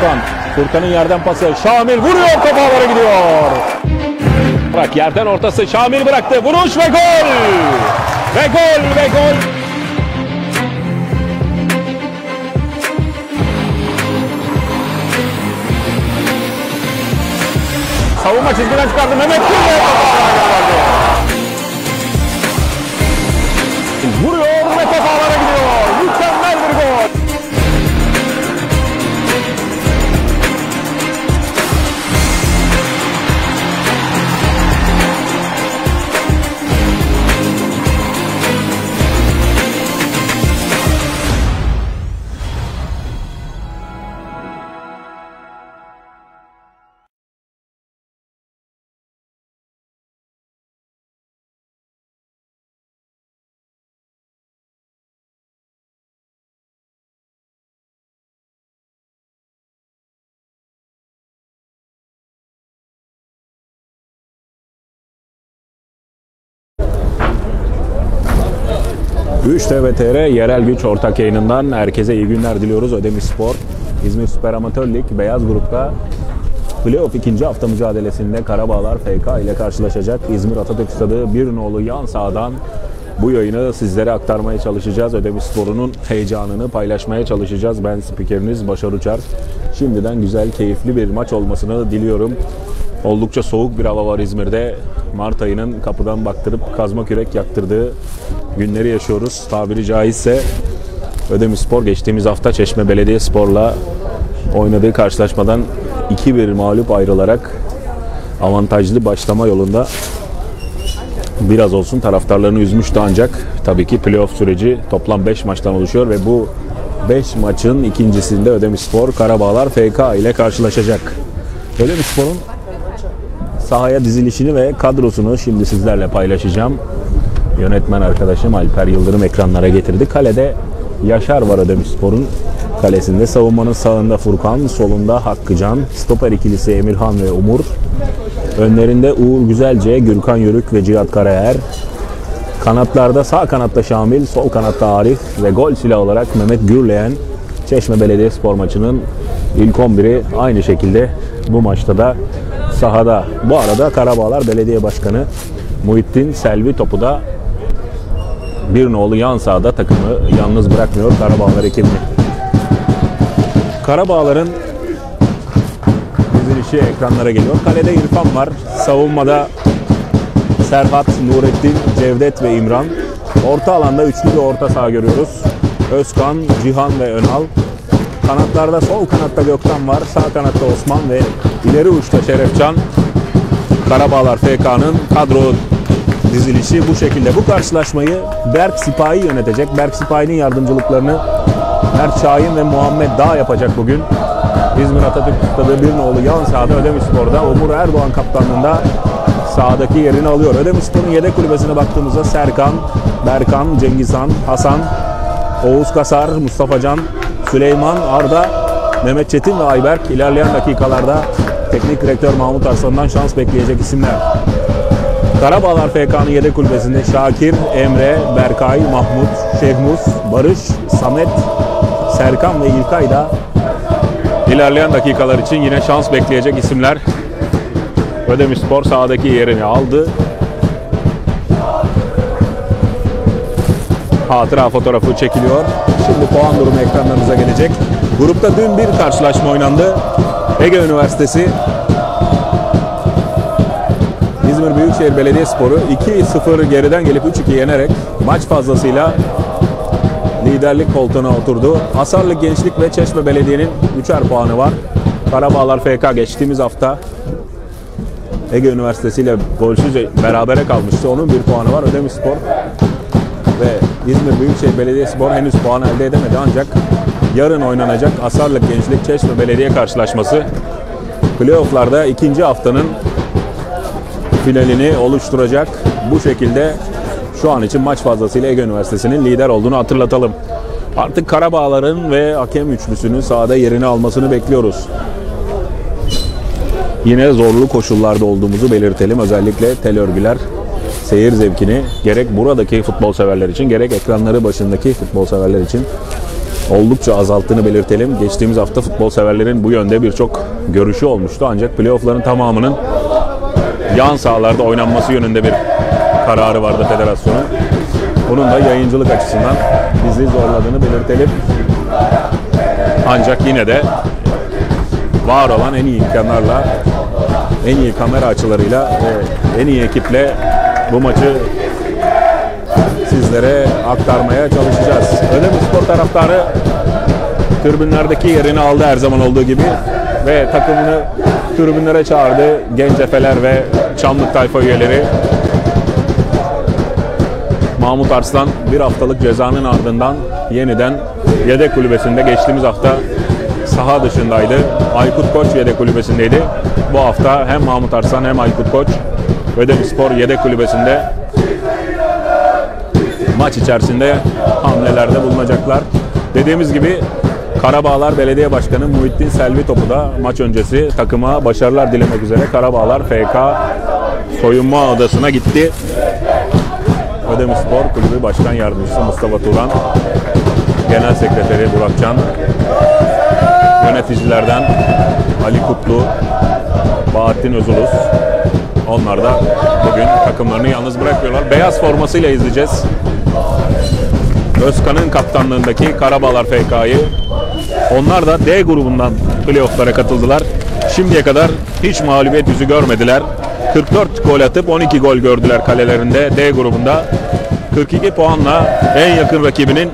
Furkan. Furkan'ın yerden pası. Şamil vuruyor. Top ağlara gidiyor. Bırak yerden ortası. Şamil bıraktı. Vuruş ve gol. Ve gol ve gol. Savunma çizgiden çıkardı. Mehmet Gül. Vuruyor ve top Güç TVTR yerel güç ortak yayınından herkese iyi günler diliyoruz. Ödemiş Spor, İzmir Süper Amatör Lig Beyaz Grup'ta Playoff ikinci hafta mücadelesinde Karabağlar FK ile karşılaşacak. İzmir Atatürk Stadı bir nolu yan sahadan bu yayını sizlere aktarmaya çalışacağız. Ödemiş Spor'unun heyecanını paylaşmaya çalışacağız. Ben spikeriniz Başar Uçar. Şimdiden güzel, keyifli bir maç olmasını diliyorum. Oldukça soğuk bir hava var İzmir'de. Mart ayının kapıdan baktırıp kazma kürek yaktırdığı günleri yaşıyoruz. Tabiri caizse Ödemiş Spor geçtiğimiz hafta Çeşme Belediyespor'la oynadığı karşılaşmadan 2-1 mağlup ayrılarak avantajlı başlama yolunda biraz olsun taraftarlarını üzmüştü ancak tabii ki playoff süreci toplam 5 maçtan oluşuyor ve bu 5 maçın ikincisinde Ödemiş Spor Karabağlar FK ile karşılaşacak. Ödemiş Spor'un sahaya dizilişini ve kadrosunu şimdi sizlerle paylaşacağım. Yönetmen arkadaşım Alper Yıldırım ekranlara getirdi. Kalede Yaşar var Ödemişspor'un kalesinde. Savunmanın sağında Furkan, solunda Hakkıcan, stoper ikilisi Emirhan ve Umur. Önlerinde Uğur Güzelce, Gürkan Yörük ve Cihat Karayer. Kanatlarda sağ kanatta Şamil, sol kanatta Arif ve gol silahı olarak Mehmet Gürleyen Çeşme Belediyespor maçının ilk 11'i aynı şekilde bu maçta da sahada. Bu arada Karabağlar Belediye Başkanı Muhittin Selvi topu da bir nolu yan sahada takımı yalnız bırakmıyor Karabağlar ekibini. Karabağlar'ın dizilişi ekranlara geliyor. Kalede İrfan var. Savunmada Serhat, Nurettin, Cevdet ve İmran. Orta alanda üçlü bir orta saha görüyoruz. Özkan, Cihan ve Önal. Kanatlarda sol kanatta Gökhan var. Sağ kanatta Osman ve ileri uçta Şerefcan. Karabağlar FK'nın kadro dizilişi bu şekilde. Bu karşılaşmayı Berk Sipahi yönetecek. Berk Sipahi'nin yardımcılıklarını Mert Şahin ve Muhammed Dağ yapacak bugün. İzmir Atatürk Stadı bir nolu yan sahada Ödemişspor'da Umur Erdoğan kaptanlığında sahadaki yerini alıyor. Ödemişspor'un yedek kulübesine baktığımızda Serkan, Berkan, Cengizhan, Hasan, Oğuz Kasar, Mustafa Can, Süleyman, Arda, Mehmet Çetin ve Ayberk ilerleyen dakikalarda teknik direktör Mahmut Arslan'dan şans bekleyecek isimler. Karabağlar FK'nın yedek kulübesinde Şakir, Emre, Berkay, Mahmut, Şehmus, Barış, Samet, Serkan ve İlkay da ilerleyen dakikalar için yine şans bekleyecek isimler. Ödemiş Spor sahadaki yerini aldı. Hatıra fotoğrafı çekiliyor. Şimdi puan durumu ekranlarınıza gelecek. Grupta dün bir karşılaşma oynandı. Ege Üniversitesi İzmir Büyükşehir Belediyespor'u 2-0 geriden gelip 3-2 yenerek maç fazlasıyla liderlik koltuğuna oturdu. Hasarlı Gençlik ve Çeşme Belediye'nin 3'er puanı var. Karabağlar FK geçtiğimiz hafta Ege Üniversitesi ile golsüz berabere kalmıştı. Onun bir puanı var. Ödemişspor ve İzmir Büyükşehir Belediyespor henüz puan elde edemedi ancak yarın oynanacak Asarlık Gençlik Çeşme Belediye karşılaşması playofflarda ikinci haftanın finalini oluşturacak. Bu şekilde şu an için maç fazlasıyla Ege Üniversitesi'nin lider olduğunu hatırlatalım. Artık Karabağların ve hakem üçlüsünün sahada yerini almasını bekliyoruz. Yine zorlu koşullarda olduğumuzu belirtelim. Özellikle tel örgüler seyir zevkini gerek buradaki futbol severler için gerek ekranları başındaki futbol severler için oldukça azalttığını belirtelim. Geçtiğimiz hafta futbol severlerin bu yönde birçok görüşü olmuştu. Ancak playoffların tamamının yan sahalarda oynanması yönünde bir kararı vardı federasyonun. Bunun da yayıncılık açısından bizi zorladığını belirtelim. Ancak yine de var olan en iyi imkanlarla, en iyi kamera açılarıyla ve en iyi ekiple bu maçı sizlere aktarmaya çalışacağız. Ödemir Spor taraftarı tribünlerdeki yerini aldı her zaman olduğu gibi ve takımını tribünlere çağırdı. Genç efeler ve Çamlık tayfa üyeleri. Mahmut Arslan bir haftalık cezanın ardından yeniden yedek kulübesinde geçtiğimiz hafta saha dışındaydı. Aykut Koç yedek kulübesindeydi. Bu hafta hem Mahmut Arslan hem Aykut Koç Ödemir Spor yedek kulübesinde maç içerisinde hamlelerde bulunacaklar. Dediğimiz gibi Karabağlar Belediye Başkanı Muhittin Selvi Topu da maç öncesi takıma başarılar dilemek üzere Karabağlar FK soyunma odasına gitti. Ödemir Spor Kulübü Başkan Yardımcısı Mustafa Turan, Genel Sekreteri Burakcan, yöneticilerden Ali Kutlu, Bahattin Özulus. Onlar da bugün takımlarını yalnız bırakmıyorlar. Beyaz formasıyla izleyeceğiz. Özkan'ın kaptanlığındaki Karabağlar FK'yı. Onlar da D grubundan playofflara katıldılar. Şimdiye kadar hiç mağlubiyet yüzü görmediler. 44 gol atıp 12 gol gördüler kalelerinde D grubunda. 42 puanla en yakın rakibinin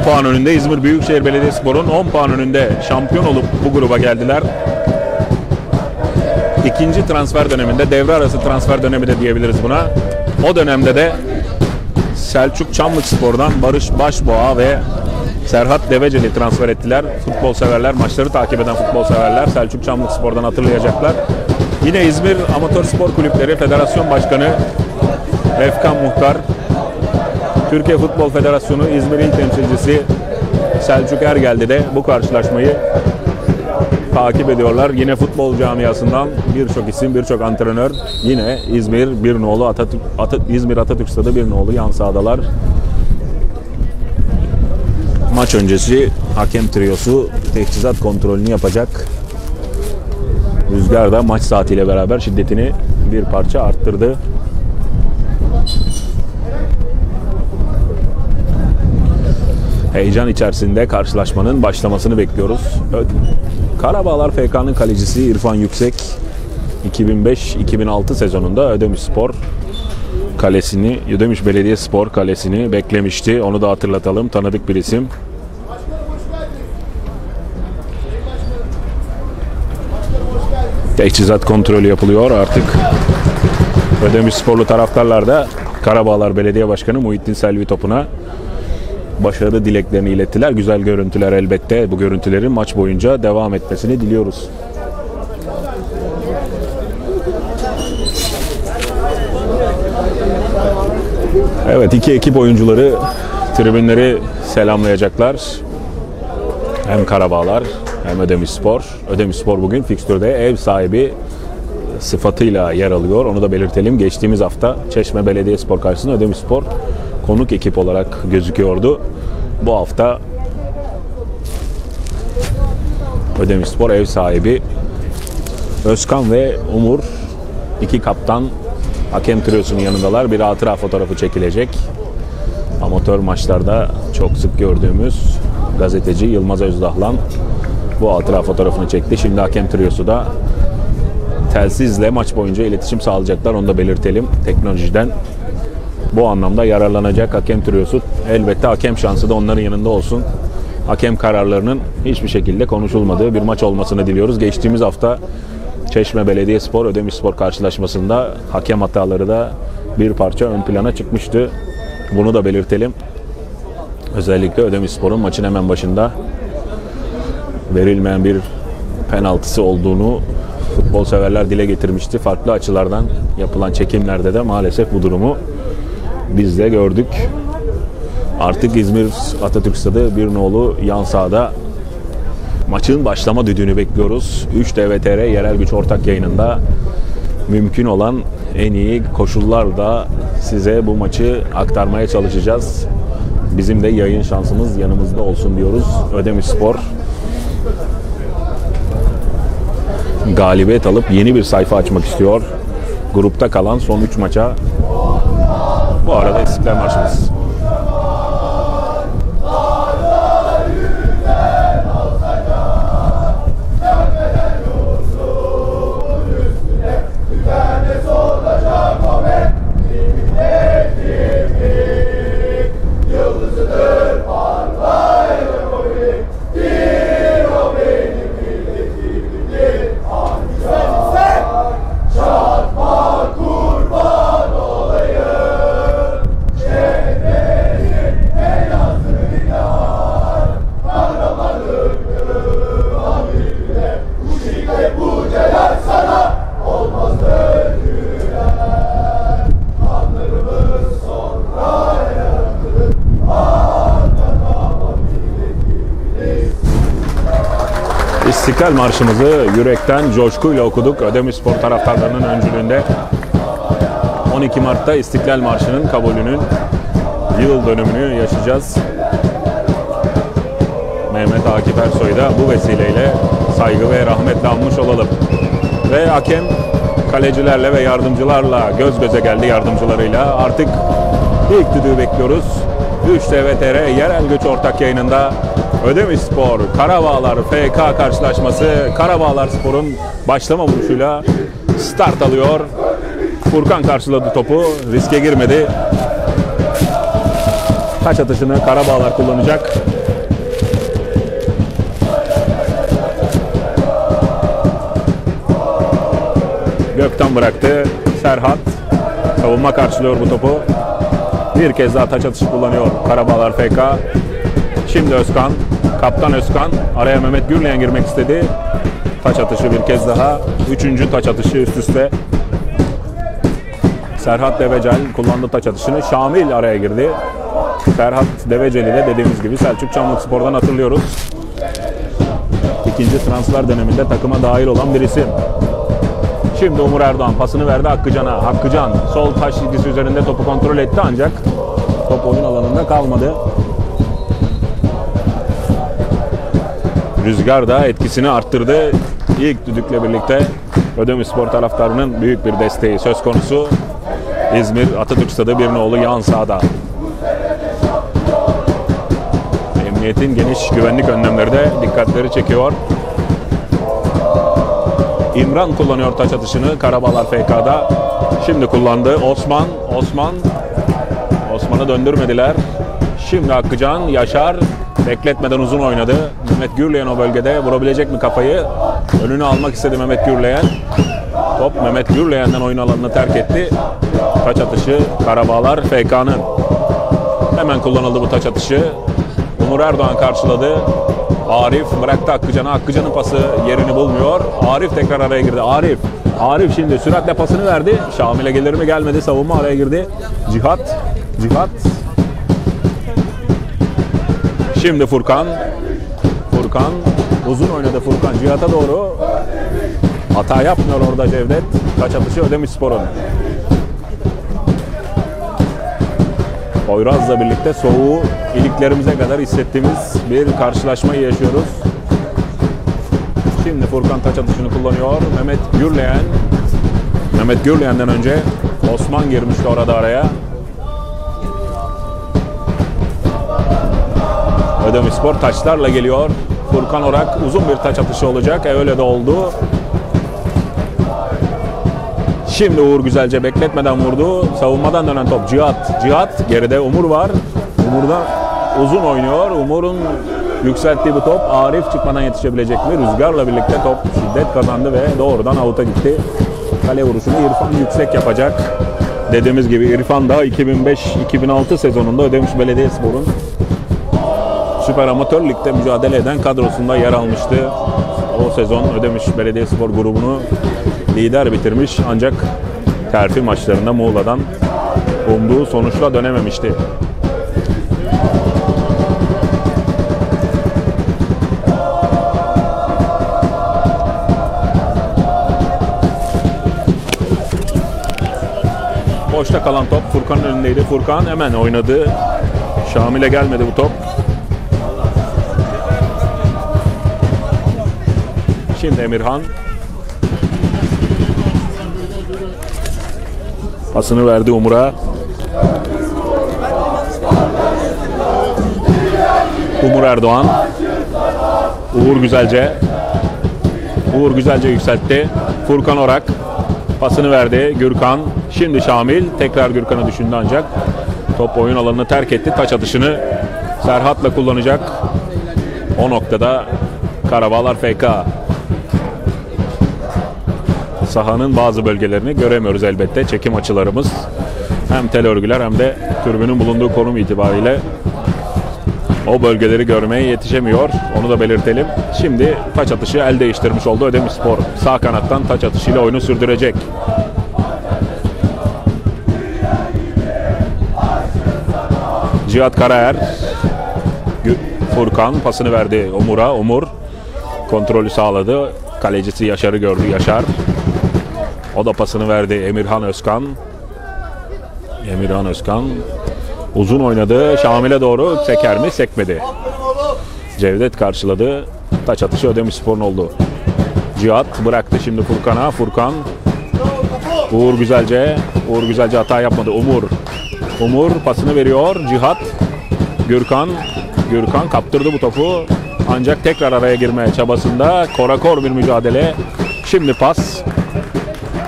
10 puan önünde İzmir Büyükşehir Belediyespor'un 10 puan önünde şampiyon olup bu gruba geldiler. İkinci transfer döneminde devre arası transfer dönemi de diyebiliriz buna. O dönemde de Selçuk Çamlık Spor'dan Barış Başboğa ve Serhat Deveceli transfer ettiler. Futbol severler, maçları takip eden futbol severler Selçuk Çamlık Spor'dan hatırlayacaklar. Yine İzmir Amatör Spor Kulüpleri Federasyon Başkanı Efkan Muhtar, Türkiye Futbol Federasyonu İzmir İl Temsilcisi Selçuk Ergeldi de bu karşılaşmayı takip ediyorlar. Yine futbol camiasından birçok isim, birçok antrenör yine İzmir bir nolu Atatürk, Atat, İzmir Atatürk Stadı bir nolu yan sahadalar. Maç öncesi hakem triyosu teçhizat kontrolünü yapacak. Rüzgar da maç saatiyle beraber şiddetini bir parça arttırdı. Heyecan içerisinde karşılaşmanın başlamasını bekliyoruz. Karabağlar FK'nın kalecisi İrfan Yüksek 2005-2006 sezonunda Ödemiş Spor kalesini, Ödemiş Belediye Spor kalesini beklemişti. Onu da hatırlatalım. Tanıdık bir isim. Teçhizat kontrolü yapılıyor artık. Ödemiş Sporlu taraftarlar da Karabağlar Belediye Başkanı Muhittin Selvi Topu'na başarı dileklerini ilettiler. Güzel görüntüler elbette. Bu görüntülerin maç boyunca devam etmesini diliyoruz. Evet iki ekip oyuncuları tribünleri selamlayacaklar. Hem Karabağlar hem Ödemiş Spor. Ödemiş Spor bugün fikstürde ev sahibi sıfatıyla yer alıyor. Onu da belirtelim. Geçtiğimiz hafta Çeşme Belediyespor karşısında Ödemiş Spor konuk ekip olarak gözüküyordu. Bu hafta Ödemiş Spor ev sahibi Özkan ve Umur iki kaptan hakem triosunun yanındalar. Bir hatıra fotoğrafı çekilecek. Amatör maçlarda çok sık gördüğümüz gazeteci Yılmaz Özdahlan bu hatıra fotoğrafını çekti. Şimdi hakem triosu da telsizle maç boyunca iletişim sağlayacaklar. Onu da belirtelim. Teknolojiden bu anlamda yararlanacak hakem triosu. Elbette hakem şansı da onların yanında olsun. Hakem kararlarının hiçbir şekilde konuşulmadığı bir maç olmasını diliyoruz. Geçtiğimiz hafta Çeşme Belediyespor Ödemişspor karşılaşmasında hakem hataları da bir parça ön plana çıkmıştı. Bunu da belirtelim. Özellikle Ödemişspor'un maçın hemen başında verilmeyen bir penaltısı olduğunu futbol severler dile getirmişti. Farklı açılardan yapılan çekimlerde de maalesef bu durumu biz de gördük. Artık İzmir Atatürk Stadı bir nolu yan sahada maçın başlama düdüğünü bekliyoruz. 3 DVTR yerel güç ortak yayınında mümkün olan en iyi koşullarda size bu maçı aktarmaya çalışacağız. bizim de yayın şansımız yanımızda olsun diyoruz. Ödemiş Spor galibiyet alıp yeni bir sayfa açmak istiyor. Grupta kalan son 3 maça bu arada İstiklal Marşımız. Yürekten coşkuyla okuduk. Ödemiş Spor taraftarlarının öncülüğünde 12 Mart'ta İstiklal Marşı'nın kabulünün yıl dönümünü yaşayacağız. Mehmet Akif Ersoy'u da bu vesileyle saygı ve rahmetle anmış olalım. Ve hakem kalecilerle ve yardımcılarla göz göze geldi yardımcılarıyla. Artık ilk düdüğü bekliyoruz. 3 TVTR yerel güç ortak yayınında Ödemiş Spor, Karabağlar FK karşılaşması Karabağlar Spor'un başlama vuruşuyla start alıyor. Furkan karşıladı topu, riske girmedi. Taç atışını Karabağlar kullanacak. Gökten bıraktı. Serhat savunma karşılıyor bu topu. Bir kez daha taç atışı kullanıyor Karabağlar FK. Şimdi Özkan, Kaptan Özkan araya Mehmet Gürleyen girmek istedi. Taç atışı bir kez daha. Üçüncü taç atışı üst üste. Serhat Devecel kullandı taç atışını. Şamil araya girdi. Serhat Deveceli de dediğimiz gibi Selçuk Çamlık Spor'dan hatırlıyoruz. İkinci transfer döneminde takıma dahil olan bir isim. Şimdi Umur Erdoğan pasını verdi Hakkıcan'a. Hakkıcan sol taş çizgisi üzerinde topu kontrol etti ancak top oyun alanında kalmadı. Rüzgar da etkisini arttırdı. İlk düdükle birlikte Ödemir Spor taraftarının büyük bir desteği söz konusu. İzmir Atatürk Stadı bir nolu yan sahada. Emniyetin geniş güvenlik önlemleri de dikkatleri çekiyor. İmran kullanıyor taç atışını Karabağlar FK'da. Şimdi kullandı Osman. Osman Osman'ı döndürmediler. Şimdi Hakkıcan, Yaşar bekletmeden uzun oynadı. Mehmet Gürleyen o bölgede vurabilecek mi kafayı? Önünü almak istedi Mehmet Gürleyen. Top Mehmet Gürleyen'den oyun alanını terk etti. Taç atışı Karabağlar FK'nın. Hemen kullanıldı bu taç atışı. Umur Erdoğan karşıladı. Arif bıraktı Hakkıcan'a. Hakkıcan'ın pası yerini bulmuyor. Arif tekrar araya girdi. Arif. Arif şimdi süratle pasını verdi. Şamil'e gelir mi gelmedi. Savunma araya girdi. Cihat. Cihat. Şimdi Furkan. Furkan. Uzun oynadı Furkan. Cihat'a doğru. Hata yapmıyor orada Cevdet. Kaç atışı Ödemiş Spor'un. Poyraz'la birlikte soğuğu iliklerimize kadar hissettiğimiz bir karşılaşmayı yaşıyoruz. Şimdi Furkan taç atışını kullanıyor. Mehmet Gürleyen. Mehmet Gürleyen'den önce Osman girmişti orada araya. Ödemiş Spor taçlarla geliyor. Furkan Orak uzun bir taç atışı olacak. E öyle de oldu. Şimdi Uğur güzelce bekletmeden vurdu. Savunmadan dönen top Cihat. Cihat geride Umur var. Umur da uzun oynuyor. Umur'un yükselttiği bu top Arif çıkmadan yetişebilecek mi? Rüzgarla birlikte top şiddet kazandı ve doğrudan avuta gitti. Kale vuruşunu İrfan yüksek yapacak. Dediğimiz gibi İrfan da 2005-2006 sezonunda Ödemiş Belediyespor'un Süper Amatör Lig'de mücadele eden kadrosunda yer almıştı. O sezon Ödemiş Belediyespor grubunu lider bitirmiş ancak terfi maçlarında Muğla'dan umduğu sonuçla dönememişti. Boşta kalan top Furkan'ın önündeydi. Furkan hemen oynadı. Şamil'e gelmedi bu top. Şimdi Emirhan. Pasını verdi Umur'a. Umur Erdoğan. Uğur Güzelce. Uğur Güzelce yükseltti. Furkan Orak. Pasını verdi. Gürkan. Şimdi Şamil. Tekrar Gürkan'ı düşündü ancak. Top oyun alanını terk etti. Taç atışını Serhat'la kullanacak. O noktada Karabağlar FK. Sahanın bazı bölgelerini göremiyoruz elbette. Çekim açılarımız hem tel örgüler hem de türbünün bulunduğu konum itibariyle o bölgeleri görmeye yetişemiyor. Onu da belirtelim. Şimdi taç atışı el değiştirmiş oldu Ödemiş Spor. Sağ kanattan taç atışıyla oyunu sürdürecek. Cihat Karaer Furkan pasını verdi Umur'a. Umur kontrolü sağladı. Kalecisi Yaşar'ı gördü Yaşar. O da pasını verdi Emirhan Özkan. Emirhan Özkan uzun oynadı. Şamil'e doğru seker mi? Sekmedi. Cevdet karşıladı. Taç atışı Ödemiş Spor'un oldu. Cihat bıraktı şimdi Furkan'a. Furkan Uğur Güzelce. Uğur Güzelce hata yapmadı. Umur. Umur pasını veriyor. Cihat. Gürkan. Gürkan kaptırdı bu topu. Ancak tekrar araya girmeye çabasında korakor bir mücadele. Şimdi pas.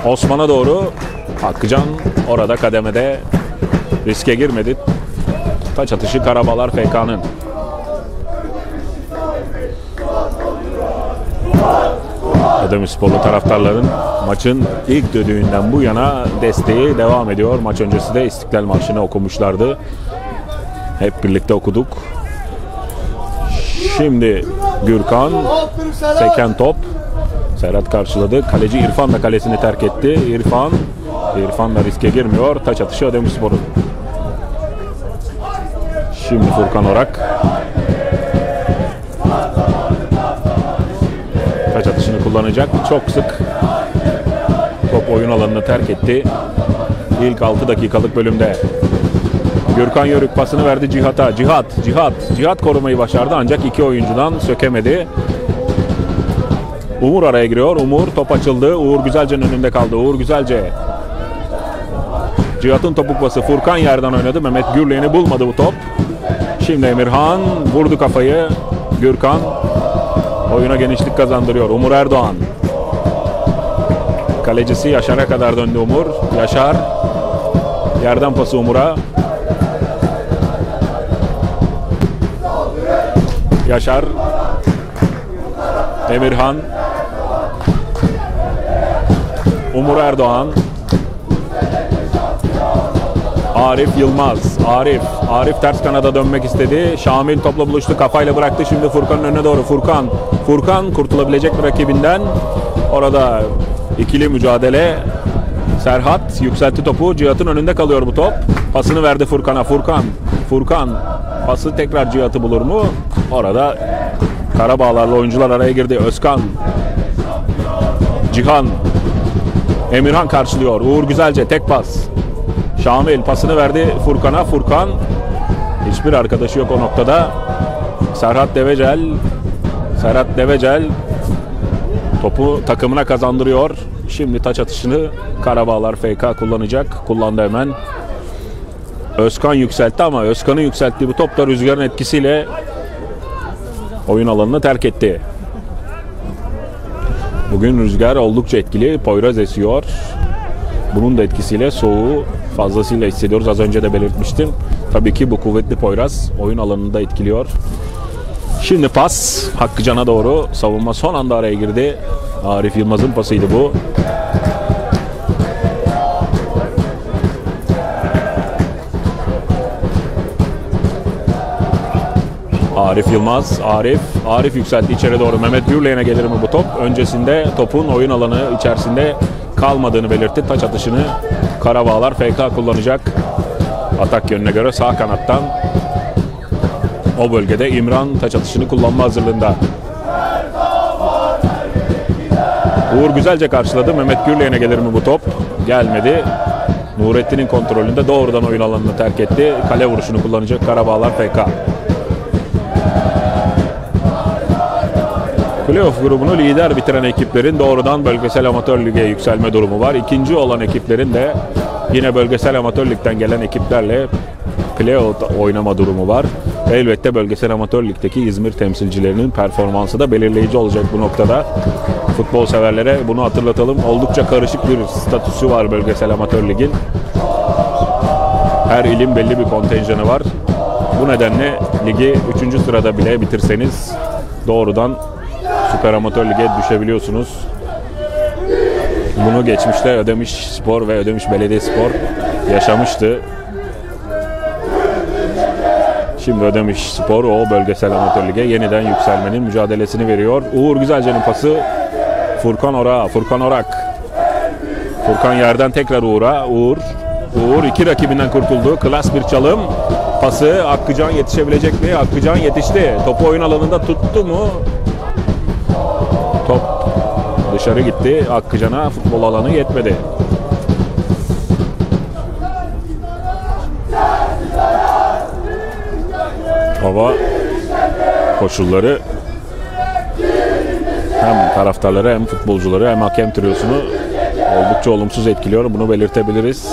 Osman'a doğru. Hakkıcan orada kademede riske girmedi. Taç atışı Karabalar FK'nın. Ödemişsporlu taraftarların maçın ilk düdüğünden bu yana desteği devam ediyor. Maç öncesi de İstiklal Marşı'nı okumuşlardı. Hep birlikte okuduk. Şimdi Gürkan seken top. Serhat karşıladı. Kaleci İrfan da kalesini terk etti. İrfan İrfan da riske girmiyor. Taç atışı Ödemişspor'un. Şimdi Furkan Orak. Taç atışını kullanacak. Çok sık top oyun alanını terk etti. İlk 6 dakikalık bölümde. Gürkan Yörük pasını verdi Cihat'a. Cihat, Cihat, Cihat korumayı başardı ancak iki oyuncudan sökemedi. Umur araya giriyor. Umur top açıldı. Uğur Güzelce'nin önünde kaldı. Uğur Güzelce. Cihat'ın topuk bası. Furkan yerden oynadı. Mehmet Gürleyen'i bulmadı bu top. Şimdi Emirhan vurdu kafayı. Gürkan oyuna genişlik kazandırıyor. Umur Erdoğan. Kalecisi Yaşar'a kadar döndü Umur. Yaşar yerden pası Umur'a. Yaşar Emirhan Umur Erdoğan. Arif Yılmaz. Arif. Arif ters kanada dönmek istedi. Şamil topla buluştu. Kafayla bıraktı. Şimdi Furkan'ın önüne doğru. Furkan. Furkan kurtulabilecek mi rakibinden. Orada ikili mücadele. Serhat yükseltti topu. Cihat'ın önünde kalıyor bu top. Pasını verdi Furkan'a. Furkan. Furkan. Pası tekrar Cihat'ı bulur mu? Orada Karabağlarla oyuncular araya girdi. Özkan. Cihan Emirhan karşılıyor. Uğur Güzelce tek pas. Şamil pasını verdi Furkan'a. Furkan hiçbir arkadaşı yok o noktada. Serhat Devecel Serhat Devecel topu takımına kazandırıyor. Şimdi taç atışını Karabağlar FK kullanacak. Kullandı hemen. Özkan yükseltti ama Özkan'ın yükselttiği bu top da rüzgarın etkisiyle oyun alanını terk etti. Bugün rüzgar oldukça etkili. Poyraz esiyor. Bunun da etkisiyle soğuğu fazlasıyla hissediyoruz. Az önce de belirtmiştim. Tabii ki bu kuvvetli Poyraz oyun alanında etkiliyor. Şimdi pas Hakkıcan'a doğru. Savunma son anda araya girdi. Arif Yılmaz'ın pasıydı bu. Arif Yılmaz, Arif, Arif yükseltti içeri doğru. Mehmet Gürleyen'e gelir mi bu top? Öncesinde topun oyun alanı içerisinde kalmadığını belirtti. Taç atışını Karabağlar FK kullanacak. Atak yönüne göre sağ kanattan o bölgede İmran taç atışını kullanma hazırlığında. Uğur güzelce karşıladı. Mehmet Gürleyen'e gelir mi bu top? Gelmedi. Nurettin'in kontrolünde doğrudan oyun alanını terk etti. Kale vuruşunu kullanacak Karabağlar FK. Playoff grubunu lider bitiren ekiplerin doğrudan bölgesel amatör lige yükselme durumu var. İkinci olan ekiplerin de yine bölgesel amatör ligden gelen ekiplerle playoff oynama durumu var. Elbette bölgesel amatör ligdeki İzmir temsilcilerinin performansı da belirleyici olacak bu noktada. Futbol severlere bunu hatırlatalım. Oldukça karışık bir statüsü var bölgesel amatör ligin. Her ilin belli bir kontenjanı var. Bu nedenle ligi 3. sırada bile bitirseniz doğrudan Süper Amatör Lig'e düşebiliyorsunuz. Bunu geçmişte Ödemiş Spor ve Ödemiş Belediye Spor yaşamıştı. Şimdi Ödemiş Spor o bölgesel amatör lige yeniden yükselmenin mücadelesini veriyor. Uğur Güzelce'nin pası Furkan Orak. Furkan Orak. Furkan yerden tekrar Uğur'a. Uğur. Uğur iki rakibinden kurtuldu. Klas bir çalım. Pası Hakkıcan yetişebilecek mi? Hakkıcan yetişti. Topu oyun alanında tuttu mu? Dışarı gitti. Hakkıcan'a futbol alanı yetmedi. Hava koşulları hem taraftarları hem futbolcuları hem hakem triyosunu oldukça olumsuz etkiliyor. Bunu belirtebiliriz.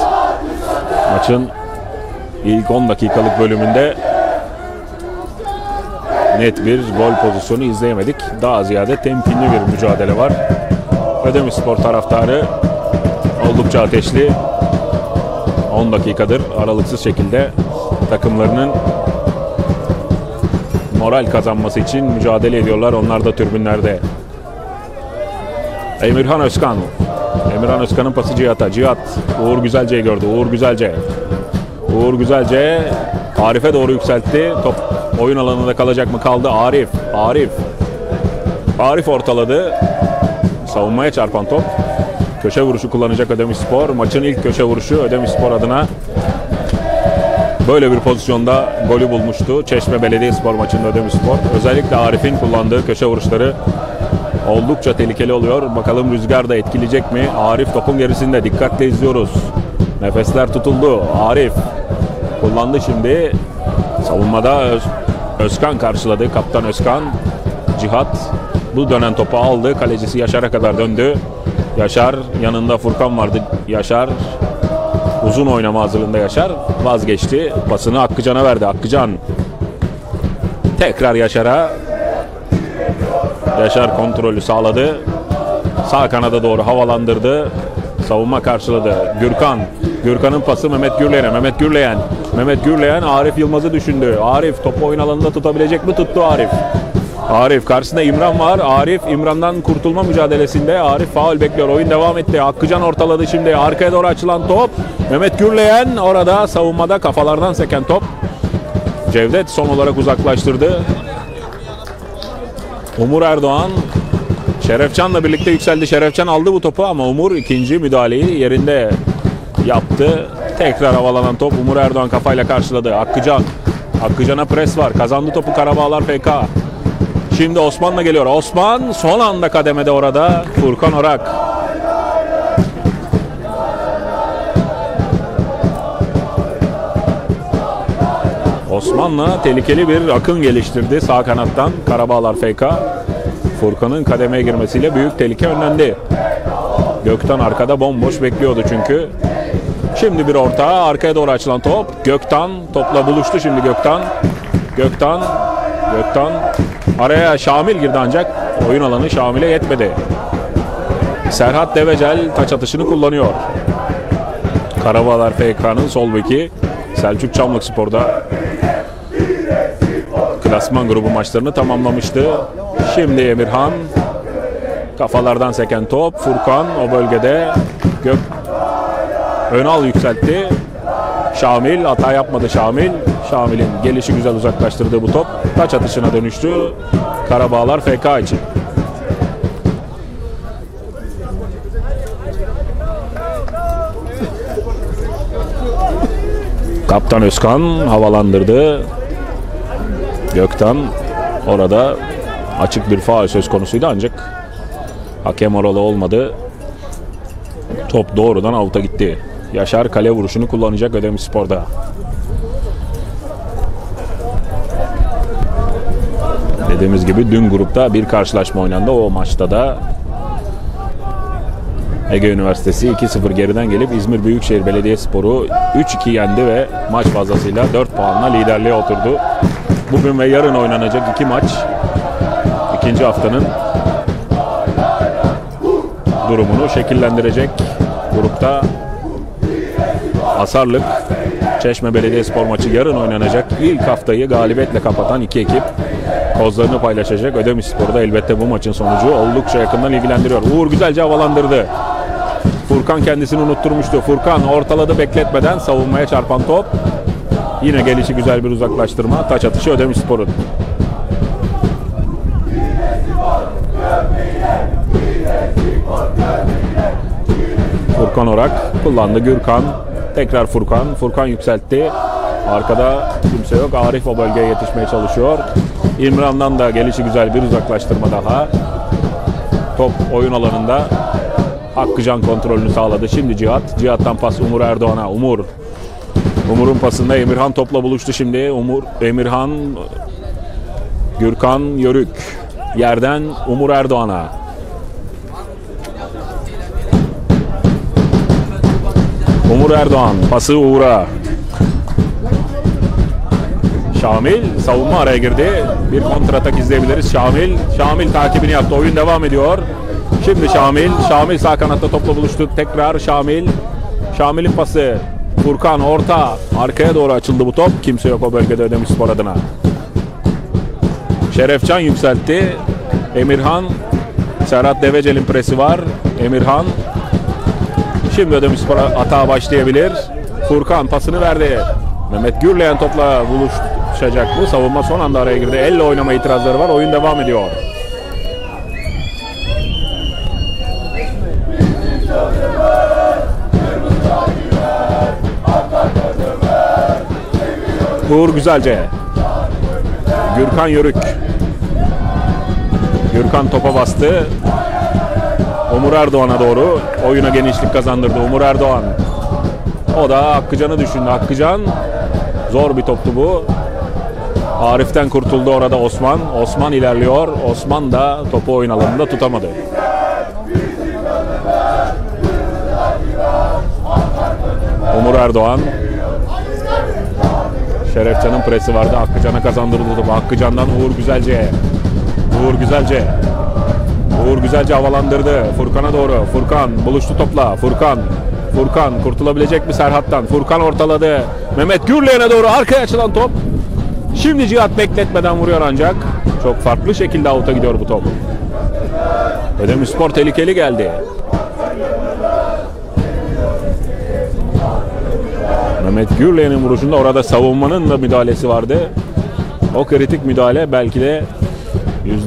Maçın ilk 10 dakikalık bölümünde net bir gol pozisyonu izleyemedik. Daha ziyade temkinli bir mücadele var. Ödemiş Spor taraftarı oldukça ateşli. 10 dakikadır aralıksız şekilde takımlarının moral kazanması için mücadele ediyorlar. Onlar da tribünlerde. Emirhan Özkan. Emirhan Özkan'ın pası Cihat'a. Cihat Uğur Güzelce'yi gördü. Uğur Güzelce. Uğur Güzelce Arif'e doğru yükseltti. Top oyun alanında kalacak mı? Kaldı. Arif. Arif. Arif ortaladı. Savunmaya çarpan top. Köşe vuruşu kullanacak Ödemiş Spor. Maçın ilk köşe vuruşu Ödemiş Spor adına böyle bir pozisyonda golü bulmuştu. Çeşme Belediyespor maçında Ödemiş Spor. Özellikle Arif'in kullandığı köşe vuruşları oldukça tehlikeli oluyor. Bakalım rüzgar da etkileyecek mi? Arif topun gerisinde dikkatle izliyoruz. Nefesler tutuldu. Arif kullandı şimdi. Savunmada Öz, Özkan karşıladı. Kaptan Özkan. Cihat bu dönen topu aldı. Kalecisi Yaşar'a kadar döndü. Yaşar yanında Furkan vardı. Yaşar uzun oynama hazırlığında Yaşar vazgeçti. Pasını Hakkıcan'a verdi. Hakkıcan tekrar Yaşar'a Yaşar kontrolü sağladı. Sağ kanada doğru havalandırdı. Savunma karşıladı. Gürkan. Gürkan'ın pası Mehmet Gürleyen'e. Mehmet Gürleyen. Mehmet Gürleyen Arif Yılmaz'ı düşündü. Arif topu oyun alanında tutabilecek mi? Tuttu Arif. Arif karşısında İmran var. Arif İmran'dan kurtulma mücadelesinde. Arif faul bekliyor. Oyun devam etti. Hakkıcan ortaladı şimdi. Arkaya doğru açılan top. Mehmet Gürleyen orada savunmada kafalardan seken top. Cevdet son olarak uzaklaştırdı. Umur Erdoğan Şerefcan'la birlikte yükseldi. Şerefcan aldı bu topu ama Umur ikinci müdahaleyi yerinde yaptı. Tekrar havalanan top Umur Erdoğan kafayla karşıladı. Hakkıcan. Hakkıcan'a pres var. Kazandı topu Karabağlar FK. Şimdi Osman'la geliyor. Osman son anda kademede orada. Furkan Orak. Osman'la tehlikeli bir akın geliştirdi sağ kanattan Karabağlar FK. Furkan'ın kademeye girmesiyle büyük tehlike önlendi. Gökten arkada bomboş bekliyordu çünkü. Şimdi bir orta arkaya doğru açılan top. Gökten topla buluştu şimdi Gökten. Gökten Gökten araya Şamil girdi ancak oyun alanı Şamil'e yetmedi. Serhat Devecel taç atışını kullanıyor. Karabağlar FK'nın sol beki Selçuk Çamlık Spor'da klasman grubu maçlarını tamamlamıştı. Şimdi Emirhan kafalardan seken top. Furkan o bölgede Gök Önal yükseltti. Şamil hata yapmadı Şamil. Şamil'in gelişi güzel uzaklaştırdığı bu top taç atışına dönüştü. Karabağlar FK için. Kaptan Özkan havalandırdı. Gökten orada açık bir faal söz konusuydu ancak hakem oralı olmadı. Top doğrudan avuta gitti. Yaşar kale vuruşunu kullanacak Ödemiş Spor'da. Dediğimiz gibi dün grupta bir karşılaşma oynandı. O maçta da Ege Üniversitesi 2-0 geriden gelip İzmir Büyükşehir Belediyespor'u 3-2 yendi ve maç fazlasıyla 4 puanla liderliğe oturdu. Bugün ve yarın oynanacak iki maç ikinci haftanın durumunu şekillendirecek. Grupta Asarlık Çeşme Belediyespor maçı yarın oynanacak. İlk haftayı galibiyetle kapatan iki ekip kozlarını paylaşacak. Ödemiş Spor'da elbette bu maçın sonucu oldukça yakından ilgilendiriyor. Uğur güzelce havalandırdı. Furkan kendisini unutturmuştu. Furkan ortaladı bekletmeden savunmaya çarpan top. Yine gelişi güzel bir uzaklaştırma. Taç atışı Ödemiş Spor'un. Furkan Orak kullandı. Gürkan tekrar Furkan. Furkan yükseltti. Arkada kimse yok. Arif o bölgeye yetişmeye çalışıyor. İmran'dan da gelişi güzel bir uzaklaştırma daha. Top oyun alanında Hakkıcan kontrolünü sağladı. Şimdi Cihat. Cihat'tan pas Umur Erdoğan'a. Umur. Umur'un pasında Emirhan topla buluştu şimdi. Umur, Emirhan, Gürkan Yörük. Yerden Umur Erdoğan'a. Umur Erdoğan pası Uğur'a. Şamil savunma araya girdi. Bir kontratak izleyebiliriz. Şamil, Şamil takibini yaptı. Oyun devam ediyor. Şimdi Şamil, Şamil sağ kanatta topla buluştu. Tekrar Şamil. Şamil'in pası. Furkan orta. Arkaya doğru açıldı bu top. Kimse yok o bölgede Ödemiş Spor adına. Şerefcan yükseltti. Emirhan. Serhat Devecel'in presi var. Emirhan. Şimdi Ödemiş Spor'a atağa başlayabilir. Furkan pasını verdi. Mehmet Gürleyen topla buluşacak bu. Savunma son anda araya girdi. Elle oynama itirazları var. Oyun devam ediyor. Uğur Güzelce. Gürkan Yörük. Gürkan topa bastı. Umur Erdoğan'a doğru oyuna genişlik kazandırdı. Umur Erdoğan. O da Hakkıcan'ı düşündü. Hakkıcan zor bir toptu bu. Arif'ten kurtuldu orada Osman. Osman ilerliyor. Osman da topu oyun alanında tutamadı. Umur Erdoğan. Şerefcan'ın presi vardı. Hakkıcan'a kazandırdı topu. Hakkıcan'dan Uğur Güzelce. Uğur Güzelce. Uğur güzelce havalandırdı. Furkan'a doğru. Furkan buluştu topla. Furkan. Furkan kurtulabilecek mi Serhat'tan? Furkan ortaladı. Mehmet Gürleyen'e doğru arkaya açılan top. Şimdi Cihat bekletmeden vuruyor ancak. Çok farklı şekilde avuta gidiyor bu top. Ödemiş Spor tehlikeli geldi. Mehmet Gürleyen'in vuruşunda orada savunmanın da müdahalesi vardı. O kritik müdahale belki de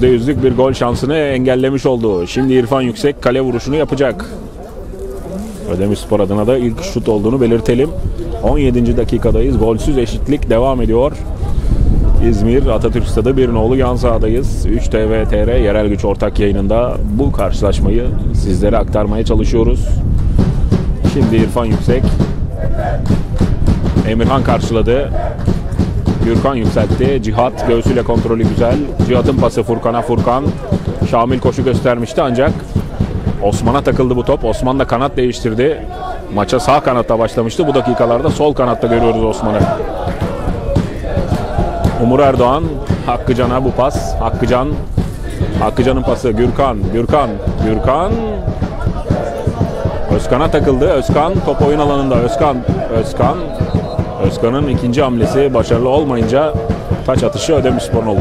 %100'lük bir gol şansını engellemiş oldu. Şimdi İrfan Yüksek kale vuruşunu yapacak. Ödemiş Spor adına da ilk şut olduğunu belirtelim. 17. dakikadayız. Golsüz eşitlik devam ediyor. İzmir Atatürk Stadı bir nolu yan sahadayız. 3 TV TR yerel güç ortak yayınında bu karşılaşmayı sizlere aktarmaya çalışıyoruz. Şimdi İrfan Yüksek. Emirhan karşıladı. Gürkan yükseltti. Cihat göğsüyle kontrolü güzel. Cihat'ın pası Furkan'a Furkan. Şamil koşu göstermişti ancak Osman'a takıldı bu top. Osman da kanat değiştirdi. Maça sağ kanatta başlamıştı. Bu dakikalarda sol kanatta görüyoruz Osman'ı. Umur Erdoğan Hakkıcan'a bu pas. Hakkıcan Hakkıcan'ın pası Gürkan. Gürkan. Gürkan Özkan'a takıldı. Özkan top oyun alanında. Özkan. Özkan Özkan'ın ikinci hamlesi başarılı olmayınca taç atışı Ödemiş Spor'un oldu.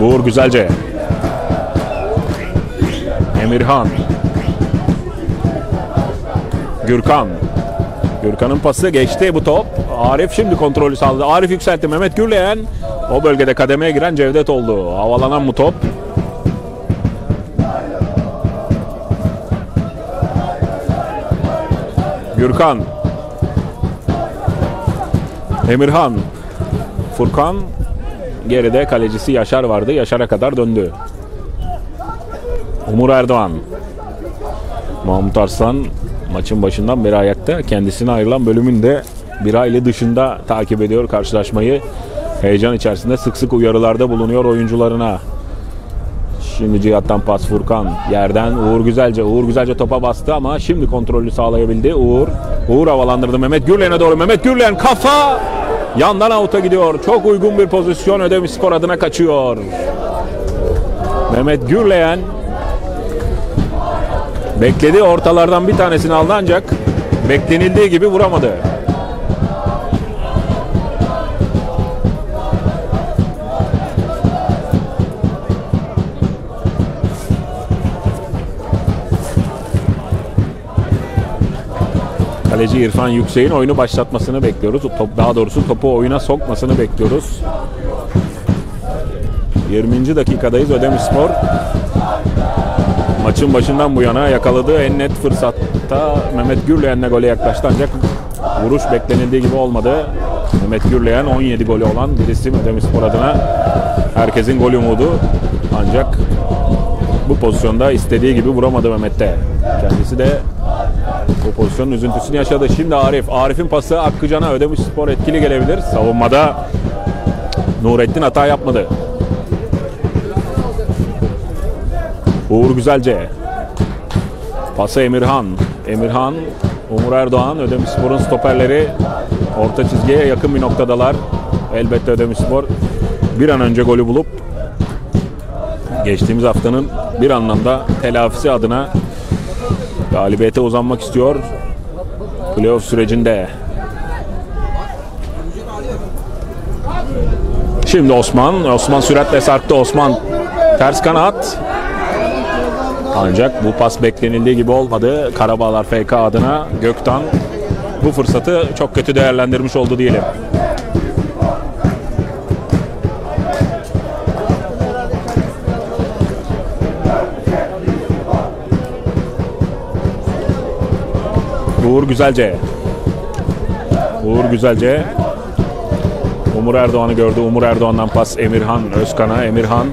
Uğur Güzelce. Emirhan. Gürkan. Gürkan'ın pası geçti bu top. Arif şimdi kontrolü sağladı. Arif yükseltti. Mehmet Gürleyen o bölgede kademeye giren Cevdet oldu. Havalanan bu top. Gürkan. Emirhan. Furkan. Geride kalecisi Yaşar vardı. Yaşar'a kadar döndü. Umur Erdoğan. Mahmut Arslan maçın başından beri ayakta. Kendisine ayrılan bölümünde bir aile dışında takip ediyor karşılaşmayı. Heyecan içerisinde sık sık uyarılarda bulunuyor oyuncularına. Şimdi Cihat'tan pas Furkan. Yerden Uğur Güzelce. Uğur Güzelce topa bastı ama şimdi kontrolü sağlayabildi. Uğur. Uğur havalandırdı Mehmet Gürlen'e doğru. Mehmet Gürlen kafa. Yandan avuta gidiyor. Çok uygun bir pozisyon Ödemiş Spor adına kaçıyor. Mehmet Gürleyen bekledi ortalardan bir tanesini aldı ancak beklenildiği gibi vuramadı. Kaleci İrfan Yüksek'in oyunu başlatmasını bekliyoruz. Top, daha doğrusu topu oyuna sokmasını bekliyoruz. 20. dakikadayız Ödemişspor. Maçın başından bu yana yakaladığı en net fırsatta Mehmet Gürleyen'le gole yaklaştı ancak vuruş beklenildiği gibi olmadı. Mehmet Gürleyen 17 golü olan bir isim Ödemişspor adına herkesin gol umudu ancak bu pozisyonda istediği gibi vuramadı Mehmet'te. Kendisi de bu pozisyonun üzüntüsünü yaşadı. Şimdi Arif. Arif'in pası Akkıcan'a ödemiş spor etkili gelebilir. Savunmada Nurettin hata yapmadı. Uğur Güzelce. Pası Emirhan. Emirhan, Umur Erdoğan, Ödemiş Spor'un stoperleri orta çizgiye yakın bir noktadalar. Elbette Ödemiş Spor bir an önce golü bulup geçtiğimiz haftanın bir anlamda telafisi adına galibiyete uzanmak istiyor. Playoff sürecinde. Şimdi Osman. Osman süratle sarktı. Osman ters kanat. Ancak bu pas beklenildiği gibi olmadı. Karabağlar FK adına Göktan bu fırsatı çok kötü değerlendirmiş oldu diyelim. Uğur Güzelce. Uğur Güzelce. Umur Erdoğan'ı gördü. Umur Erdoğan'dan pas Emirhan Özkan'a. Emirhan.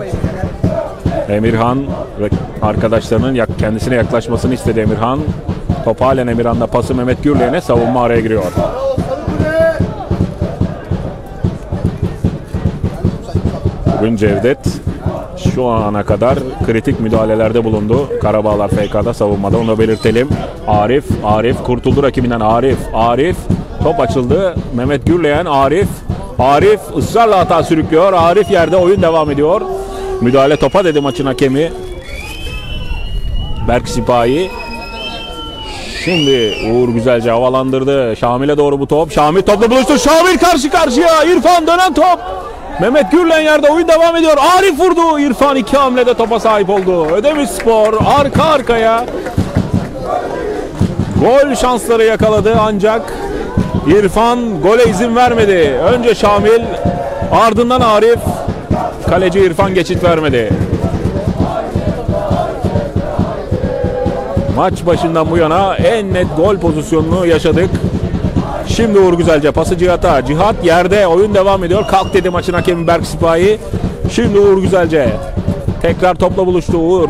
Emirhan arkadaşlarının kendisine yaklaşmasını istedi Emirhan. Top halen Emirhan'da pası Mehmet Gürleyen'e savunma araya giriyor. Bugün Cevdet şu ana kadar kritik müdahalelerde bulundu. Karabağlar FK'da savunmada onu belirtelim. Arif, Arif kurtuldu rakibinden Arif, Arif top açıldı. Mehmet Gürleyen, Arif, Arif ısrarla hata sürüklüyor. Arif yerde oyun devam ediyor. Müdahale topa dedi maçın hakemi. Berk Sipahi. Şimdi Uğur güzelce havalandırdı. Şamil'e doğru bu top. Şamil topla buluştu. Şamil karşı karşıya. İrfan dönen top. Mehmet Gürlen yerde oyun devam ediyor. Arif vurdu. İrfan iki hamlede topa sahip oldu. Ödemiş Spor arka arkaya gol şansları yakaladı ancak İrfan gole izin vermedi. Önce Şamil ardından Arif kaleci İrfan geçit vermedi. Maç başından bu yana en net gol pozisyonunu yaşadık. Şimdi Uğur Güzelce pası Cihat'a. Cihat yerde oyun devam ediyor. Kalk dedi maçın hakemi Berk Sipahi. Şimdi Uğur Güzelce. Tekrar topla buluştu Uğur.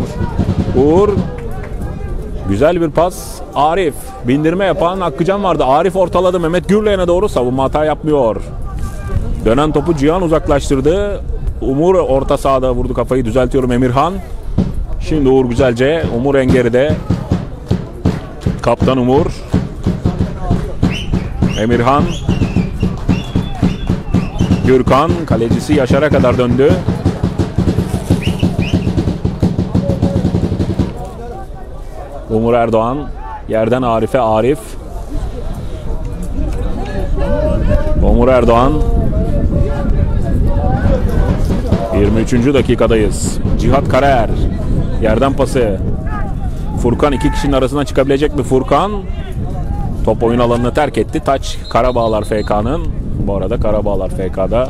Uğur. Güzel bir pas. Arif. Bindirme yapan Hakkıcan vardı. Arif ortaladı Mehmet Gürleyen'e doğru. Savunma hata yapmıyor. Dönen topu Cihan uzaklaştırdı. Umur orta sahada vurdu kafayı. Düzeltiyorum Emirhan. Şimdi Uğur Güzelce. Umur Engeri'de. Kaptan Umur. Emirhan. Gürkan. Kalecisi Yaşar'a kadar döndü. Umur Erdoğan. Yerden Arif'e Arif. Umur Erdoğan. 23. dakikadayız. Cihat Karaer. Yerden pası. Furkan iki kişinin arasından çıkabilecek mi Furkan? Top oyun alanını terk etti. Taç Karabağlar FK'nın. Bu arada Karabağlar FK'da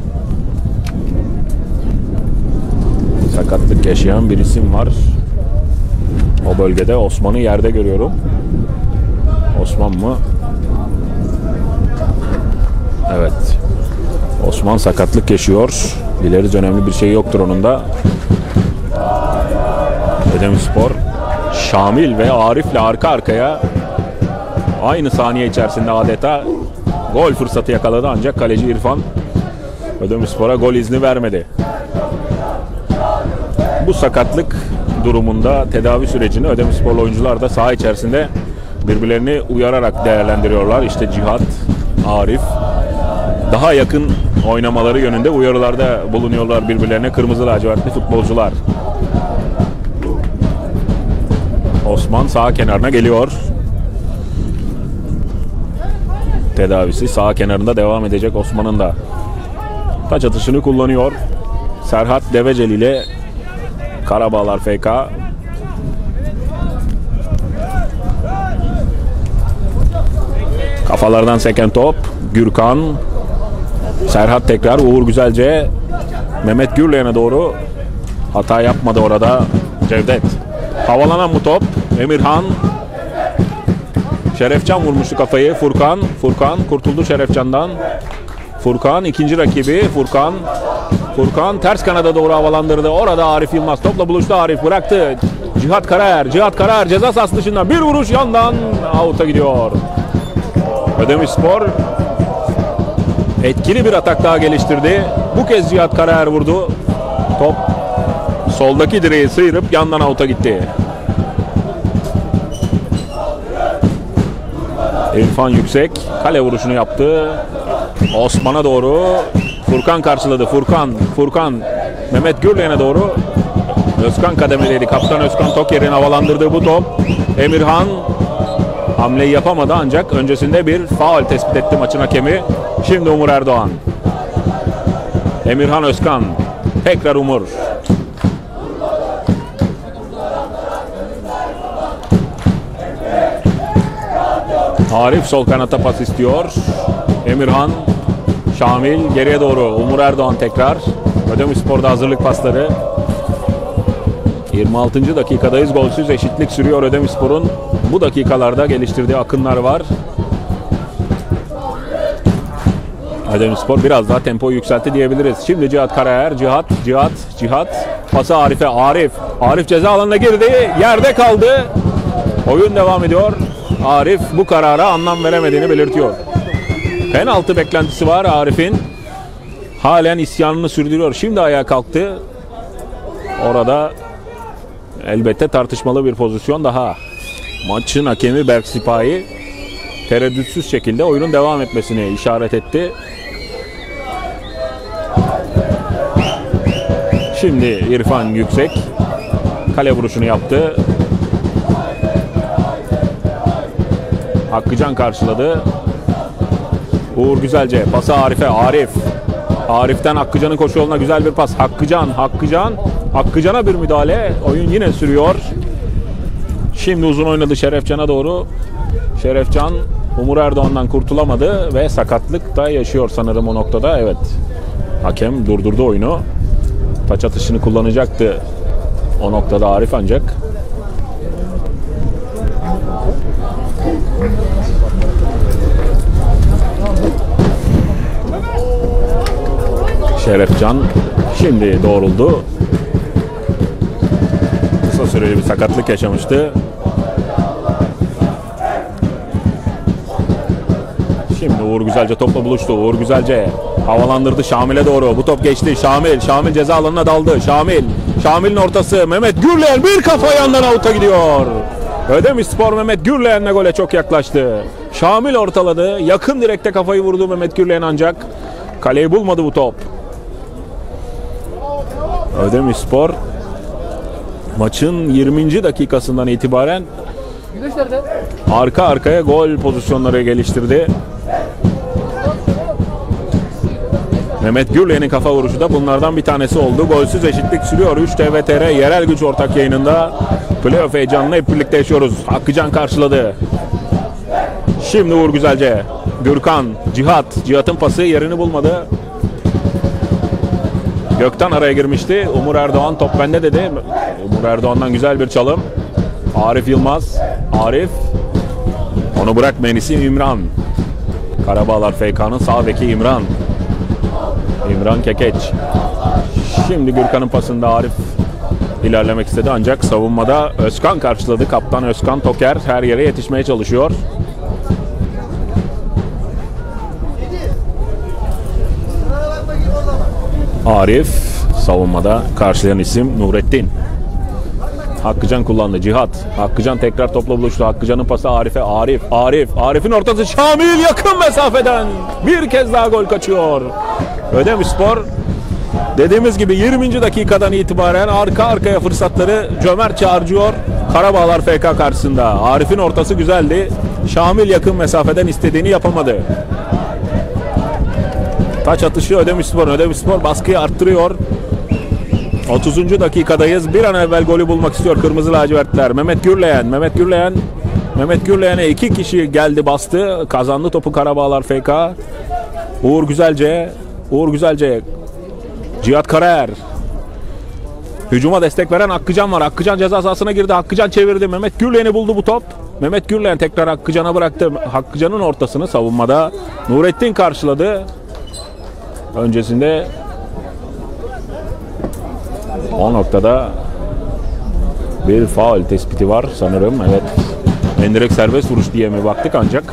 sakatlık yaşayan bir isim var. O bölgede Osman'ı yerde görüyorum. Osman mı? Evet. Osman sakatlık yaşıyor. Dileriz önemli bir şey yoktur onun da. Ödemirspor Şamil ve Arif'le arka arkaya aynı saniye içerisinde adeta gol fırsatı yakaladı ancak kaleci İrfan Ödemirspor'a gol izni vermedi. Bu sakatlık durumunda tedavi sürecini Ödemirsporlu oyuncular da saha içerisinde birbirlerini uyararak değerlendiriyorlar. İşte Cihat, Arif daha yakın oynamaları yönünde uyarılarda bulunuyorlar birbirlerine kırmızı lacivertli futbolcular. Osman sağ kenarına geliyor. Tedavisi sağ kenarında devam edecek Osman'ın da. Taç atışını kullanıyor. Serhat Deveceli ile Karabağlar FK. Kafalardan seken top. Gürkan. Serhat tekrar. Uğur Güzelce. Mehmet Gürleyen'e doğru. Hata yapmadı orada. Cevdet. Havalanan bu top. Emirhan. Şerefcan vurmuştu kafayı. Furkan. Furkan kurtuldu Şerefcan'dan. Furkan ikinci rakibi. Furkan. Furkan ters kanada doğru havalandırdı. Orada Arif Yılmaz topla buluştu. Arif bıraktı. Cihat Karaer. Cihat Karaer ceza sahası dışından bir vuruş yandan out'a gidiyor. Ödemiş Spor etkili bir atak daha geliştirdi. Bu kez Cihat Karaer vurdu. Top soldaki direği sıyırıp yandan out'a gitti. İrfan Yüksek kale vuruşunu yaptı. Osman'a doğru Furkan karşıladı. Furkan, Furkan Mehmet Gürleyen'e doğru Özkan kademeliydi. Kaptan Özkan Toker'in havalandırdığı bu top. Emirhan hamleyi yapamadı ancak öncesinde bir faul tespit etti maçın hakemi. Şimdi Umur Erdoğan. Emirhan Özkan. Tekrar Umur. Arif sol kanata pas istiyor. Emirhan, Şamil geriye doğru. Umur Erdoğan tekrar. Ödemişspor'da hazırlık pasları. 26. dakikadayız. Golsüz eşitlik sürüyor Ödemişspor'un. Bu dakikalarda geliştirdiği akınlar var. Ödemişspor biraz daha tempoyu yükseltti diyebiliriz. Şimdi Cihat Karayer, Cihat, Cihat, Cihat. Pası Arif'e, Arif. Arif ceza alanına girdi. Yerde kaldı. Oyun devam ediyor. Arif bu karara anlam veremediğini belirtiyor. Penaltı beklentisi var Arif'in. Halen isyanını sürdürüyor. Şimdi ayağa kalktı. Orada elbette tartışmalı bir pozisyon daha. Maçın hakemi Berk Sipahi tereddütsüz şekilde oyunun devam etmesini işaret etti. Şimdi İrfan Yüksek kale vuruşunu yaptı. Hakkıcan karşıladı. Uğur Güzelce pası Arif'e. Arif. Arif'ten Hakkıcan'ın koşu yoluna güzel bir pas. Hakkıcan, Hakkıcan. Hakkıcan'a bir müdahale. Oyun yine sürüyor. Şimdi uzun oynadı Şerefcan'a doğru. Şerefcan Umur Erdoğan'dan kurtulamadı ve sakatlık da yaşıyor sanırım o noktada. Evet. Hakem durdurdu oyunu. Taç atışını kullanacaktı o noktada Arif ancak Şerefcan şimdi doğruldu. Kısa süreli bir sakatlık yaşamıştı. Şimdi Uğur Güzelce topla buluştu. Uğur Güzelce havalandırdı Şamil'e doğru. Bu top geçti. Şamil. Şamil ceza alanına daldı. Şamil. Şamil'in ortası. Mehmet Gürleyen bir kafa yandan avuta gidiyor. Ödemiş Spor Mehmet Gürleyen'le gole çok yaklaştı. Şamil ortaladı. Yakın direkte kafayı vurdu Mehmet Gürleyen ancak kaleyi bulmadı bu top. Ödemiş Spor maçın 20. dakikasından itibaren arka arkaya gol pozisyonları geliştirdi. Mehmet Gürleyen'in kafa vuruşu da bunlardan bir tanesi oldu. Golsüz eşitlik sürüyor. 3 TVTR yerel güç ortak yayınında. Playoff heyecanını hep birlikte yaşıyoruz. Hakkıcan karşıladı. Şimdi Uğur Güzelce. Gürkan, Cihat. Cihat'ın pası yerini bulmadı. Gökten araya girmişti. Umur Erdoğan top bende dedi. Umur Erdoğan'dan güzel bir çalım. Arif Yılmaz. Arif. Onu bırakmayan isim İmran. Karabağlar FK'nın sağ beki İmran. İmran Kekeç. Şimdi Gürkan'ın pasında Arif ilerlemek istedi ancak savunmada Özkan karşıladı. Kaptan Özkan Toker her yere yetişmeye çalışıyor. Arif savunmada karşılayan isim Nurettin. Hakkıcan kullandı. Cihat. Hakkıcan tekrar topla buluştu. Hakkıcan'ın pası Arif'e. Arif. Arif. Arif'in ortası Şamil yakın mesafeden. Bir kez daha gol kaçıyor. Ödemi Spor dediğimiz gibi 20. dakikadan itibaren arka arkaya fırsatları cömertçe harcıyor. Karabağlar FK karşısında. Arif'in ortası güzeldi. Şamil yakın mesafeden istediğini yapamadı. Taç atışı Ödemişspor. Ödemişspor baskıyı arttırıyor. 30. dakikadayız. Bir an evvel golü bulmak istiyor Kırmızı Lacivertler. Mehmet Gürleyen. Mehmet Gürleyen Mehmet Gürleyen'e iki kişi geldi bastı. Kazandı topu Karabağlar FK. Uğur Güzelce. Uğur Güzelce. Cihat Karaer. Hücuma destek veren Hakkıcan var. Hakkıcan ceza sahasına girdi. Hakkıcan çevirdi. Mehmet Gürleyen'i buldu bu top. Mehmet Gürleyen tekrar Hakkıcan'a bıraktı. Hakkıcan'ın ortasını savunmada Nurettin karşıladı. Öncesinde o noktada bir faul tespiti var sanırım. Evet. Endirek serbest vuruş diye mi baktık ancak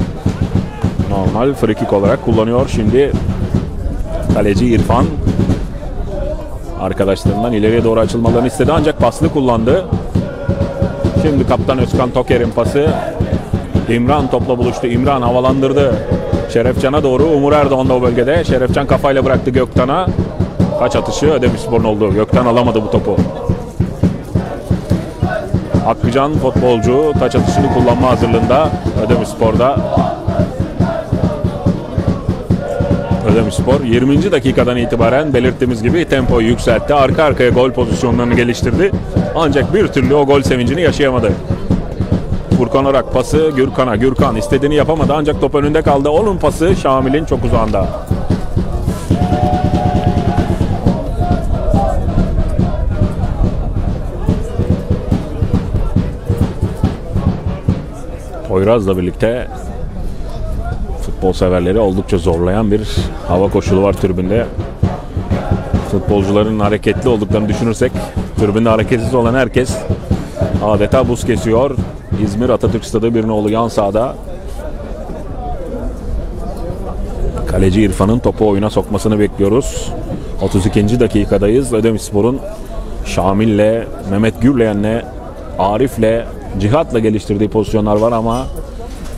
normal free kick olarak kullanıyor. Şimdi kaleci İrfan arkadaşlarından ileriye doğru açılmalarını istedi ancak paslı kullandı. Şimdi kaptan Özkan Toker'in pası İmran topla buluştu. İmran havalandırdı. Şerefcan'a doğru Umur Erdoğan da o bölgede. Şerefcan kafayla bıraktı Göktan'a. Kaç atışı Ödemişspor'un oldu. Gökten alamadı bu topu. Hakkıcan futbolcu taç atışını kullanma hazırlığında Ödemişspor'da. Ödemişspor 20. dakikadan itibaren belirttiğimiz gibi tempoyu yükseltti. Arka arkaya gol pozisyonlarını geliştirdi. Ancak bir türlü o gol sevincini yaşayamadı. Furkan Orak pası Gürkan'a. Gürkan istediğini yapamadı ancak top önünde kaldı. Onun pası Şamil'in çok uzağında. Poyraz'la birlikte futbol severleri oldukça zorlayan bir hava koşulu var tribünde. Futbolcuların hareketli olduklarını düşünürsek tribünde hareketsiz olan herkes adeta buz kesiyor. İzmir Atatürk Stadı bir nolu yan sahada. Kaleci İrfan'ın topu oyuna sokmasını bekliyoruz. 32. dakikadayız. Ödemişspor'un Şamil'le, Mehmet Gürleyen'le, Arif'le, Cihat'la geliştirdiği pozisyonlar var ama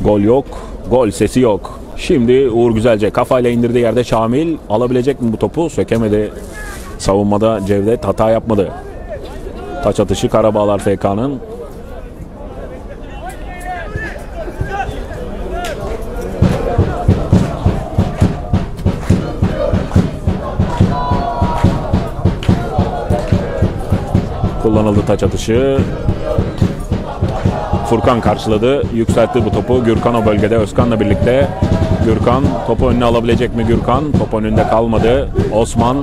gol yok. Gol sesi yok. Şimdi Uğur Güzelce kafayla indirdiği yerde Şamil alabilecek mi bu topu? Sökemedi. Savunmada Cevdet hata yapmadı. Taç atışı Karabağlar FK'nın. Kullanıldı taç atışı. Furkan karşıladı. Yükseltti bu topu. Gürkan o bölgede Özkan'la birlikte. Gürkan topu önüne alabilecek mi Gürkan? Top önünde kalmadı. Osman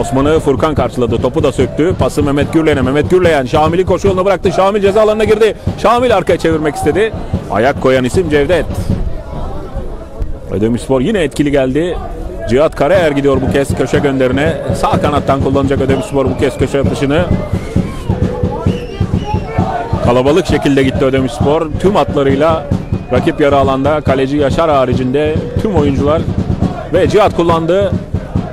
Osman'ı Furkan karşıladı. Topu da söktü. Pası Mehmet Gürleyen'e. Mehmet Gürleyen Şamil'i koşu yoluna bıraktı. Şamil ceza alanına girdi. Şamil arkaya çevirmek istedi. Ayak koyan isim Cevdet. Ödemişspor yine etkili geldi. Cihat Karayer gidiyor bu kez köşe gönderine. Sağ kanattan kullanacak Ödemişspor bu kez köşe atışını. Kalabalık şekilde gitti Ödemişspor. Tüm atlarıyla rakip yarı alanda kaleci Yaşar haricinde tüm oyuncular ve Cihat kullandı.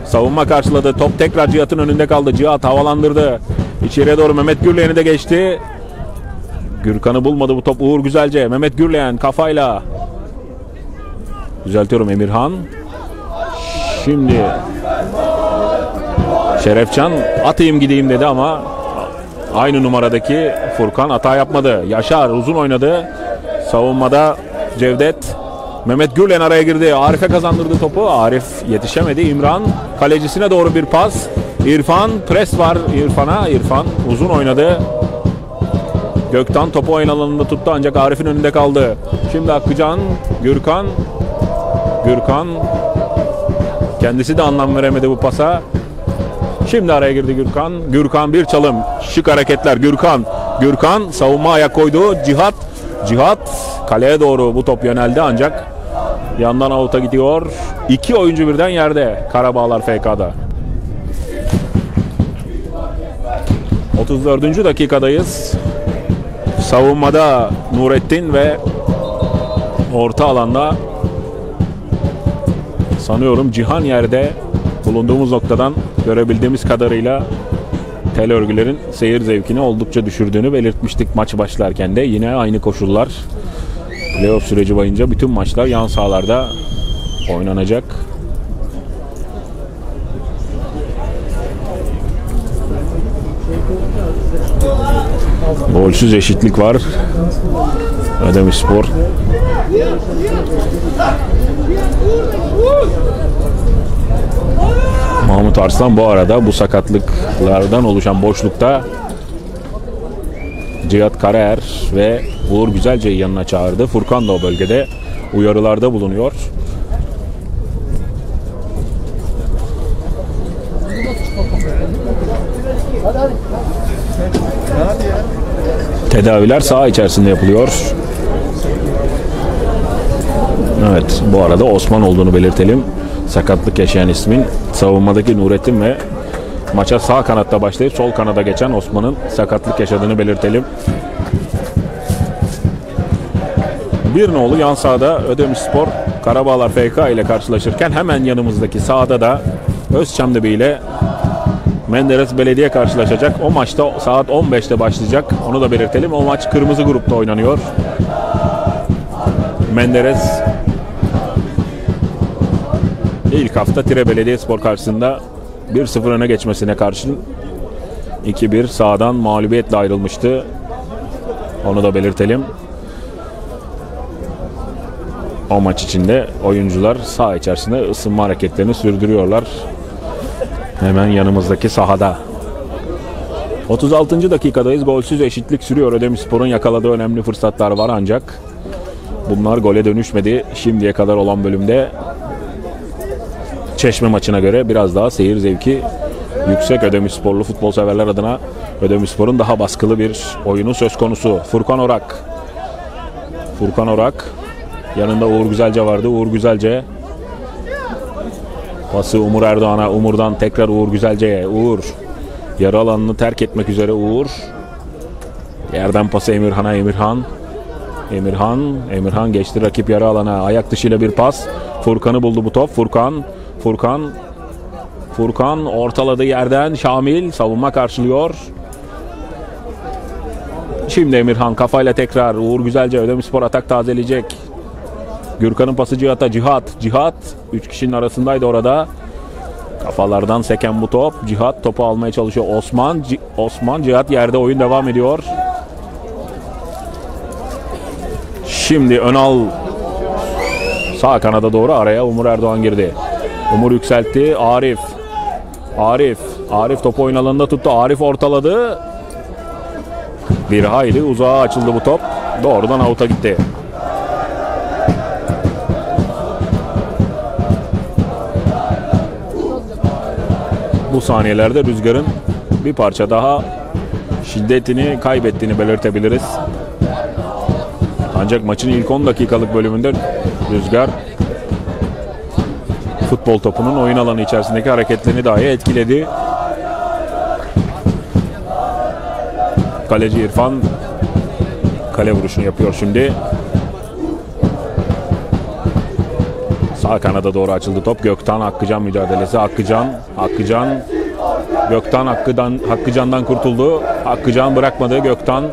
Savunma karşıladı. Top tekrar Cihat'ın önünde kaldı. Cihat havalandırdı. İçeriye doğru Mehmet Gürleyen'i de geçti. Gürkan'ı bulmadı bu top. Uğur Güzelce. Mehmet Gürleyen kafayla. Düzeltiyorum Emirhan. Şimdi Şerefcan atayım gideyim dedi ama aynı numaradaki Furkan hata yapmadı. Yaşar uzun oynadı. Savunmada Cevdet Mehmet Gürlen araya girdi. Arif'e kazandırdı topu. Arif yetişemedi. İmran kalecisine doğru bir pas. İrfan pres var İrfan'a. İrfan uzun oynadı. Göktan topu oyun alanında tuttu ancak Arif'in önünde kaldı. Şimdi Akıcan, Gürkan. Gürkan kendisi de anlam veremedi bu pasa. Şimdi araya girdi Gürkan. Gürkan bir çalım. Şık hareketler Gürkan. Gürkan savunma ayak koydu. Cihat. Cihat kaleye doğru bu top yöneldi ancak yandan avuta gidiyor. İki oyuncu birden yerde Karabağlar FK'da. 34. dakikadayız. Savunmada Nurettin ve orta alanda sanıyorum Cihan yerde bulunduğumuz noktadan görebildiğimiz kadarıyla tel örgülerin seyir zevkini oldukça düşürdüğünü belirtmiştik maç başlarken de. Yine aynı koşullar playoff süreci boyunca bütün maçlar yan sahalarda oynanacak. Golsüz eşitlik var. Ödemi Spor. Mahmut Arslan bu arada bu sakatlıklardan oluşan boşlukta Cihat Karaer ve Uğur Güzelce'yi yanına çağırdı. Furkan da o bölgede uyarılarda bulunuyor. Tedaviler saha içerisinde yapılıyor. Evet bu arada Osman olduğunu belirtelim. Sakatlık yaşayan ismin savunmadaki Nurettin ve maça sağ kanatta başlayıp sol kanada geçen Osman'ın sakatlık yaşadığını belirtelim. Bir nolu yan sahada Ödemiş Spor Karabağlar FK ile karşılaşırken hemen yanımızdaki sahada da Özçamdebi ile Menderes Belediye karşılaşacak. O maçta saat 15'te başlayacak. Onu da belirtelim. O maç kırmızı grupta oynanıyor. Menderes ilk hafta Tire Belediyespor karşısında 1-0 öne geçmesine karşın 2-1 sağdan mağlubiyetle ayrılmıştı. Onu da belirtelim. O maç içinde oyuncular saha içerisinde ısınma hareketlerini sürdürüyorlar. Hemen yanımızdaki sahada. 36. dakikadayız. Golsüz eşitlik sürüyor. Ödemişspor'un yakaladığı önemli fırsatlar var ancak bunlar gole dönüşmedi. Şimdiye kadar olan bölümde Çeşme maçına göre biraz daha seyir zevki yüksek Ödemişsporlu futbol severler adına Ödemişspor'un daha baskılı bir oyunu söz konusu. Furkan Orak. Furkan Orak. Yanında Uğur Güzelce vardı. Uğur Güzelce Pası Umur Erdoğan'a. Umur'dan tekrar Uğur Güzelce'ye. Uğur. Yarı alanını terk etmek üzere Uğur. Yerden pası Emirhan'a. Emirhan. Emirhan. Emirhan geçti rakip yarı alana. Ayak dışıyla bir pas. Furkan'ı buldu bu top. Furkan. Furkan. Furkan ortaladı yerden. Şamil savunma karşılıyor. Şimdi Emirhan kafayla tekrar Uğur Güzelce Ödemişspor atak tazeleyecek. Gürkan'ın pası Cihat'a. Cihat. Cihat. Üç kişinin arasındaydı orada. Kafalardan seken bu top. Cihat topu almaya çalışıyor. Osman. C- Osman Cihat yerde oyun devam ediyor. Şimdi Önal sağ kanada doğru araya Umur Erdoğan girdi. Umur yükseltti. Arif. Arif. Arif topu oyun alanında tuttu. Arif ortaladı. Bir hayli uzağa açıldı bu top. Doğrudan avuta gitti. bu saniyelerde rüzgarın bir parça daha şiddetini kaybettiğini belirtebiliriz. Ancak maçın ilk 10 dakikalık bölümünde rüzgar futbol topunun oyun alanı içerisindeki hareketlerini dahi etkiledi. Kaleci İrfan kale vuruşunu yapıyor şimdi. Sağ kanada doğru açıldı top. Gökten Hakkıcan mücadelesi. Hakkıcan, Hakkıcan Gökten Hakkı'dan, Hakkıcan'dan kurtuldu. Hakkıcan bırakmadı. Gökten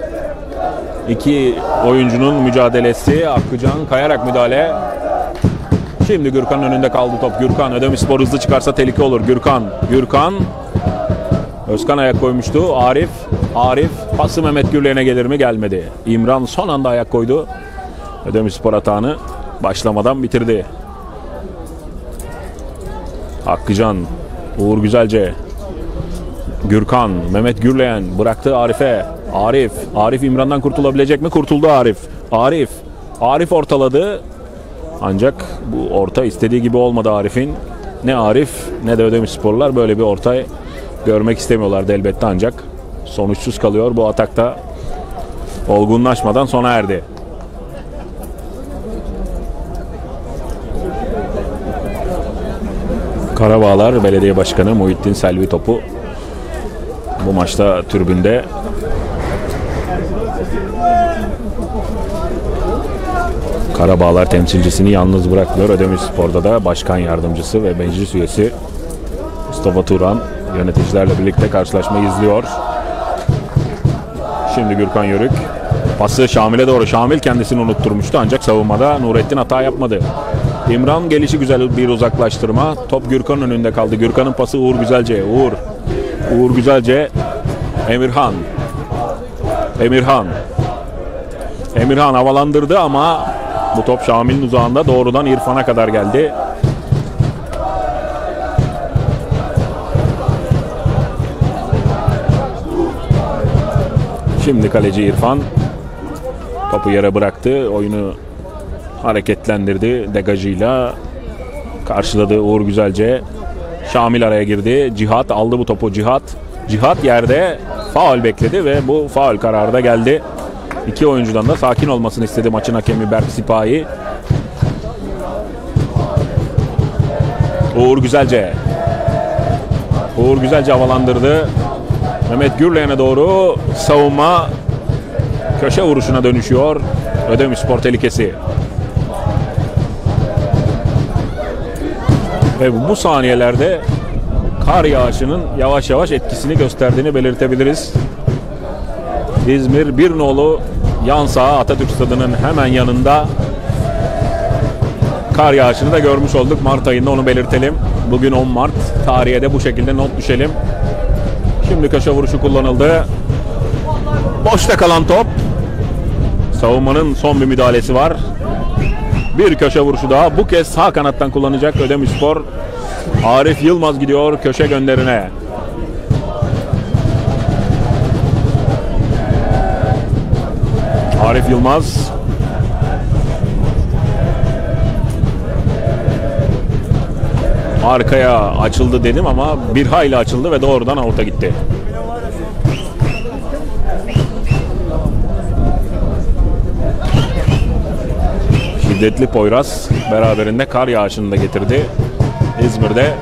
iki oyuncunun mücadelesi. Hakkıcan kayarak müdahale. Şimdi Gürkan'ın önünde kaldı top. Gürkan Ödemişspor hızlı çıkarsa tehlike olur. Gürkan, Gürkan Özkan ayak koymuştu. Arif, Arif pası Mehmet Gürlen'e gelir mi? Gelmedi. İmran son anda ayak koydu. Ödemişspor atağını başlamadan bitirdi. Hakkıcan, Uğur Güzelce, Gürkan, Mehmet Gürleyen bıraktı Arif'e. Arif, Arif İmran'dan kurtulabilecek mi? Kurtuldu Arif. Arif, Arif ortaladı. Ancak bu orta istediği gibi olmadı Arif'in. Ne Arif ne de Ödemiş Sporlar böyle bir orta görmek istemiyorlardı elbette ancak sonuçsuz kalıyor. Bu atakta olgunlaşmadan sona erdi. Karabağlar Belediye Başkanı Muhittin Selvi topu bu maçta tribünde. Karabağlar temsilcisini yalnız bırakmıyor. Ödemiş Spor'da da başkan yardımcısı ve meclis üyesi Mustafa Turan yöneticilerle birlikte karşılaşmayı izliyor. Şimdi Gürkan Yörük. Pası Şamil'e doğru. Şamil kendisini unutturmuştu ancak savunmada Nurettin hata yapmadı. İmran gelişi güzel bir uzaklaştırma. Top Gürkan'ın önünde kaldı. Gürkan'ın pası Uğur Güzelce. Uğur. Uğur Güzelce. Emirhan. Emirhan. Emirhan havalandırdı ama bu top Şamil'in uzağında doğrudan İrfan'a kadar geldi. Şimdi kaleci İrfan topu yere bıraktı. Oyunu hareketlendirdi degajıyla. Karşıladı Uğur Güzelce. Şamil araya girdi. Cihat aldı bu topu Cihat. Cihat yerde faul bekledi ve bu faul kararı da geldi. İki oyuncudan da sakin olmasını istedi maçın hakemi Berk Sipahi. Uğur Güzelce. Uğur Güzelce havalandırdı. Mehmet Gürleyen'e doğru savunma köşe vuruşuna dönüşüyor. Ödemiş spor tehlikesi. Ve bu saniyelerde kar yağışının yavaş yavaş etkisini gösterdiğini belirtebiliriz. İzmir bir nolu yan saha Atatürk Stadı'nın hemen yanında kar yağışını da görmüş olduk. Mart ayında onu belirtelim. Bugün 10 Mart. Tarihe de bu şekilde not düşelim. Şimdi köşe vuruşu kullanıldı. Boşta kalan top. Savunmanın son bir müdahalesi var. Bir köşe vuruşu daha. Bu kez sağ kanattan kullanacak Ödemiş Spor. Arif Yılmaz gidiyor köşe gönderine. Arif Yılmaz arkaya açıldı dedim ama bir hayli açıldı ve doğrudan avuta gitti. Şiddetli Poyraz beraberinde kar yağışını da getirdi. İzmir'de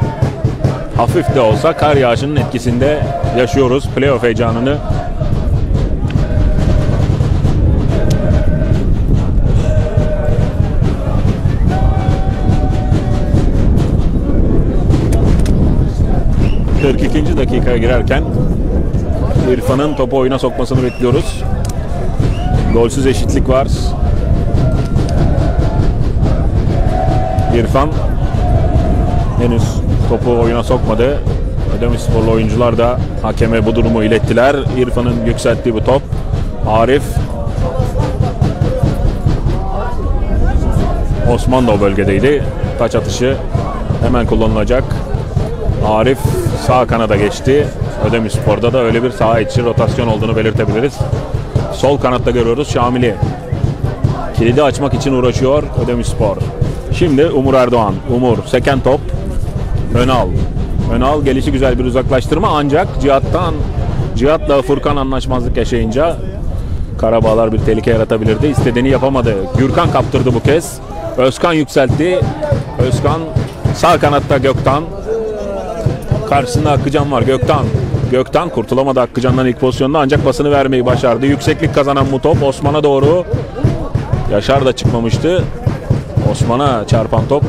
hafif de olsa kar yağışının etkisinde yaşıyoruz playoff heyecanını. ...42. dakikaya girerken... ...İrfan'ın topu oyuna sokmasını bekliyoruz. Golsüz eşitlik var. İrfan henüz topu oyuna sokmadı. Ödemiş sporlu oyuncular da hakeme bu durumu ilettiler. İrfan'ın yükselttiği bu top. Arif Osman da o bölgedeydi. Taç atışı hemen kullanılacak. Arif sağ kanada geçti. Ödemiş Spor'da da öyle bir sağ içi rotasyon olduğunu belirtebiliriz. Sol kanatta görüyoruz Şamil'i. Kilidi açmak için uğraşıyor Ödemiş Spor. Şimdi Umur Erdoğan. Umur seken top. Önal. Önal gelişi güzel bir uzaklaştırma ancak Cihat'tan Cihat'la Furkan anlaşmazlık yaşayınca Karabağlar bir tehlike yaratabilirdi. İstediğini yapamadı. Gürkan kaptırdı bu kez. Özkan yükseltti. Özkan sağ kanatta Göktan. Karşısında Hakkıcan var. Göktan. Göktan kurtulamadı Hakkıcan'dan ilk pozisyonda ancak basını vermeyi başardı. Yükseklik kazanan bu top Osman'a doğru. Yaşar da çıkmamıştı. Osman'a çarpan top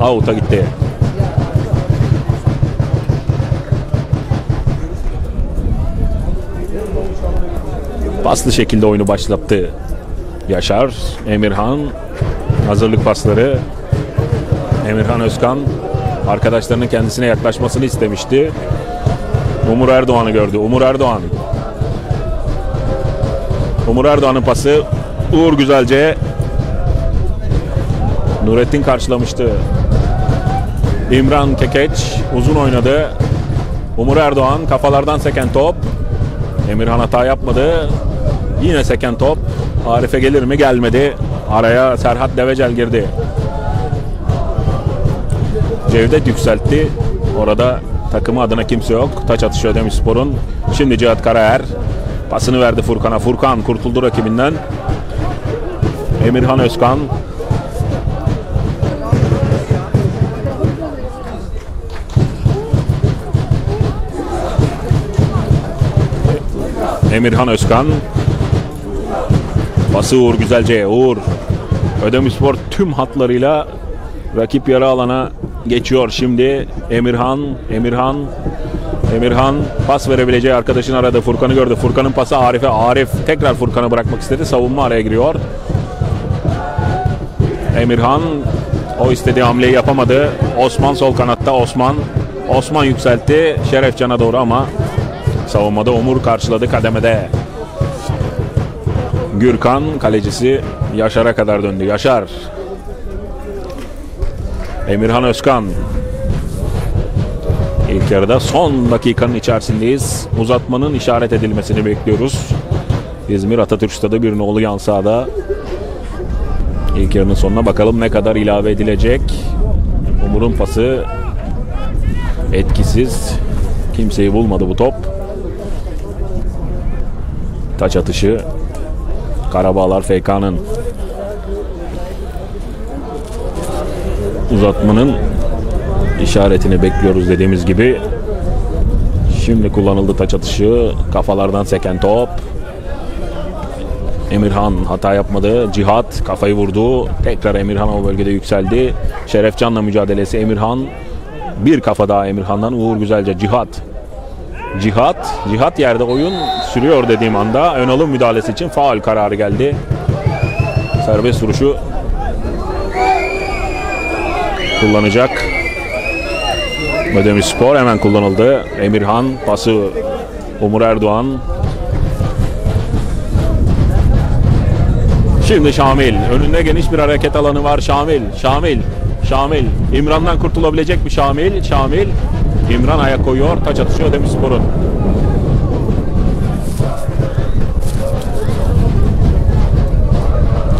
out'a gitti. Paslı şekilde oyunu başlattı. Yaşar, Emirhan hazırlık pasları. Emirhan Özkan arkadaşlarının kendisine yaklaşmasını istemişti. Umur Erdoğan'ı gördü. Umur Erdoğan. Umur Erdoğan'ın pası Uğur Güzelce Nurettin karşılamıştı. İmran Kekeç uzun oynadı. Umur Erdoğan kafalardan seken top. Emirhan hata yapmadı. Yine seken top. Arif'e gelir mi? Gelmedi. Araya Serhat Devecel girdi. Cevdet yükseltti. Orada takımı adına kimse yok. Taç atışı Ödemiş Spor'un. Şimdi Cihat Karaer pasını verdi Furkan'a. Furkan kurtuldu rakibinden. Emirhan Özkan Emirhan Özkan. Pası Uğur Güzelce. Uğur. Ödemişspor tüm hatlarıyla rakip yarı alana geçiyor şimdi. Emirhan, Emirhan, Emirhan pas verebileceği arkadaşını aradı. Furkan'ı gördü. Furkan'ın pası Arif'e. Arif tekrar Furkan'ı bırakmak istedi. Savunma araya giriyor. Emirhan o istediği hamleyi yapamadı. Osman sol kanatta Osman. Osman yükseltti Şerefcan'a doğru ama savunmada Umur karşıladı kademede. Gürkan kalecisi Yaşar'a kadar döndü. Yaşar. Emirhan Özkan. İlk yarıda son dakikanın içerisindeyiz. Uzatmanın işaret edilmesini bekliyoruz. İzmir Atatürk Stadı bir nolu yan. İlk yarının sonuna bakalım ne kadar ilave edilecek. Umur'un pası etkisiz. Kimseyi bulmadı bu top. Taç atışı Karabağlar FK'nın uzatmanın işaretini bekliyoruz dediğimiz gibi. Şimdi kullanıldı taç atışı. Kafalardan seken top. Emirhan hata yapmadı. Cihat kafayı vurdu. Tekrar Emirhan o bölgede yükseldi. Şerefcan'la mücadelesi Emirhan. Bir kafa daha Emirhan'dan Uğur Güzelce. Cihat. Cihat. Cihat yerde oyun sürüyor dediğim anda ön alım müdahalesi için faal kararı geldi. Serbest vuruşu kullanacak. Ödemiş Spor hemen kullanıldı. Emirhan pası Umur Erdoğan Şimdi Şamil. Önünde geniş bir hareket alanı var. Şamil. Şamil. Şamil. İmran'dan kurtulabilecek mi Şamil? Şamil. İmran ayak koyuyor. Taç atışı Ödemiş Spor'un.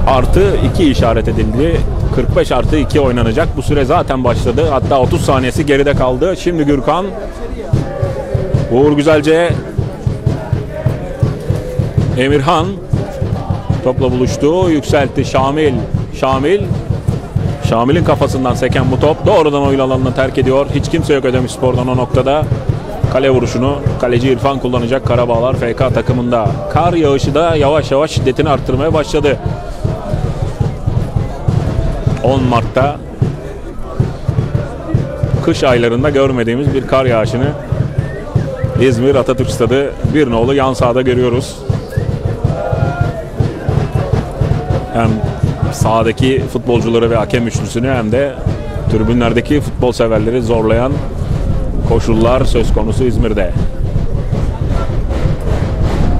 Artı 2 işaret edildi. 45 artı 2 oynanacak. Bu süre zaten başladı. Hatta 30 saniyesi geride kaldı. Şimdi Gürkan. Uğur Güzelce. Emirhan. Topla buluştu. Yükseltti Şamil. Şamil. Şamil'in kafasından seken bu top doğrudan oyun alanını terk ediyor. Hiç kimse yok Ödemiş Spor'dan o noktada. Kale vuruşunu kaleci İrfan kullanacak Karabağlar FK takımında. Kar yağışı da yavaş yavaş şiddetini arttırmaya başladı. 10 Mart'ta kış aylarında görmediğimiz bir kar yağışını İzmir Atatürk Stadı bir nolu yan sahada görüyoruz. Hem sahadaki futbolcuları ve hakem üçlüsünü hem de tribünlerdeki futbol severleri zorlayan koşullar söz konusu İzmir'de.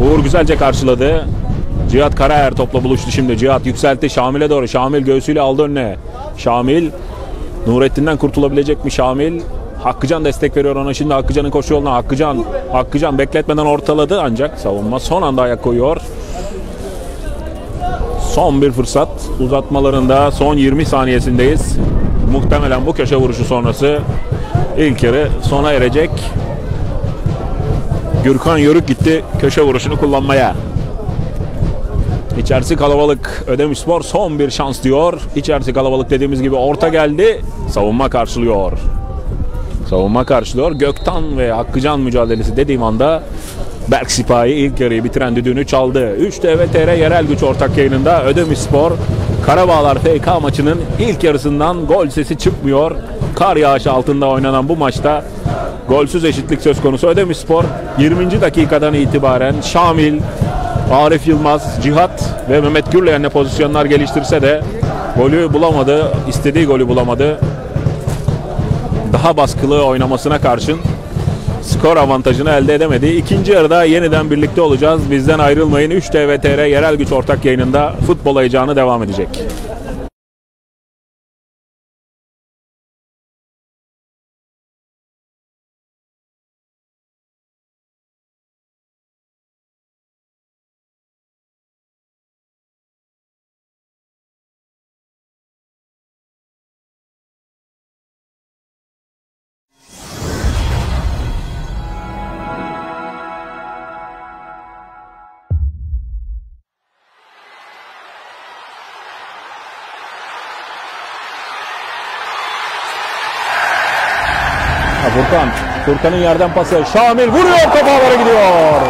Uğur güzelce karşıladı. Cihat Karaer topla buluştu şimdi. Cihat yükseltti Şamil'e doğru. Şamil göğsüyle aldı önüne. Şamil Nurettin'den kurtulabilecek mi Şamil? Hakkıcan destek veriyor ona. Şimdi Hakkıcan'ın koşu yoluna. Hakkıcan, Hakkıcan bekletmeden ortaladı ancak savunma son anda ayak koyuyor. Son bir fırsat uzatmalarında son 20 saniyesindeyiz. Muhtemelen bu köşe vuruşu sonrası ilk yarı sona erecek. Gürkan Yörük gitti köşe vuruşunu kullanmaya. İçerisi kalabalık. Ödemiş Spor son bir şans diyor. İçerisi kalabalık dediğimiz gibi orta geldi. Savunma karşılıyor. Savunma karşılıyor. Göktan ve Hakkıcan mücadelesi dediğim anda Berk Sipahi ilk yarıyı bitiren düdüğünü çaldı. 3 TVTR yerel güç ortak yayınında Ödemiş Spor Karabağlar FK maçının ilk yarısından gol sesi çıkmıyor. Kar yağışı altında oynanan bu maçta golsüz eşitlik söz konusu. Ödemiş Spor 20. dakikadan itibaren Şamil, Arif Yılmaz, Cihat ve Mehmet Gürleyen'le pozisyonlar geliştirse de golü bulamadı. istediği golü bulamadı. Daha baskılı oynamasına karşın skor avantajını elde edemedi. İkinci yarıda yeniden birlikte olacağız. Bizden ayrılmayın. 3 TVTR yerel güç ortak yayınında futbol heyecanı devam edecek. Furkan. Furkan'ın yerden pası. Şamil vuruyor top ağlara gidiyor.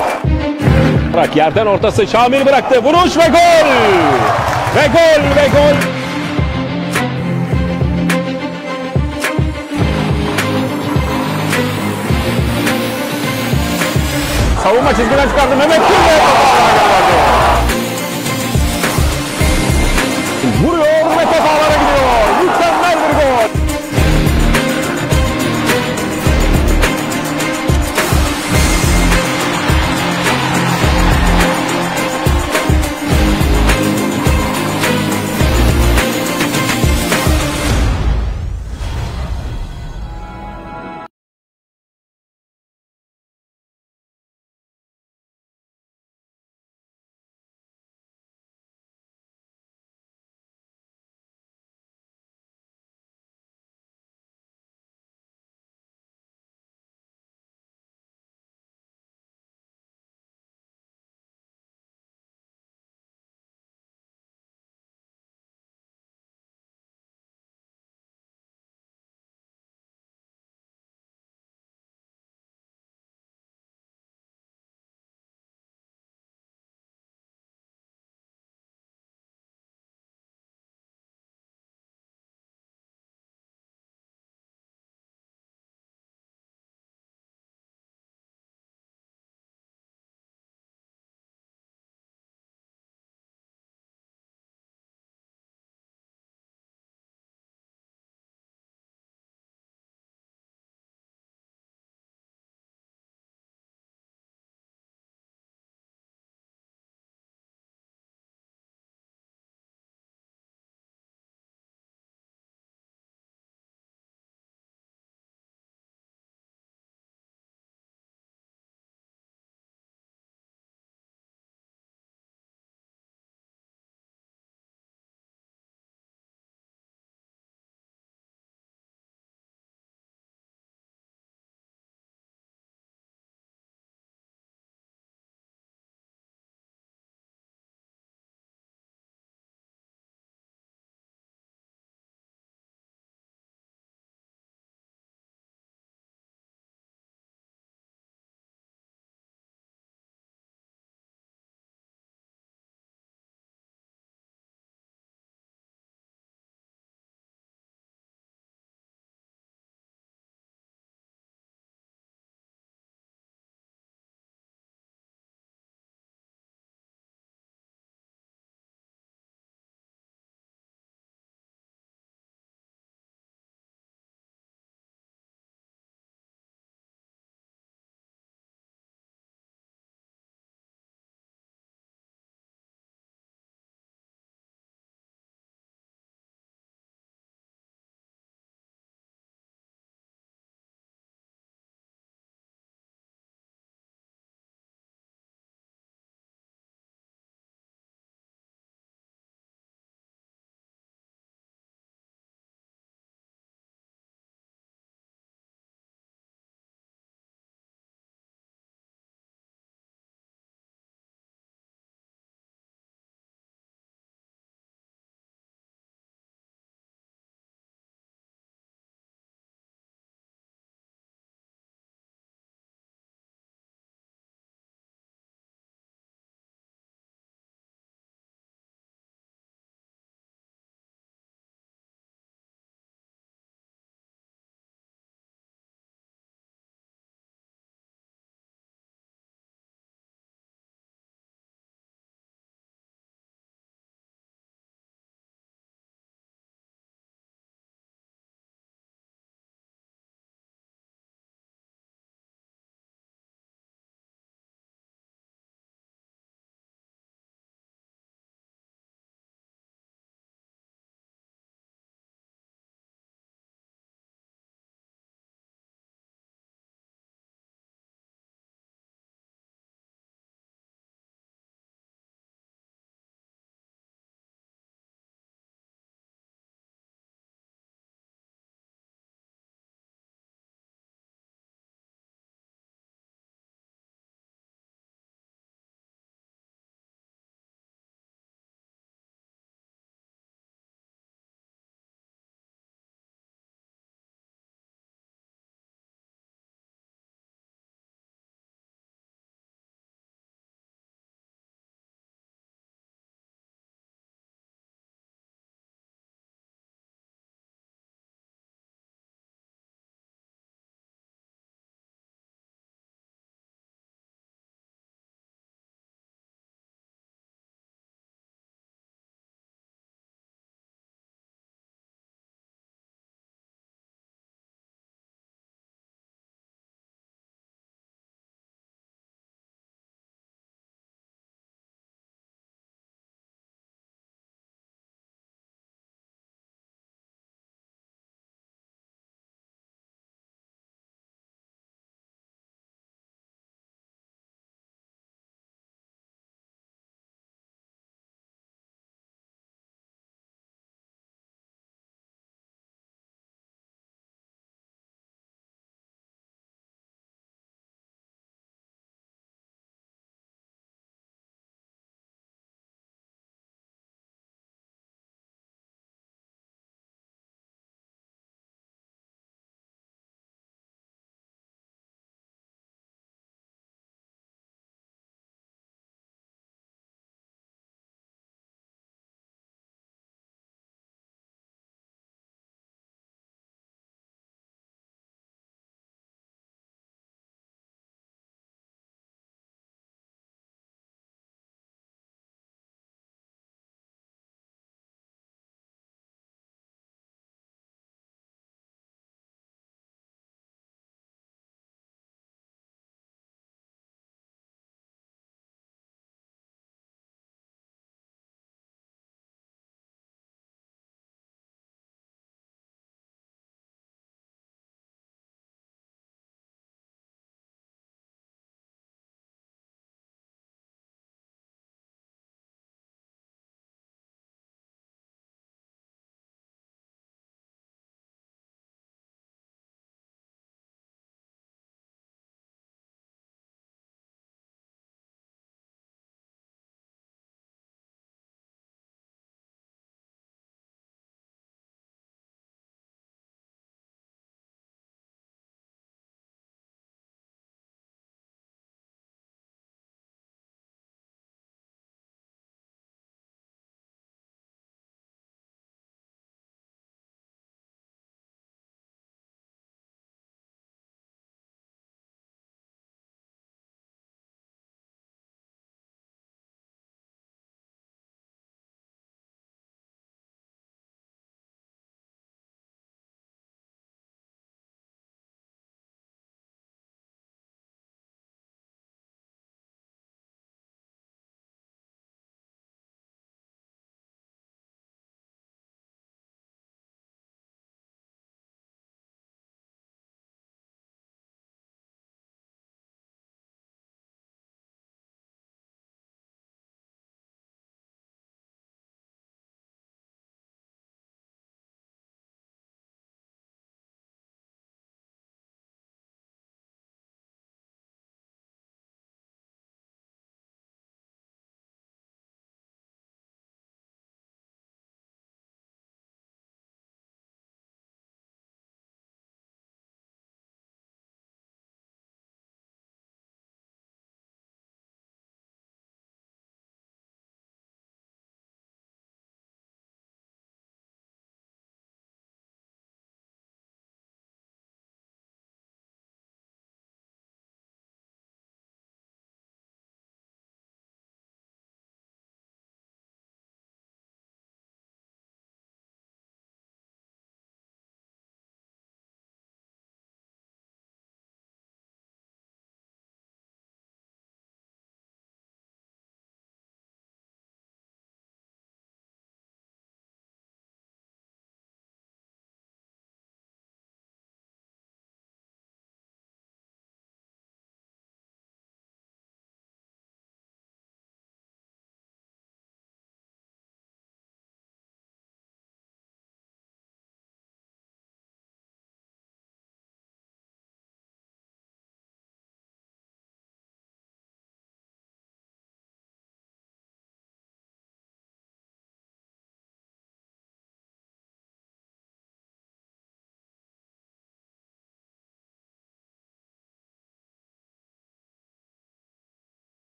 Bırak yerden ortası Şamil bıraktı. Vuruş ve gol! Ve gol ve gol! Savunma çizgiden çıkardı Mehmet Gül ve gönderdi.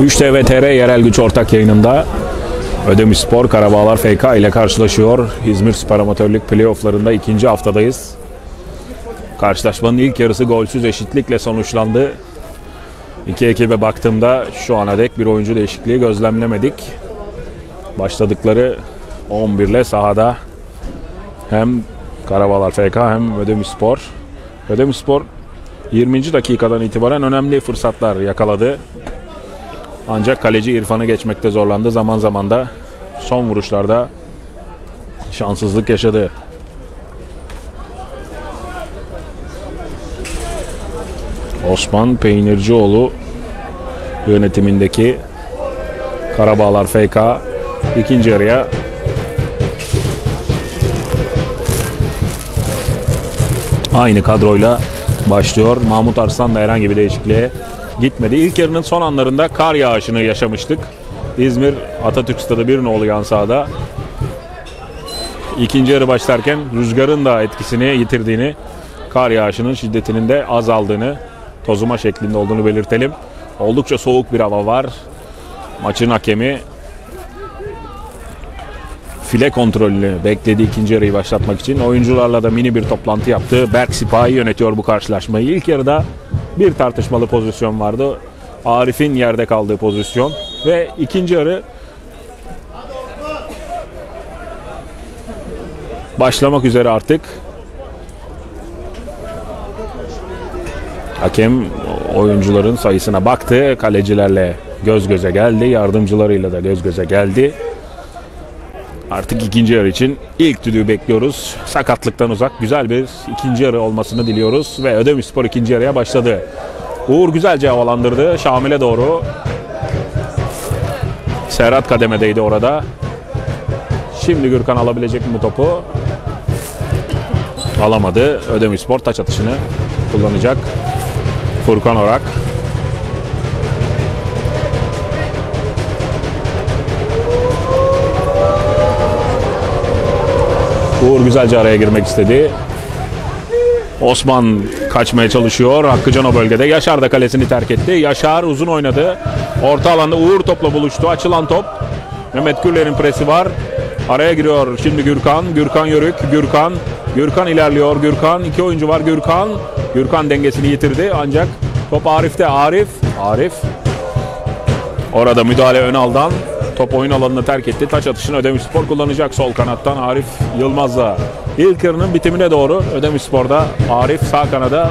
3 TVTR yerel güç ortak yayınında Ödemir Spor Karabağlar FK ile karşılaşıyor. İzmir Süper Amatörlük playofflarında ikinci haftadayız. Karşılaşmanın ilk yarısı golsüz eşitlikle sonuçlandı. İki ekibe baktığımda şu ana dek bir oyuncu değişikliği gözlemlemedik. Başladıkları 11 ile sahada hem Karabağlar FK hem Ödemir Spor. Ödemir Spor 20. dakikadan itibaren önemli fırsatlar yakaladı. Ancak kaleci İrfan'ı geçmekte zorlandı. Zaman zaman da son vuruşlarda şanssızlık yaşadı. Osman Peynircioğlu yönetimindeki Karabağlar FK ikinci yarıya aynı kadroyla başlıyor. Mahmut Arslan da herhangi bir değişikliğe gitmedi. İlk yarının son anlarında kar yağışını yaşamıştık. İzmir Atatürk Stadı bir nolu yan sahada. İkinci yarı başlarken rüzgarın da etkisini yitirdiğini, kar yağışının şiddetinin de azaldığını, tozuma şeklinde olduğunu belirtelim. Oldukça soğuk bir hava var. Maçın hakemi file kontrolünü bekledi ikinci yarıyı başlatmak için. Oyuncularla da mini bir toplantı yaptı. Berk Sipahi yönetiyor bu karşılaşmayı. İlk yarıda bir tartışmalı pozisyon vardı. Arif'in yerde kaldığı pozisyon ve ikinci yarı başlamak üzere artık. Hakem oyuncuların sayısına baktı. Kalecilerle göz göze geldi. Yardımcılarıyla da göz göze geldi. Artık ikinci yarı için ilk düdüğü bekliyoruz. Sakatlıktan uzak güzel bir ikinci yarı olmasını diliyoruz. Ve Ödemir Spor ikinci yarıya başladı. Uğur güzelce havalandırdı. Şamil'e doğru. Serhat kademedeydi orada. Şimdi Gürkan alabilecek mi bu topu? Alamadı. Ödemir Spor taç atışını kullanacak. Furkan Orak. Uğur güzelce araya girmek istedi. Osman kaçmaya çalışıyor. Hakkıcan o bölgede. Yaşar da kalesini terk etti. Yaşar uzun oynadı. Orta alanda Uğur topla buluştu. Açılan top. Mehmet Gürler'in presi var. Araya giriyor şimdi Gürkan. Gürkan Yörük. Gürkan. Gürkan ilerliyor. Gürkan. iki oyuncu var. Gürkan. Gürkan dengesini yitirdi. Ancak top Arif'te. Arif. Arif. Orada müdahale Önal'dan. Top oyun alanını terk etti. Taç atışını Ödemiş Spor kullanacak sol kanattan Arif Yılmaz'la. İlk yarının bitimine doğru Ödemiş Spor'da Arif sağ kanada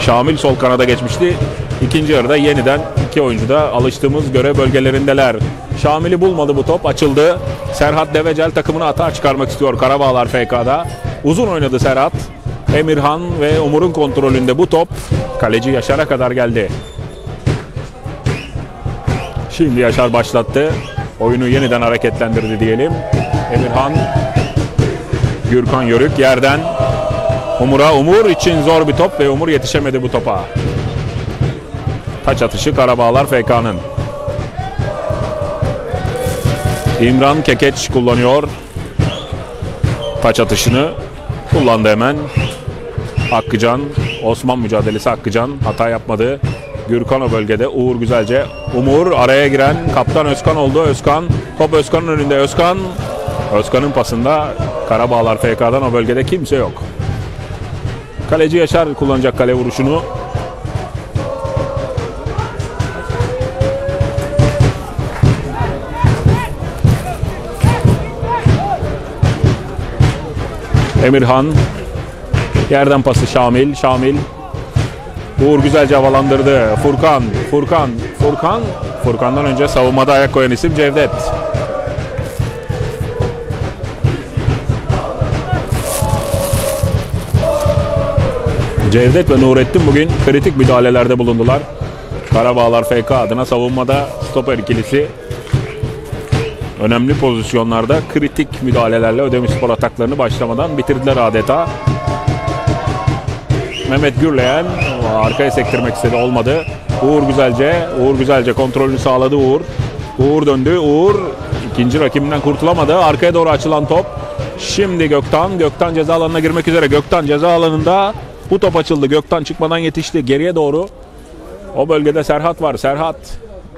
Şamil sol kanada geçmişti. İkinci yarıda yeniden iki oyuncu da alıştığımız görev bölgelerindeler. Şamil'i bulmadı bu top açıldı. Serhat Devecel takımını atağa çıkarmak istiyor Karabağlar FK'da. Uzun oynadı Serhat. Emirhan ve Umur'un kontrolünde bu top kaleci Yaşar'a kadar geldi. Şimdi Yaşar başlattı. Oyunu yeniden hareketlendirdi diyelim. Emirhan, Gürkan Yörük yerden Umur'a. Umur için zor bir top ve Umur yetişemedi bu topa. Taç atışı Karabağlar FK'nın. İmran Kekeç kullanıyor. Taç atışını kullandı hemen. Hakkıcan, Osman mücadelesi Hakkıcan hata yapmadı. Gürkan o bölgede. Uğur güzelce. Umur araya giren kaptan Özkan oldu. Özkan top Özkan'ın önünde. Özkan Özkan'ın pasında Karabağlar FK'dan o bölgede kimse yok. Kaleci Yaşar kullanacak kale vuruşunu. Emirhan yerden pası Şamil. Şamil Uğur güzelce havalandırdı. Furkan, Furkan, Furkan. Furkan'dan önce savunmada ayak koyan isim Cevdet. Cevdet ve Nurettin bugün kritik müdahalelerde bulundular. Karabağlar FK adına savunmada stoper ikilisi önemli pozisyonlarda kritik müdahalelerle Ödemiş Spor ataklarını başlamadan bitirdiler adeta. Mehmet Gürleyen arkaya sektirmek istedi olmadı. Uğur Güzelce, Uğur Güzelce kontrolünü sağladı Uğur. Uğur döndü. Uğur ikinci rakibinden kurtulamadı. Arkaya doğru açılan top. Şimdi Göktan, Göktan ceza alanına girmek üzere. Göktan ceza alanında bu top açıldı. Göktan çıkmadan yetişti. Geriye doğru O bölgede Serhat var. Serhat.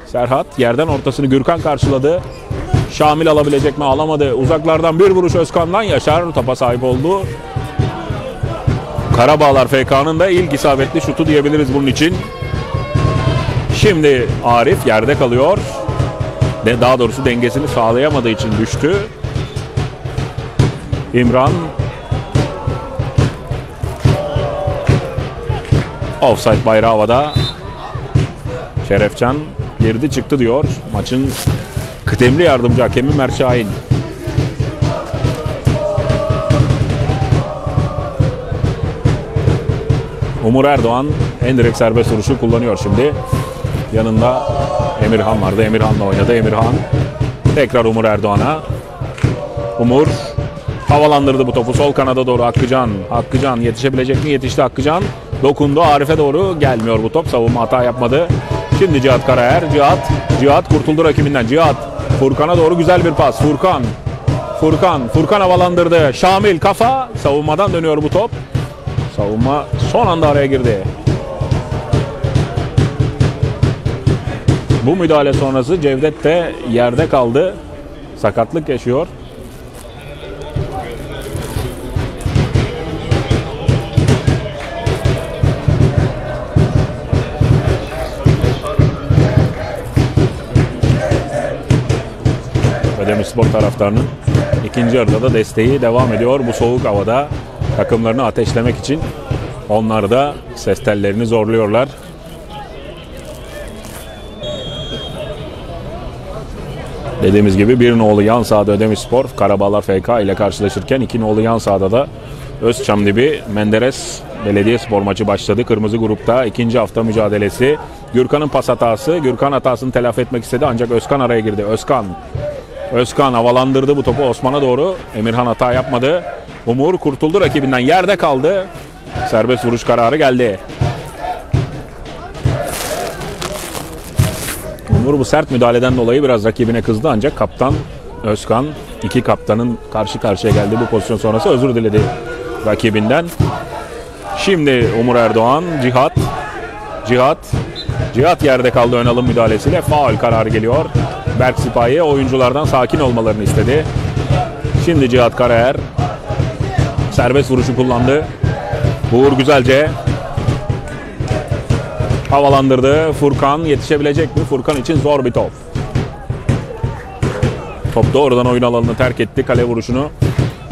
Serhat yerden ortasını Gürkan karşıladı. Şamil alabilecek mi? Alamadı. Uzaklardan bir vuruş Özkan'dan Yaşar topa sahip oldu. Karabağlar FK'nın da ilk isabetli şutu diyebiliriz bunun için. Şimdi Arif yerde kalıyor. De daha doğrusu dengesini sağlayamadığı için düştü. İmran Offside bayrağı havada. Şerefcan girdi çıktı diyor. Maçın kıdemli yardımcı hakemi Mert Şahin. Umur Erdoğan en direkt serbest vuruşu kullanıyor şimdi. Yanında Emirhan vardı. Emirhan'la oynadı. Emirhan tekrar Umur Erdoğan'a. Umur havalandırdı bu topu sol kanada doğru Hakkıcan. Hakkıcan yetişebilecek mi? Yetişti Hakkıcan. Dokundu Arif'e doğru gelmiyor bu top. Savunma hata yapmadı. Şimdi Cihat Karaer. Cihat. Cihat kurtuldu rakibinden. Cihat. Furkan'a doğru güzel bir pas. Furkan. Furkan. Furkan havalandırdı. Şamil kafa. Savunmadan dönüyor bu top. Savunma son anda araya girdi. Bu müdahale sonrası Cevdet de yerde kaldı. Sakatlık yaşıyor. Ödemir Spor taraftarının ikinci yarıda da desteği devam ediyor. Bu soğuk havada takımlarını ateşlemek için onlar da ses tellerini zorluyorlar. Dediğimiz gibi bir nolu yan sahada Ödemir Spor Karabağlar FK ile karşılaşırken iki nolu yan sahada da Özçamdibi Menderes Belediye Spor maçı başladı. Kırmızı grupta ikinci hafta mücadelesi. Gürkan'ın pas hatası. Gürkan hatasını telafi etmek istedi ancak Özkan araya girdi. Özkan Özkan havalandırdı bu topu Osman'a doğru. Emirhan hata yapmadı. Umur kurtuldu rakibinden. Yerde kaldı. Serbest vuruş kararı geldi. Umur bu sert müdahaleden dolayı biraz rakibine kızdı ancak kaptan Özkan iki kaptanın karşı karşıya geldiği bu pozisyon sonrası özür diledi rakibinden. Şimdi Umur Erdoğan, Cihat, Cihat, Cihat yerde kaldı ön alım müdahalesiyle faul kararı geliyor. Berk Sipahi oyunculardan sakin olmalarını istedi. Şimdi Cihat Karaer serbest vuruşu kullandı. Uğur Güzelce havalandırdı. Furkan yetişebilecek mi? Furkan için zor bir top. Top doğrudan oyun alanını terk etti. Kale vuruşunu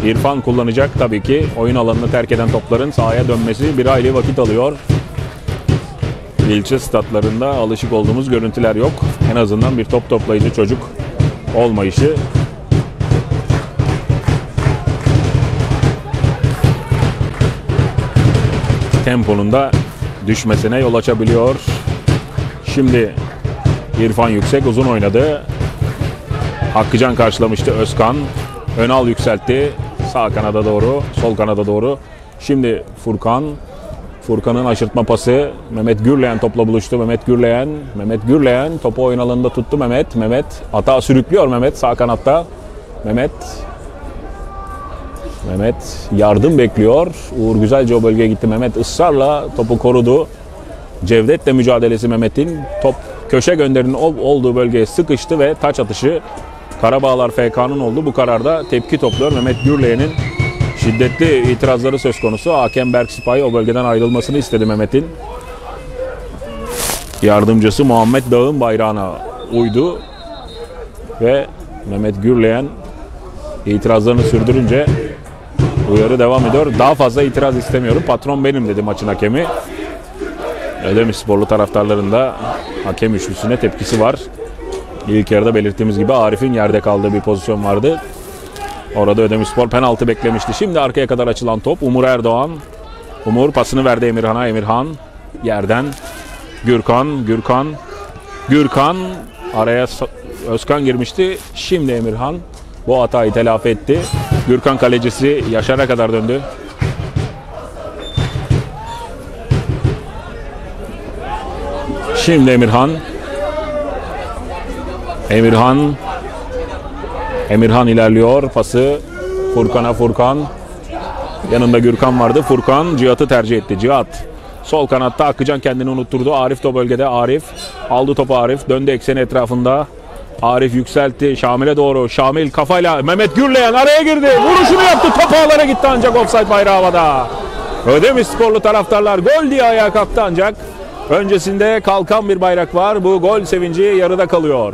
İrfan kullanacak tabii ki. Oyun alanını terk eden topların sahaya dönmesi bir hayli vakit alıyor. İlçe statlarında alışık olduğumuz görüntüler yok. En azından bir top toplayıcı çocuk olmayışı temponun da düşmesine yol açabiliyor. Şimdi İrfan Yüksek uzun oynadı. Hakkıcan karşılamıştı Özkan. Önal yükseltti. Sağ kanada doğru, sol kanada doğru. Şimdi Furkan. Furkan'ın aşırtma pası. Mehmet Gürleyen topla buluştu. Mehmet Gürleyen. Mehmet Gürleyen topu oyun alanında tuttu Mehmet. Mehmet ata sürüklüyor Mehmet sağ kanatta. Mehmet Mehmet yardım bekliyor. Uğur güzelce o bölgeye gitti. Mehmet ısrarla topu korudu. Cevdet'le mücadelesi Mehmet'in top köşe gönderinin olduğu bölgeye sıkıştı ve taç atışı Karabağlar FK'nın oldu. Bu kararda tepki topluyor. Mehmet Gürleyen'in şiddetli itirazları söz konusu. Hakem Berk Sipahi o bölgeden ayrılmasını istedi Mehmet'in. Yardımcısı Muhammed Dağ'ın bayrağına uydu. Ve Mehmet Gürleyen itirazlarını sürdürünce uyarı devam ediyor. Daha fazla itiraz istemiyorum. Patron benim dedi maçın hakemi. Ödemir sporlu taraftarlarında hakem üçlüsüne tepkisi var. İlk yarıda belirttiğimiz gibi Arif'in yerde kaldığı bir pozisyon vardı. Orada Ödemirspor penaltı beklemişti. Şimdi arkaya kadar açılan top Umur Erdoğan. Umur pasını verdi Emirhan'a. Emirhan yerden Gürkan, Gürkan, Gürkan araya Özkan girmişti. Şimdi Emirhan bu hatayı telafi etti. Gürkan kalecisi Yaşar'a kadar döndü. Şimdi Emirhan. Emirhan. Emirhan ilerliyor. Pası Furkan'a Furkan. Yanında Gürkan vardı. Furkan Cihat'ı tercih etti. Cihat Sol kanatta Akıcan kendini unutturdu. Arif de bölgede. Arif aldı topu Arif. Döndü ekseni etrafında. Arif yükseltti. Şamil'e doğru. Şamil kafayla Mehmet Gürleyen araya girdi. Vuruşunu yaptı. Top ağlara gitti ancak offside bayrağı havada. Ödemiş sporlu taraftarlar gol diye ayağa kalktı ancak öncesinde kalkan bir bayrak var. Bu gol sevinci yarıda kalıyor.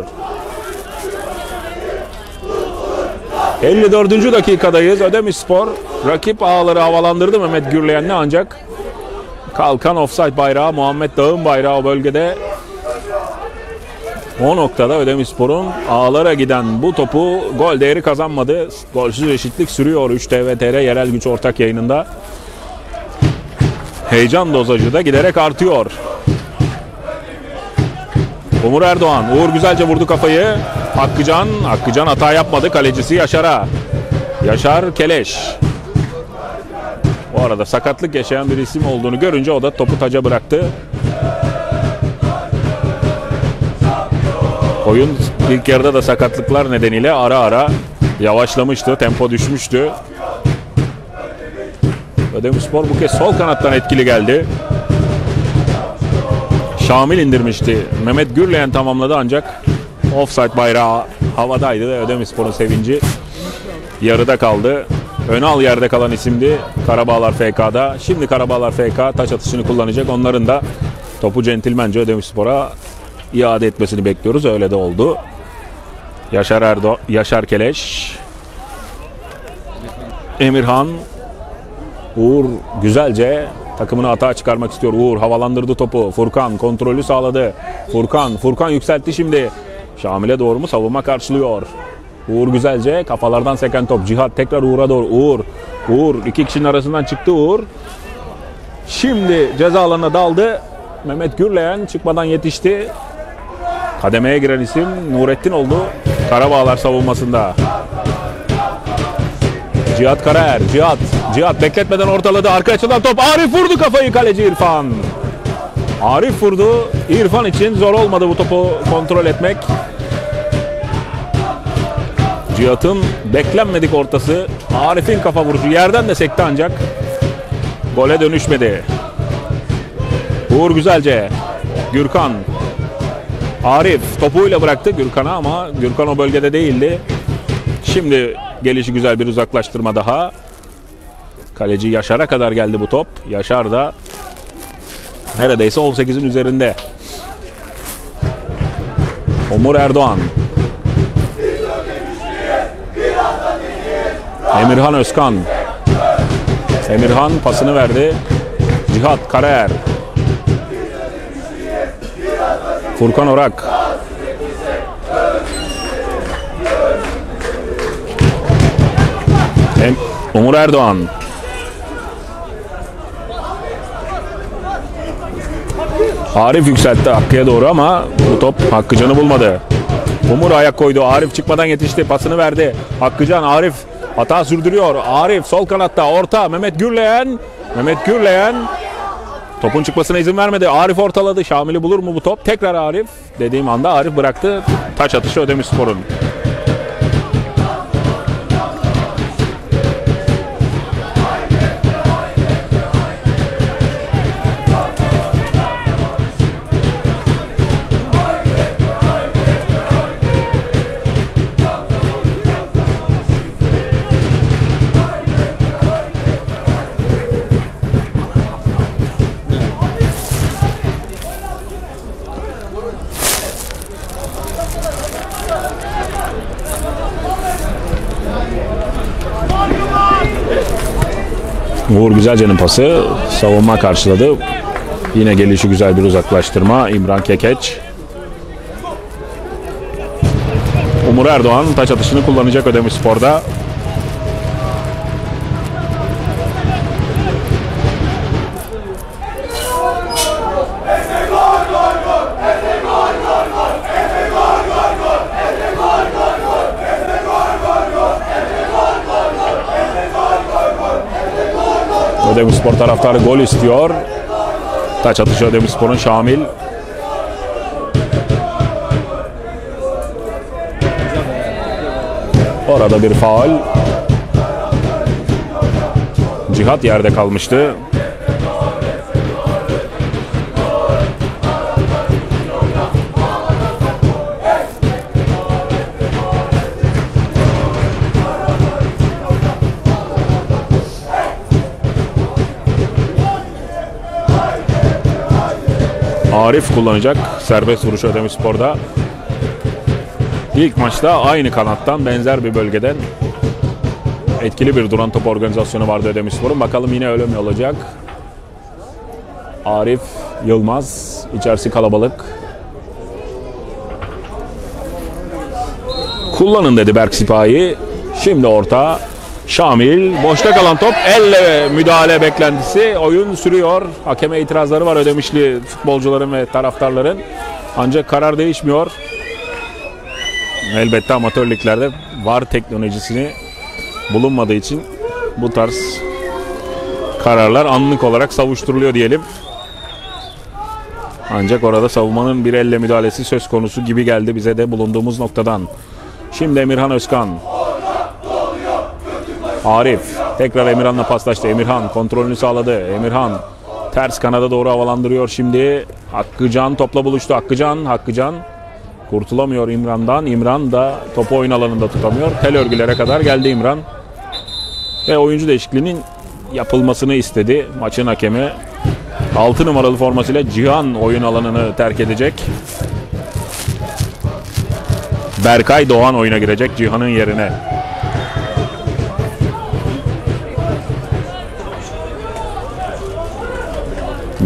54. dakikadayız. Ödemiş Spor rakip ağları havalandırdı Mehmet Gürleyen'le ancak kalkan offside bayrağı Muhammed Dağ'ın bayrağı o bölgede o noktada Ödemiş Spor'un ağlara giden bu topu gol değeri kazanmadı. Golsüz eşitlik sürüyor 3 TVTR yerel güç ortak yayınında. Heyecan dozajı da giderek artıyor. Umur Erdoğan. Uğur güzelce vurdu kafayı. Hakkıcan. Hakkıcan hata yapmadı. Kalecisi Yaşar'a. Yaşar Keleş. Bu arada sakatlık yaşayan bir isim olduğunu görünce o da topu taca bıraktı. Oyun ilk yarıda da sakatlıklar nedeniyle ara ara yavaşlamıştı. Tempo düşmüştü. Ödemişspor bu kez sol kanattan etkili geldi. Şamil indirmişti. Mehmet Gürleyen tamamladı ancak offside bayrağı havadaydı ve Ödemişspor'un sevinci yarıda kaldı. Önal yerde kalan isimdi Karabağlar FK'da. Şimdi Karabağlar FK taç atışını kullanacak. Onların da topu centilmence Ödemişspor'a iade etmesini bekliyoruz. Öyle de oldu. Yaşar Erdo Yaşar Keleş Emirhan Uğur güzelce takımını hata çıkarmak istiyor. Uğur havalandırdı topu. Furkan kontrolü sağladı. Furkan, Furkan yükseltti şimdi. Şamil'e doğru mu savunma karşılıyor. Uğur güzelce kafalardan seken top. Cihat tekrar Uğur'a doğru. Uğur, Uğur iki kişinin arasından çıktı Uğur. Şimdi ceza alanına daldı. Mehmet Gürleyen çıkmadan yetişti. Kademeye giren isim Nurettin oldu. Karabağlar savunmasında. Cihat Karaer, Cihat, Cihat bekletmeden ortaladı. Arka açılan top. Arif vurdu kafayı kaleci İrfan. Arif vurdu. İrfan için zor olmadı bu topu kontrol etmek. Cihat'ın beklenmedik ortası. Arif'in kafa vuruşu yerden de sekti ancak gole dönüşmedi. Uğur güzelce. Gürkan. Arif topuyla bıraktı Gürkan'a ama Gürkan o bölgede değildi. Şimdi gelişi güzel bir uzaklaştırma daha. Kaleci Yaşar'a kadar geldi bu top. Yaşar da neredeyse 18'in üzerinde. Umur Erdoğan. Emirhan Özkan. Emirhan pasını verdi. Cihat Karaer. Furkan Orak. Em Umur Erdoğan. Arif yükseltti Hakkı'ya doğru ama bu top Hakkıcan'ı bulmadı. Umur ayak koydu. Arif çıkmadan yetişti. Pasını verdi. Hakkıcan Arif hata sürdürüyor. Arif sol kanatta orta. Mehmet Gürleyen. Mehmet Gürleyen Topun çıkmasına izin vermedi. Arif ortaladı. Şamil'i bulur mu bu top? Tekrar Arif. Dediğim anda Arif bıraktı. Taç atışı Ödemiş Spor'un. Uğur Güzelce'nin pası savunma karşıladı. Yine gelişi güzel bir uzaklaştırma İmran Kekeç. Umur Erdoğan taç atışını kullanacak Ödemiş Spor'da. Ödemişspor taraftarı gol istiyor. Taç atışı Ödemişspor'un Şamil. Orada bir faul. Cihat yerde kalmıştı. Arif kullanacak serbest vuruş Ödemi Spor'da. İlk maçta aynı kanattan benzer bir bölgeden etkili bir duran top organizasyonu vardı Ödemi Spor'un. Bakalım yine öyle mi olacak? Arif Yılmaz. içerisi kalabalık. Kullanın dedi Berk Sipahi. Şimdi orta. Şamil. Boşta kalan top. Elle müdahale beklentisi. Oyun sürüyor. Hakeme itirazları var ödemişli futbolcuların ve taraftarların. Ancak karar değişmiyor. Elbette amatör liglerde var teknolojisini bulunmadığı için bu tarz kararlar anlık olarak savuşturuluyor diyelim. Ancak orada savunmanın bir elle müdahalesi söz konusu gibi geldi bize de bulunduğumuz noktadan. Şimdi Emirhan Özkan. Arif tekrar Emirhan'la paslaştı. Emirhan kontrolünü sağladı. Emirhan ters kanada doğru havalandırıyor şimdi. Hakkıcan topla buluştu. Hakkıcan, Hakkıcan kurtulamıyor İmran'dan. İmran da topu oyun alanında tutamıyor. Tel örgülere kadar geldi İmran. Ve oyuncu değişikliğinin yapılmasını istedi maçın hakemi. 6 numaralı formasıyla Cihan oyun alanını terk edecek. Berkay Doğan oyuna girecek Cihan'ın yerine.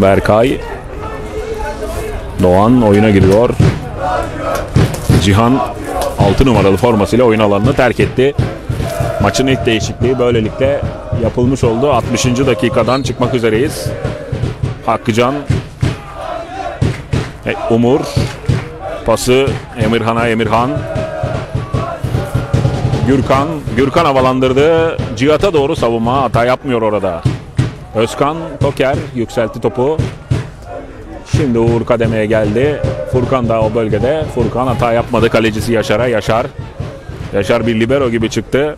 Berkay Doğan oyuna giriyor. Cihan 6 numaralı formasıyla oyun alanını terk etti. Maçın ilk değişikliği böylelikle yapılmış oldu. 60. dakikadan çıkmak üzereyiz. Hakkıcan e, Umur pası Emirhan'a Emirhan Gürkan Gürkan havalandırdı. Cihat'a doğru savunma hata yapmıyor orada. Özkan Toker yükseltti topu. Şimdi Uğur kademeye geldi. Furkan da o bölgede. Furkan hata yapmadı. Kalecisi Yaşar'a. Yaşar. Yaşar bir libero gibi çıktı.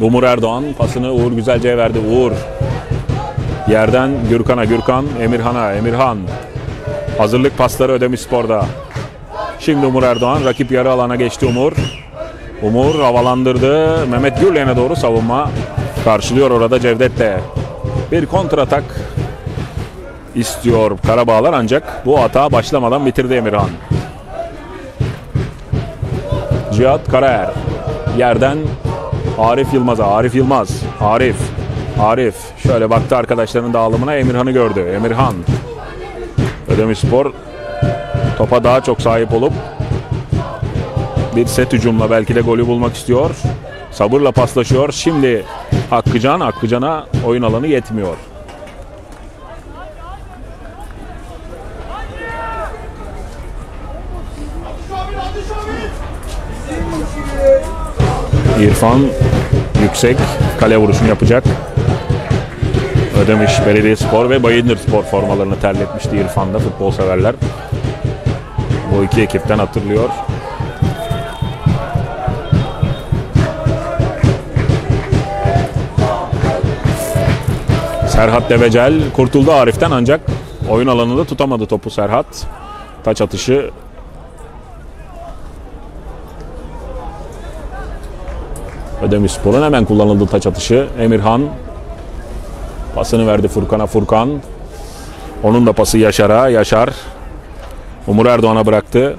Umur Erdoğan pasını Uğur Güzelce'ye verdi. Uğur yerden Gürkan'a, Gürkan Emirhan'a, Emirhan hazırlık pasları Ödemiş Spor'da. Şimdi Umur Erdoğan rakip yarı alana geçti Umur. Umur havalandırdı. Mehmet Gürlen'e doğru savunma karşılıyor orada Cevdet de. Bir kontratak istiyor Karabağlar ancak bu hata başlamadan bitirdi Emirhan. Cihat Karaer yerden Arif Yılmaz'a. Arif Yılmaz. Arif. Arif. Şöyle baktı arkadaşlarının dağılımına Emirhan'ı gördü. Emirhan. Ödemişspor topa daha çok sahip olup bir set hücumla belki de golü bulmak istiyor. Sabırla paslaşıyor. Şimdi Hakkıcan. Hakkıcan'a oyun alanı yetmiyor. İrfan yüksek kale vuruşunu yapacak. Ödemiş Belediyespor ve Bayındır Spor formalarını terletmişti İrfan'da futbol severler. Bu iki ekipten hatırlıyor. Serhat Devecel kurtuldu Arif'ten ancak oyun alanında tutamadı topu Serhat. Taç atışı Ödemiş Spor'un hemen kullanıldığı taç atışı. Emirhan pasını verdi Furkan'a. Furkan onun da pası Yaşar'a. Yaşar Umur Erdoğan'a bıraktı.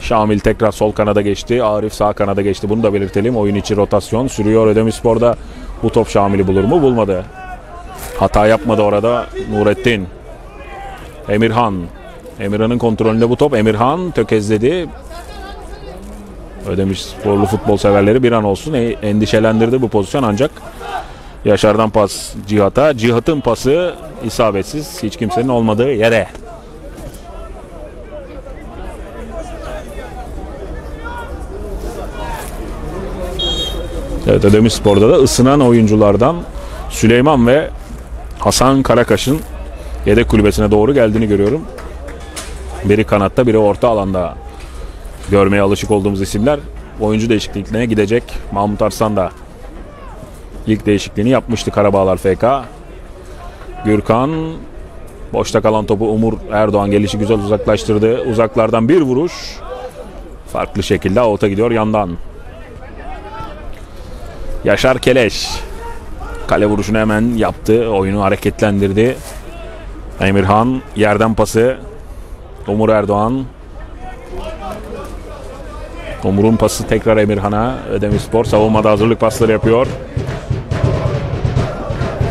Şamil tekrar sol kanada geçti. Arif sağ kanada geçti. Bunu da belirtelim. Oyun içi rotasyon sürüyor. Ödemiş Spor'da bu top Şamil'i bulur mu? Bulmadı. Hata yapmadı orada Nurettin. Emirhan. Emirhan'ın kontrolünde bu top. Emirhan tökezledi. Ödemiş sporlu futbol severleri bir an olsun e, endişelendirdi bu pozisyon ancak Yaşar'dan pas Cihat'a. Cihat'ın pası isabetsiz. Hiç kimsenin olmadığı yere. Evet Ödemiş Spor'da da ısınan oyunculardan Süleyman ve Hasan Karakaş'ın yedek kulübesine doğru geldiğini görüyorum. Biri kanatta biri orta alanda görmeye alışık olduğumuz isimler oyuncu değişikliklerine gidecek. Mahmut Arslan da ilk değişikliğini yapmıştı Karabağlar FK. Gürkan boşta kalan topu Umur Erdoğan gelişi güzel uzaklaştırdı. Uzaklardan bir vuruş. Farklı şekilde out'a gidiyor yandan. Yaşar Keleş kale vuruşunu hemen yaptı. Oyunu hareketlendirdi. Emirhan yerden pası. Umur Erdoğan. Umur'un pası tekrar Emirhan'a. Ödemir Spor savunmada hazırlık pasları yapıyor.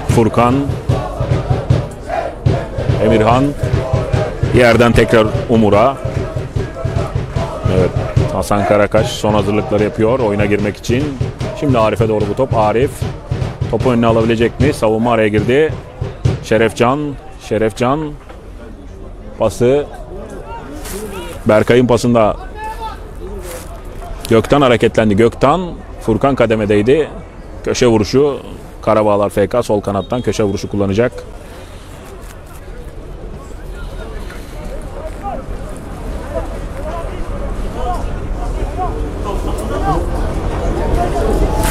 Furkan. Emirhan. Yerden tekrar Umur'a. Evet. Hasan Karakaş son hazırlıkları yapıyor oyuna girmek için. Şimdi Arif'e doğru bu top. Arif. Topu önüne alabilecek mi? Savunma araya girdi. Şerefcan. Şerefcan. Pası. Berkay'ın pasında Gökten hareketlendi. Gökten Furkan kademedeydi. Köşe vuruşu. Karabağlar FK sol kanattan köşe vuruşu kullanacak.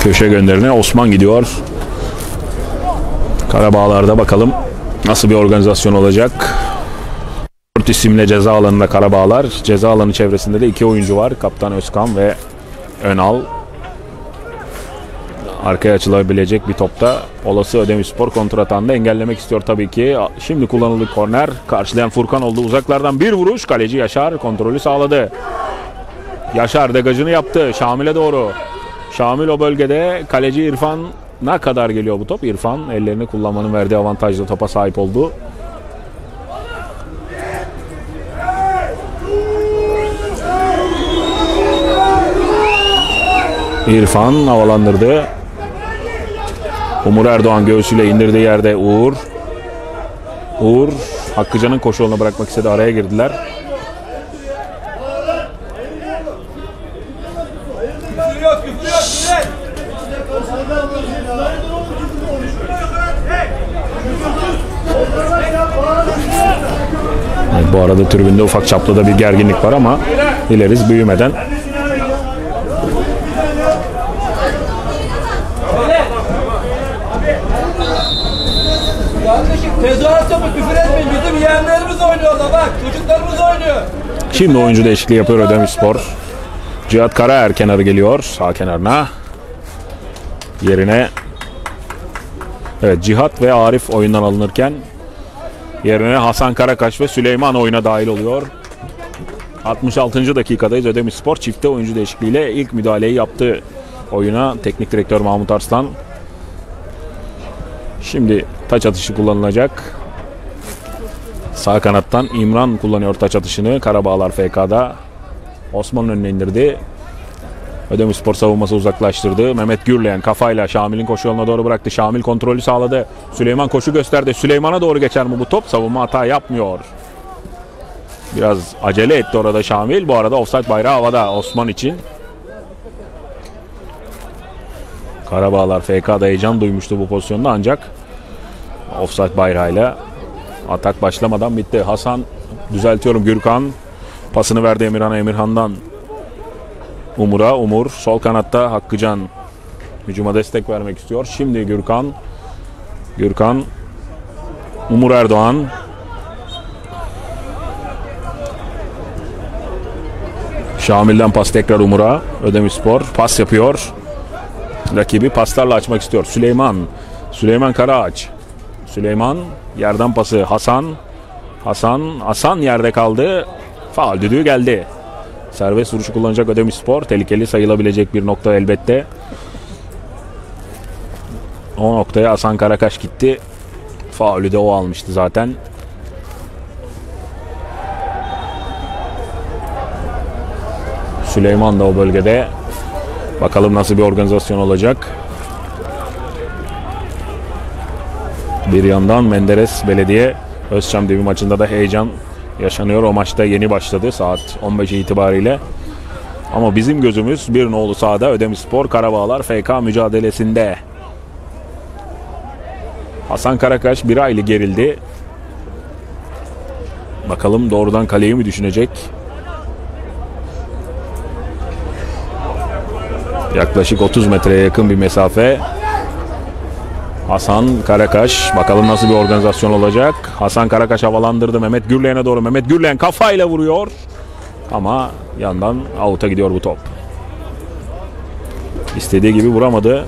Köşe gönderine Osman gidiyor. Karabağlar'da bakalım nasıl bir organizasyon olacak. 4 isimle ceza alanında Karabağlar. Ceza alanı çevresinde de iki oyuncu var. Kaptan Özkan ve Önal. Arkaya açılabilecek bir topta olası Ödemirspor kontratanda engellemek istiyor tabii ki. Şimdi kullanıldı korner. Karşılayan Furkan oldu. Uzaklardan bir vuruş. Kaleci Yaşar kontrolü sağladı. Yaşar degajını yaptı. Şamil'e doğru. Şamil o bölgede. Kaleci İrfan'a kadar geliyor bu top. İrfan ellerini kullanmanın verdiği avantajla topa sahip oldu. İrfan havalandırdı. Umur Erdoğan göğsüyle indirdiği yerde Uğur. Uğur Hakkıcan'ın koşu bırakmak istedi. Araya girdiler. Küfür yok, küfür yok, küfür. Evet, bu arada tribünde ufak çaplı da bir gerginlik var ama ileriz büyümeden. Tezahürat yapıp küfür etmeyin. Bizim yeğenlerimiz oynuyorlar bak. Çocuklarımız oynuyor. Şimdi oyuncu değişikliği yapıyor Ödemirspor. Cihat Karaer kenarı geliyor. Sağ kenarına. Yerine Evet Cihat ve Arif oyundan alınırken yerine Hasan Karakaş ve Süleyman oyuna dahil oluyor. 66. dakikadayız. Ödemirspor çifte oyuncu değişikliğiyle ilk müdahaleyi yaptı oyuna. Teknik direktör Mahmut Arslan. Şimdi taç atışı kullanılacak. Sağ kanattan İmran kullanıyor taç atışını. Karabağlar FK'da. Osman'ın önüne indirdi. Ödemirspor savunması uzaklaştırdı. Mehmet Gürleyen kafayla Şamil'in koşu yoluna doğru bıraktı. Şamil kontrolü sağladı. Süleyman koşu gösterdi. Süleyman'a doğru geçer mi bu top? Savunma hata yapmıyor. Biraz acele etti orada Şamil. Bu arada offside bayrağı havada Osman için. Karabağlar FK'da heyecan duymuştu bu pozisyonda ancak offside bayrağıyla atak başlamadan bitti. Hasan düzeltiyorum Gürkan pasını verdi Emirhan'a Emirhan'dan Umur'a Umur sol kanatta Hakkıcan hücuma destek vermek istiyor. Şimdi Gürkan Gürkan Umur Erdoğan Şamil'den pas tekrar Umur'a Ödemirspor pas yapıyor. Rakibi paslarla açmak istiyor. Süleyman Süleyman Karaağaç Süleyman yerden pası Hasan Hasan Hasan yerde kaldı. Faal düdüğü geldi. Serbest vuruşu kullanacak Ödemirspor. Tehlikeli sayılabilecek bir nokta elbette. O noktaya Hasan Karakaş gitti. Faulü de o almıştı zaten. Süleyman da o bölgede. Bakalım nasıl bir organizasyon olacak. Bir yandan Menderes Belediye Özçam Devi maçında da heyecan yaşanıyor. O maçta yeni başladı saat 15 itibariyle. Ama bizim gözümüz bir nolu sahada Ödemirspor Karabağlar FK mücadelesinde. Hasan Karakaş bir aylı gerildi. Bakalım doğrudan kaleyi mi düşünecek? Yaklaşık 30 metreye yakın bir mesafe. Hasan Karakaş. Bakalım nasıl bir organizasyon olacak. Hasan Karakaş havalandırdı Mehmet Gürleyen'e doğru. Mehmet Gürleyen kafayla vuruyor. Ama yandan avuta gidiyor bu top. İstediği gibi vuramadı.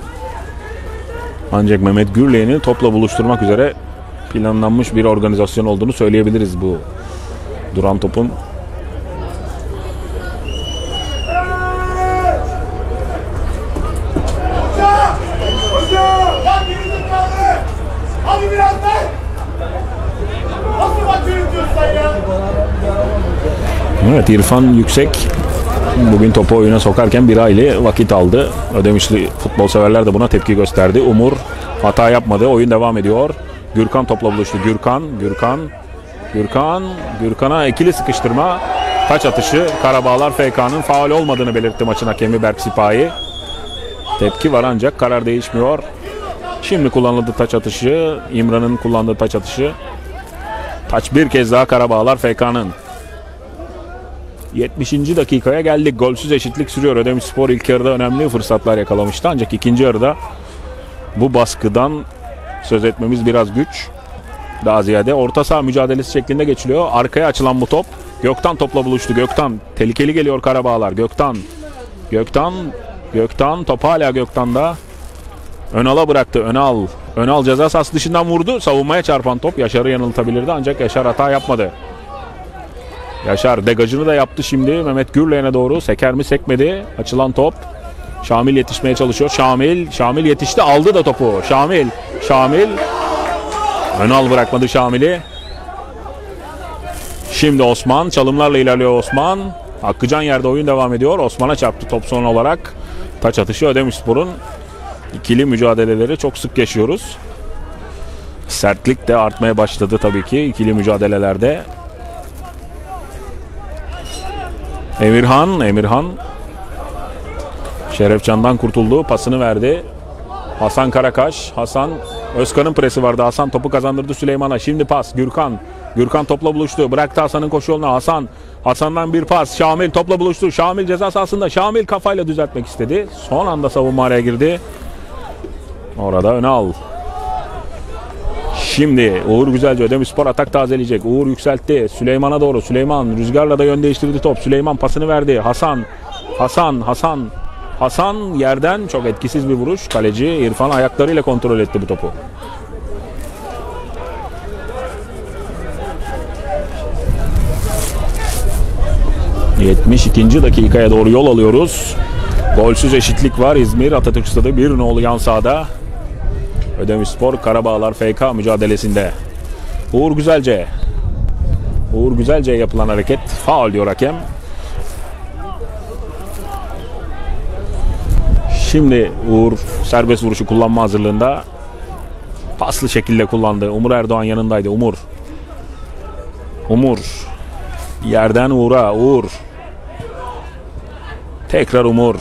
Ancak Mehmet Gürleyen'i topla buluşturmak üzere planlanmış bir organizasyon olduğunu söyleyebiliriz bu duran topun. Ya gerizekalı! Hadi biraz lan! Nasıl maç yönetiyorsun sen ya? Evet İrfan Yüksek bugün topu oyuna sokarken bir aile vakit aldı. Ödemişli futbol severler de buna tepki gösterdi. Umur hata yapmadı. Oyun devam ediyor. Gürkan topla buluştu. Gürkan, Gürkan, Gürkan, Gürkan'a ikili sıkıştırma. Taç atışı. Karabağlar FK'nın faal olmadığını belirtti maçın hakemi Berk Sipahi. Tepki var ancak karar değişmiyor. Şimdi kullanıldı taç atışı. İmran'ın kullandığı taç atışı. Taç bir kez daha Karabağlar FK'nın. 70. dakikaya geldik. Golsüz eşitlik sürüyor. Ödemiş Spor ilk yarıda önemli fırsatlar yakalamıştı. Ancak ikinci yarıda bu baskıdan söz etmemiz biraz güç. Daha ziyade orta saha mücadelesi şeklinde geçiliyor. Arkaya açılan bu top. Gökten topla buluştu. Gökten tehlikeli geliyor Karabağlar. Gökten Gökten Gökten top hala Gökten'da. Önal'a bıraktı. Önal. Önal ceza sahası dışından vurdu. Savunmaya çarpan top Yaşar'ı yanıltabilirdi ancak Yaşar hata yapmadı. Yaşar degajını da yaptı şimdi. Mehmet Gürleyen'e doğru. Seker mi sekmedi. Açılan top. Şamil yetişmeye çalışıyor. Şamil. Şamil yetişti. Aldı da topu. Şamil. Şamil. Önal bırakmadı Şamil'i. Şimdi Osman. Çalımlarla ilerliyor Osman. Hakkıcan yerde oyun devam ediyor. Osman'a çarptı top son olarak. Taç atışı Ödemişspor'un ikili mücadeleleri çok sık yaşıyoruz. Sertlik de artmaya başladı tabii ki ikili mücadelelerde. Emirhan, Emirhan Şerefcan'dan kurtuldu. Pasını verdi. Hasan Karakaş. Hasan Özkan'ın presi vardı. Hasan topu kazandırdı Süleyman'a. Şimdi pas Gürkan. Gürkan topla buluştu. Bıraktı Hasan'ın koşu yoluna. Hasan. Hasan'dan bir pas. Şamil topla buluştu. Şamil ceza sahasında. Şamil kafayla düzeltmek istedi. Son anda savunma araya girdi. Orada öne al. Şimdi Uğur Güzelce Ödemişspor atak tazeleyecek. Uğur yükseltti. Süleyman'a doğru. Süleyman rüzgarla da yön değiştirdi top. Süleyman pasını verdi. Hasan. Hasan. Hasan. Hasan yerden çok etkisiz bir vuruş. Kaleci İrfan ayaklarıyla kontrol etti bu topu. ...72. dakikaya doğru yol alıyoruz. Golsüz eşitlik var. İzmir Atatürk Stadı 1 nolu yan sahada. Ödemişspor Karabağlar FK mücadelesinde. Uğur Güzelce. Uğur Güzelce yapılan hareket faul diyor hakem. Şimdi Uğur serbest vuruşu kullanma hazırlığında. Paslı şekilde kullandı. Umur Erdoğan yanındaydı. Umur. Umur. Yerden Uğur'a. Uğur. Tekrar Umur.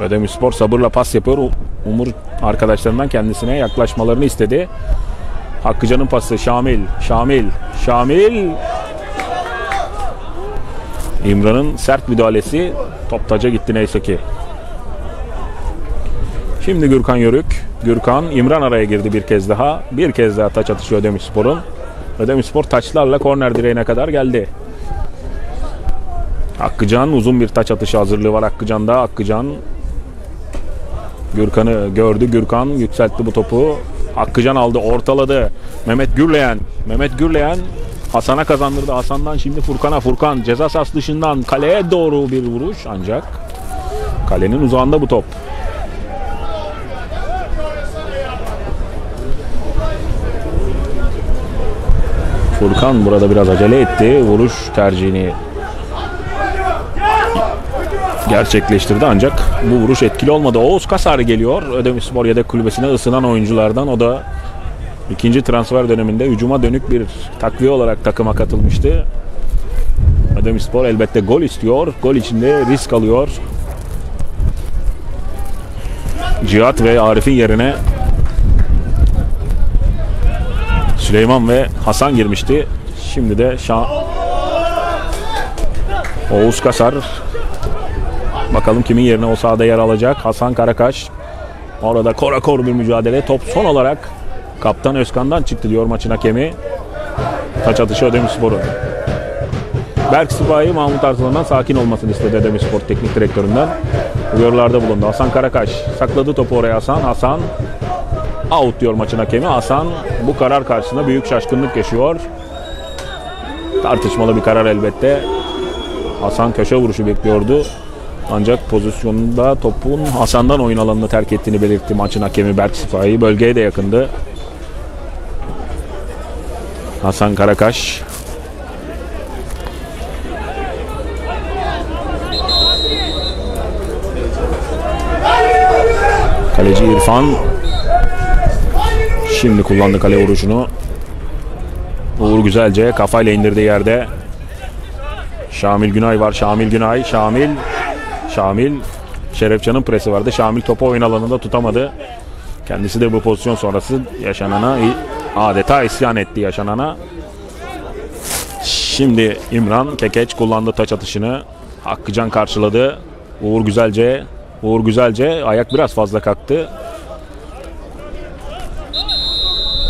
Ödemişspor sabırla pas yapıyor. Umur arkadaşlarından kendisine yaklaşmalarını istedi. Hakkıcan'ın pası Şamil. Şamil. Şamil. İmran'ın sert müdahalesi top taca gitti neyse ki. Şimdi Gürkan Yörük. Gürkan İmran araya girdi bir kez daha. Bir kez daha taç atışı Ödemişspor'un. Ödemişspor taçlarla korner direğine kadar geldi. Hakkıcan uzun bir taç atışı hazırlığı var Hakkıcan'da. Hakkıcan Gürkan'ı gördü. Gürkan yükseltti bu topu. Hakkıcan aldı, ortaladı. Mehmet Gürleyen. Mehmet Gürleyen Hasan'a kazandırdı. Hasan'dan şimdi Furkan'a. Furkan ceza sahası dışından kaleye doğru bir vuruş ancak kalenin uzağında bu top. Furkan burada biraz acele etti. Vuruş tercihini gerçekleştirdi ancak bu vuruş etkili olmadı. Oğuz Kasar geliyor. Ödemişspor yedek kulübesine ısınan oyunculardan. O da ikinci transfer döneminde hücuma dönük bir takviye olarak takıma katılmıştı. Ödemişspor elbette gol istiyor. Gol içinde risk alıyor. Cihat ve Arif'in yerine Süleyman ve Hasan girmişti. Şimdi de Şah Oğuz Kasar Bakalım kimin yerine o sahada yer alacak. Hasan Karakaş. Orada korakor bir mücadele. Top son olarak Kaptan Özkan'dan çıktı diyor maçın hakemi. Taç atışı Ödemişspor'un. Berk Sipahi Mahmut Arslan'dan sakin olmasını istedi Ödemişspor teknik direktöründen. Uyarılarda bulundu. Hasan Karakaş sakladı topu oraya Hasan. Hasan Out diyor maçın hakemi. Hasan bu karar karşısında büyük şaşkınlık yaşıyor. Tartışmalı bir karar elbette. Hasan köşe vuruşu bekliyordu. Ancak pozisyonunda topun Hasan'dan oyun alanını terk ettiğini belirtti maçın hakemi Berk Sipahi. Bölgeye de yakındı. Hasan Karakaş. Kaleci İrfan. Şimdi kullandı kale vuruşunu. Uğur güzelce kafayla indirdiği yerde. Şamil Günay var. Şamil Günay. Şamil. Şamil. Şerefcan'ın presi vardı. Şamil topu oyun alanında tutamadı. Kendisi de bu pozisyon sonrası yaşanana adeta isyan etti yaşanana. Şimdi İmran Kekeç kullandı taç atışını. Hakkıcan karşıladı. Uğur Güzelce. Uğur Güzelce ayak biraz fazla kalktı.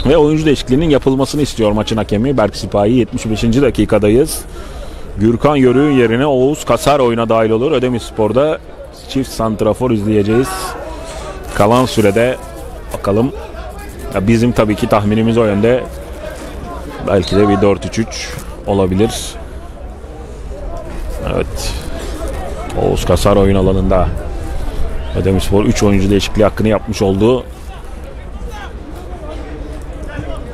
Ve oyuncu değişikliğinin yapılmasını istiyor maçın hakemi Berk Sipahi. 75. dakikadayız. Gürkan Yörük'ün yerine Oğuz Kasar oyuna dahil olur. Ödemiş Spor'da çift santrafor izleyeceğiz. Kalan sürede bakalım. Ya bizim tabii ki tahminimiz o yönde. Belki de bir 4-3-3 olabilir. Evet. Oğuz Kasar oyun alanında. Ödemişspor 3 oyuncu değişikliği hakkını yapmış oldu.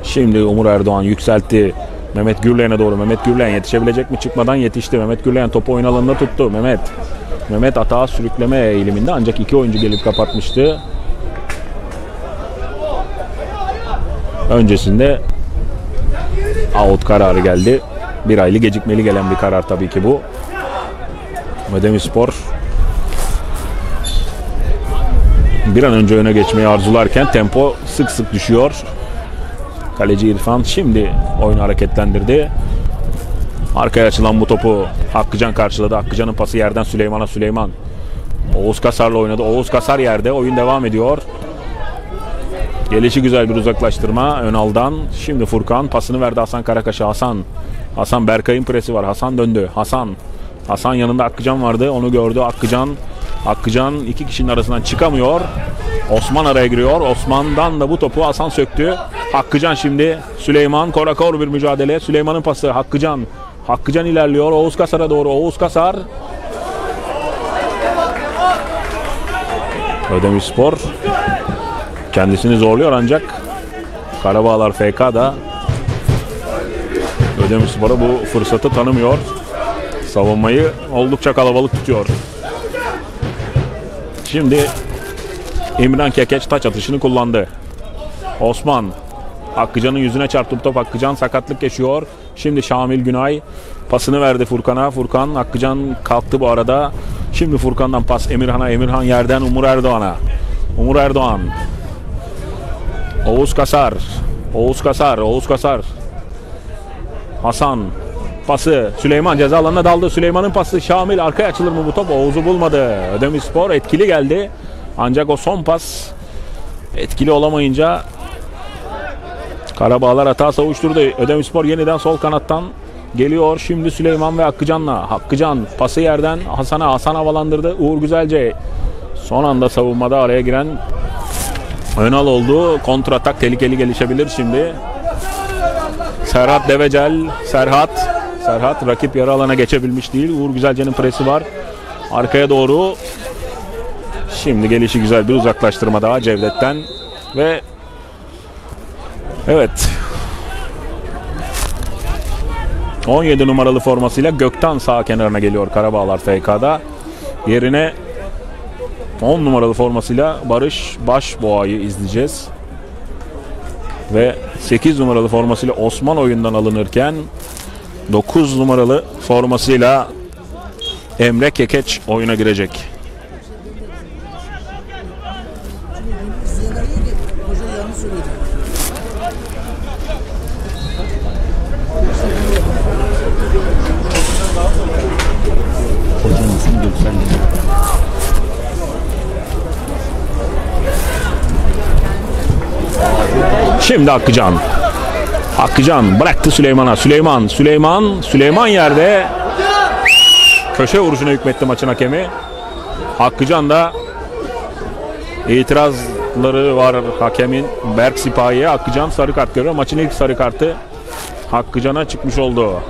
Şimdi Umur Erdoğan yükseltti. Mehmet Gürlen'e doğru. Mehmet Gürlen yetişebilecek mi? Çıkmadan yetişti. Mehmet Gürlen topu oyun alanında tuttu. Mehmet. Mehmet atağa sürükleme eğiliminde ancak iki oyuncu gelip kapatmıştı. Öncesinde out kararı geldi. Bir aylı gecikmeli gelen bir karar tabii ki bu. Ödemişspor bir an önce öne geçmeyi arzularken tempo sık sık düşüyor. Kaleci İrfan şimdi oyunu hareketlendirdi. Arkaya açılan bu topu Hakkıcan karşıladı. Hakkıcan'ın pası yerden Süleyman'a Süleyman. Oğuz Kasar'la oynadı. Oğuz Kasar yerde. Oyun devam ediyor. Gelişi güzel bir uzaklaştırma Önal'dan. Şimdi Furkan pasını verdi Hasan Karakaş'a. Hasan. Hasan Berkay'ın presi var. Hasan döndü. Hasan. Hasan yanında Hakkıcan vardı. Onu gördü. Hakkıcan. Hakkıcan iki kişinin arasından çıkamıyor. Osman araya giriyor. Osman'dan da bu topu Hasan söktü. Hakkıcan şimdi. Süleyman korakor bir mücadele. Süleyman'ın pası. Hakkıcan. Hakkıcan ilerliyor. Oğuz Kasar'a doğru. Oğuz Kasar. Ödemiş Spor kendisini zorluyor ancak Karabağlar FK da Ödemiş Spor'a bu fırsatı tanımıyor. Savunmayı oldukça kalabalık tutuyor. Şimdi İmran Kekeç taç atışını kullandı. Osman Hakkıcan'ın yüzüne çarptı top. Hakkıcan sakatlık yaşıyor. Şimdi Şamil Günay pasını verdi Furkan'a. Furkan Hakkıcan kalktı bu arada. Şimdi Furkan'dan pas Emirhan'a. Emirhan yerden Umur Erdoğan'a. Umur Erdoğan. Oğuz Kasar. Oğuz Kasar. Oğuz Kasar. Hasan. Pası. Süleyman ceza alanına daldı. Süleyman'ın pası. Şamil arkaya açılır mı bu top? Oğuz'u bulmadı. Ödemiş Spor etkili geldi. Ancak o son pas etkili olamayınca Karabağlar hata savuşturdu. Ödemişspor yeniden sol kanattan geliyor. Şimdi Süleyman ve Hakkıcan'la. Hakkıcan pası yerden Hasan'a. Hasan havalandırdı. Uğur Güzelce son anda savunmada araya giren Önal oldu. Kontratak tehlikeli gelişebilir şimdi. Serhat Devecel. Serhat. Serhat rakip yarı alana geçebilmiş değil. Uğur Güzelce'nin presi var. Arkaya doğru Şimdi gelişi güzel bir uzaklaştırma daha Cevdet'ten ve evet 17 numaralı formasıyla Gökten sağ kenarına geliyor Karabağlar FK'da. Yerine 10 numaralı formasıyla Barış Başboğa'yı izleyeceğiz. Ve 8 numaralı formasıyla Osman oyundan alınırken 9 numaralı formasıyla Emre Kekeç oyuna girecek. Şimdi Hakkıcan. Hakkıcan bıraktı Süleyman'a. Süleyman, Süleyman, Süleyman yerde. Köşe vuruşuna hükmetti maçın hakemi. Hakkıcan da itiraz kartları var hakemin. Berk Sipahi'ye Hakkıcan sarı kart görüyor. Maçın ilk sarı kartı Hakkıcan'a çıkmış oldu.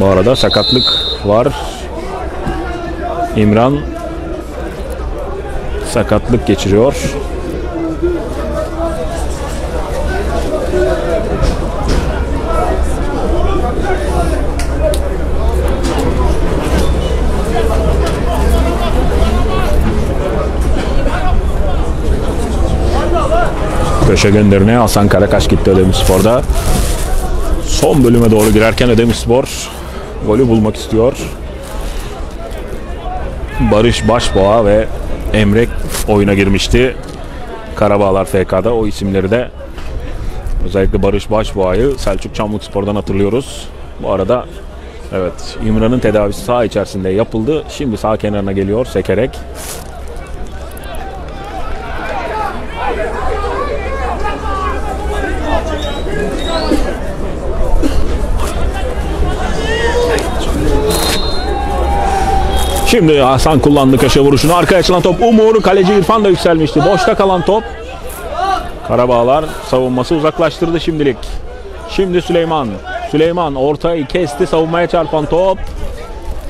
Bu arada sakatlık var. İmran sakatlık geçiriyor. Köşe gönderine Hasan Karakaş gitti Ödemişspor'da. Son bölüme doğru girerken Ödemişspor golü bulmak istiyor. Barış Başboğa ve Emre oyuna girmişti. Karabağlar FK'da o isimleri de özellikle Barış Başboğa'yı Selçuk Çamlıkspor'dan hatırlıyoruz. Bu arada evet İmran'ın tedavisi sağ içerisinde yapıldı. Şimdi sağ kenarına geliyor sekerek. Şimdi Hasan kullandı köşe vuruşunu. Arkaya açılan top Umur. Kaleci İrfan da yükselmişti. Boşta kalan top. Karabağlar savunması uzaklaştırdı şimdilik. Şimdi Süleyman. Süleyman ortayı kesti. Savunmaya çarpan top.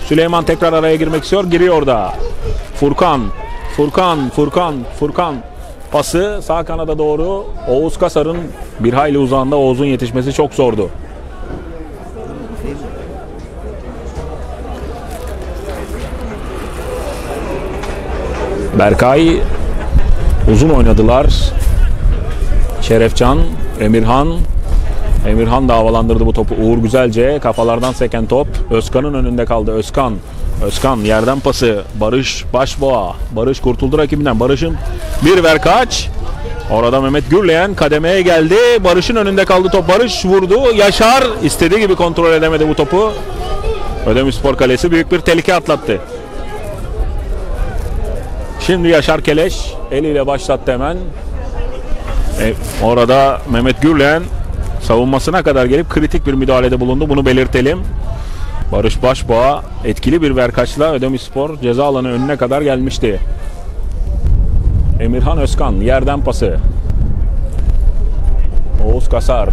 Süleyman tekrar araya girmek istiyor. Giriyor da. Furkan. Furkan. Furkan. Furkan. Pası sağ kanada doğru. Oğuz Kasar'ın bir hayli uzağında Oğuz'un yetişmesi çok zordu. Berkay uzun oynadılar. Şerefcan, Emirhan. Emirhan da havalandırdı bu topu. Uğur Güzelce kafalardan seken top. Özkan'ın önünde kaldı. Özkan. Özkan yerden pası. Barış Başboğa. Barış kurtuldu rakibinden. Barış'ın bir ver kaç. Orada Mehmet Gürleyen kademeye geldi. Barış'ın önünde kaldı top. Barış vurdu. Yaşar istediği gibi kontrol edemedi bu topu. Ödemişspor Kalesi büyük bir tehlike atlattı. Şimdi Yaşar Keleş eliyle başlattı hemen. E, orada Mehmet Gürleyen savunmasına kadar gelip kritik bir müdahalede bulundu. Bunu belirtelim. Barış Başboğa etkili bir verkaçla Ödemişspor ceza alanı önüne kadar gelmişti. Emirhan Özkan yerden pası. Oğuz Kasar.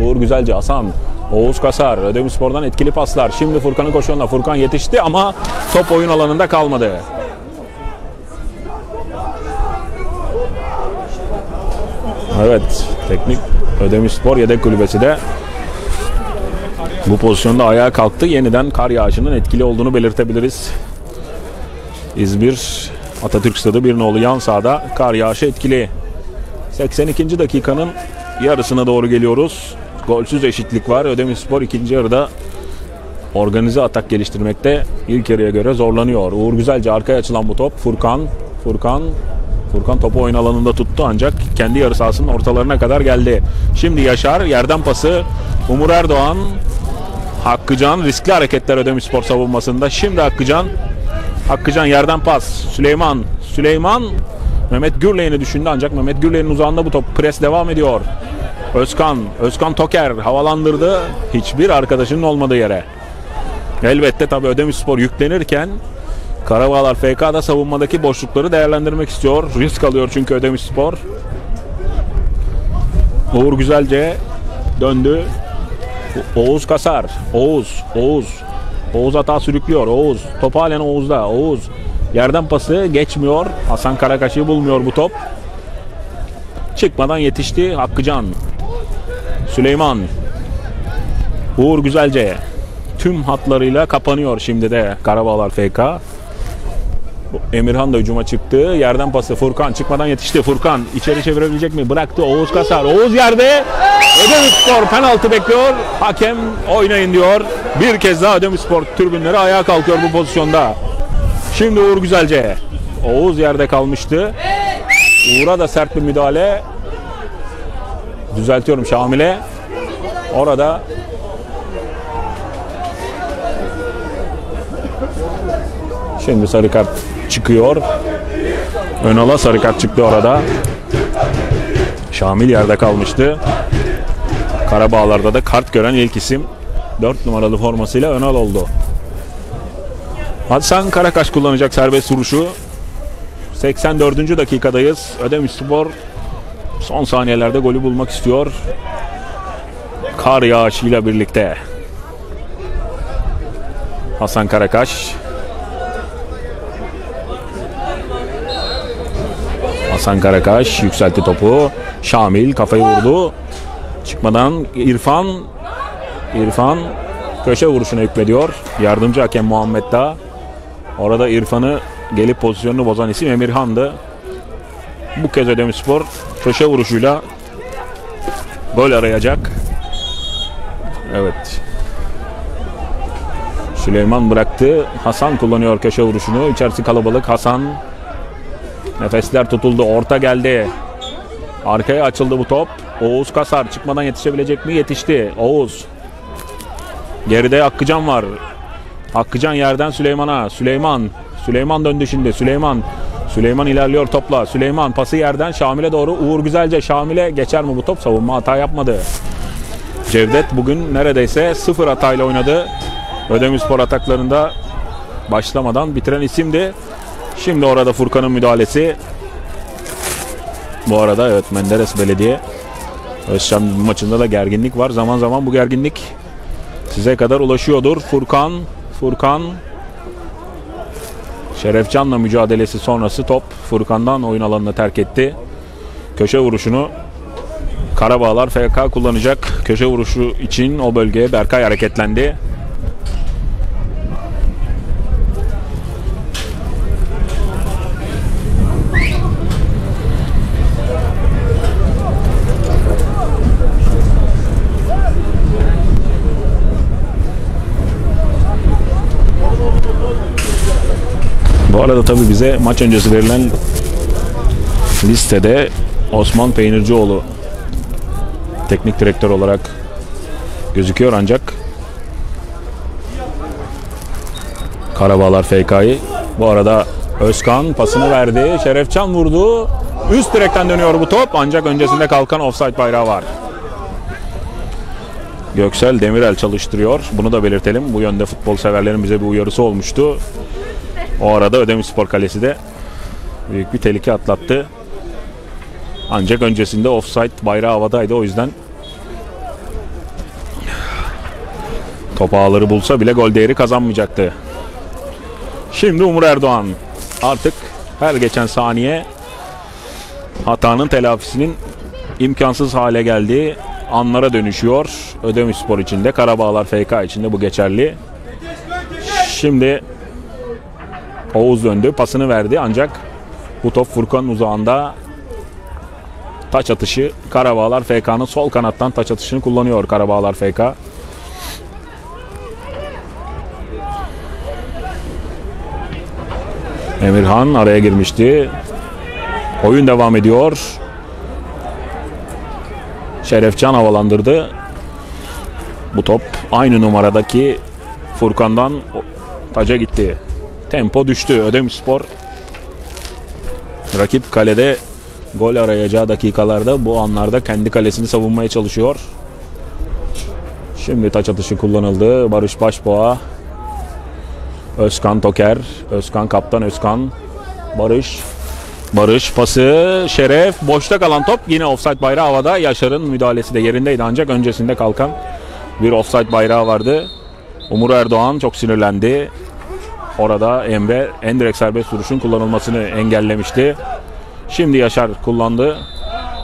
Uğur Güzelce Hasan. Oğuz Kasar. Ödemişspor'dan etkili paslar. Şimdi Furkan'ın koşuğunda. Furkan yetişti ama top oyun alanında kalmadı. Evet, teknik Ödemiş Spor yedek kulübesi de bu pozisyonda ayağa kalktı. Yeniden kar yağışının etkili olduğunu belirtebiliriz. İzmir Atatürk Stadı bir nolu yan sahada kar yağışı etkili. 82. dakikanın yarısına doğru geliyoruz. Golsüz eşitlik var. Ödemiş Spor ikinci yarıda organize atak geliştirmekte ilk yarıya göre zorlanıyor. Uğur Güzelce arkaya açılan bu top. Furkan, Furkan Furkan topu oyun alanında tuttu ancak kendi yarı sahasının ortalarına kadar geldi. Şimdi Yaşar yerden pası Umur Erdoğan Hakkıcan riskli hareketler Ödemiş Spor savunmasında. Şimdi Hakkıcan Hakkıcan yerden pas. Süleyman Süleyman Mehmet Gürley'ini düşündü ancak Mehmet Gürley'in uzağında bu top pres devam ediyor. Özkan Özkan Toker havalandırdı. Hiçbir arkadaşının olmadığı yere. Elbette tabii Ödemiş Spor yüklenirken Karabağlar FK'da savunmadaki boşlukları değerlendirmek istiyor. Risk alıyor çünkü Ödemiş Spor. Uğur Güzelce döndü. Oğuz Kasar. Oğuz. Oğuz. Oğuz hata sürüklüyor. Oğuz. Top halen Oğuz'da. Oğuz. Yerden pası geçmiyor. Hasan Karakaş'ı bulmuyor bu top. Çıkmadan yetişti Hakkıcan. Süleyman. Uğur Güzelce. Tüm hatlarıyla kapanıyor şimdi de Karabağlar FK. Emirhan da hücuma çıktı. Yerden pası Furkan çıkmadan yetişti. Furkan içeri çevirebilecek mi? Bıraktı Oğuz Kasar. Oğuz yerde. Ödemişspor penaltı bekliyor. Hakem oynayın diyor. Bir kez daha Ödemişspor tribünleri ayağa kalkıyor bu pozisyonda. Şimdi Uğur Güzelce. Oğuz yerde kalmıştı. Uğur'a da sert bir müdahale. Düzeltiyorum Şamil'e. Orada Şimdi sarı kart çıkıyor. Önal'a sarı kart çıktı orada. Şamil yerde kalmıştı. Karabağlar'da da kart gören ilk isim 4 numaralı formasıyla Önal oldu. Hasan Karakaş kullanacak serbest vuruşu. 84. dakikadayız. Ödemiş Spor son saniyelerde golü bulmak istiyor. Kar yağışıyla birlikte. Hasan Karakaş. Hasan Karakaş yükseltti topu. Şamil kafayı vurdu. Çıkmadan İrfan İrfan köşe vuruşuna hükmediyor. Yardımcı hakem Muhammed Dağ. Orada İrfan'ı gelip pozisyonunu bozan isim Emirhan'dı. Bu kez Ödemirspor köşe vuruşuyla gol arayacak. Evet. Süleyman bıraktı. Hasan kullanıyor köşe vuruşunu. İçerisi kalabalık. Hasan Nefesler tutuldu. Orta geldi. Arkaya açıldı bu top. Oğuz Kasar çıkmadan yetişebilecek mi? Yetişti. Oğuz. Geride Hakkıcan var. Hakkıcan yerden Süleyman'a. Süleyman. Süleyman döndü şimdi. Süleyman. Süleyman ilerliyor topla. Süleyman pası yerden Şamil'e doğru. Uğur Güzelce Şamil'e geçer mi bu top? Savunma hata yapmadı. Cevdet bugün neredeyse sıfır hatayla oynadı. Ödemirspor ataklarında başlamadan bitiren isimdi. Şimdi orada Furkan'ın müdahalesi. Bu arada evet Menderes Belediye Özşam maçında da gerginlik var. Zaman zaman bu gerginlik size kadar ulaşıyordur. Furkan, Furkan Şerefcan'la mücadelesi sonrası top Furkan'dan oyun alanını terk etti. Köşe vuruşunu Karabağlar FK kullanacak. Köşe vuruşu için o bölgeye Berkay hareketlendi. Bu arada tabii bize maç öncesi verilen listede Osman Peynircioğlu teknik direktör olarak gözüküyor ancak Karabağlar FK'yı bu arada Özkan pasını verdi. Şerefcan vurdu. Üst direkten dönüyor bu top ancak öncesinde kalkan offside bayrağı var. Göksel Demirel çalıştırıyor. Bunu da belirtelim. Bu yönde futbol severlerin bize bir uyarısı olmuştu. O arada Ödemirspor Kalesi de büyük bir tehlike atlattı. Ancak öncesinde offside bayrağı havadaydı. O yüzden top ağları bulsa bile gol değeri kazanmayacaktı. Şimdi Umur Erdoğan artık her geçen saniye hatanın telafisinin imkansız hale geldiği anlara dönüşüyor. Ödemirspor için de Karabağlar FK için de bu geçerli. Şimdi Oğuz döndü. Pasını verdi ancak bu top Furkan'ın uzağında taç atışı Karabağlar FK'nın sol kanattan taç atışını kullanıyor Karabağlar FK. Emirhan araya girmişti. Oyun devam ediyor. Şerefcan havalandırdı. Bu top aynı numaradaki Furkan'dan taca gitti. Tempo düştü. Ödemirspor rakip kalede gol arayacağı dakikalarda bu anlarda kendi kalesini savunmaya çalışıyor. Şimdi taç atışı kullanıldı. Barış Başboğa. Özkan Toker. Özkan kaptan Özkan. Barış. Barış pası. Şeref. Boşta kalan top. Yine offside bayrağı havada. Yaşar'ın müdahalesi de yerindeydi ancak öncesinde kalkan bir offside bayrağı vardı. Umur Erdoğan çok sinirlendi. Orada Emre en direkt serbest vuruşun kullanılmasını engellemişti. Şimdi Yaşar kullandı.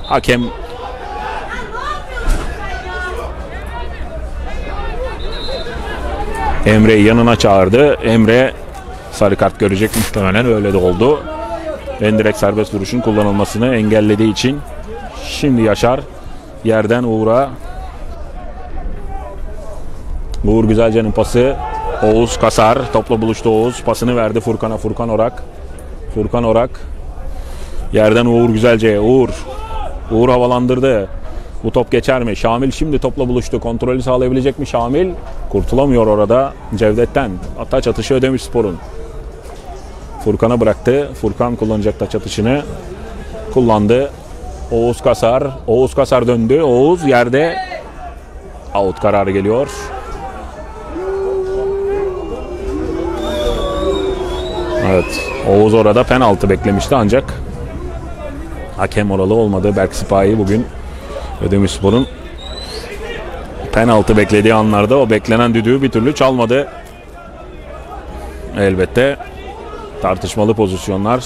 Hakem Emre'yi yanına çağırdı. Emre sarı kart görecek muhtemelen öyle de oldu. En direkt serbest vuruşun kullanılmasını engellediği için şimdi Yaşar yerden Uğur'a Uğur Güzelce'nin pası Oğuz Kasar topla buluştu Oğuz pasını verdi Furkan'a Furkan Orak Furkan Orak yerden Uğur Güzelce Uğur Uğur havalandırdı bu top geçer mi? Şamil şimdi topla buluştu. Kontrolü sağlayabilecek mi Şamil? Kurtulamıyor orada Cevdet'ten. Taç atışı ödemiş sporun. Furkan'a bıraktı. Furkan kullanacak taç atışını. Kullandı. Oğuz Kasar. Oğuz Kasar döndü. Oğuz yerde out kararı geliyor. Evet. Oğuz orada penaltı beklemişti ancak hakem oralı olmadı. Berk Sipahi bugün Ödemişspor'un penaltı beklediği anlarda o beklenen düdüğü bir türlü çalmadı. Elbette tartışmalı pozisyonlar.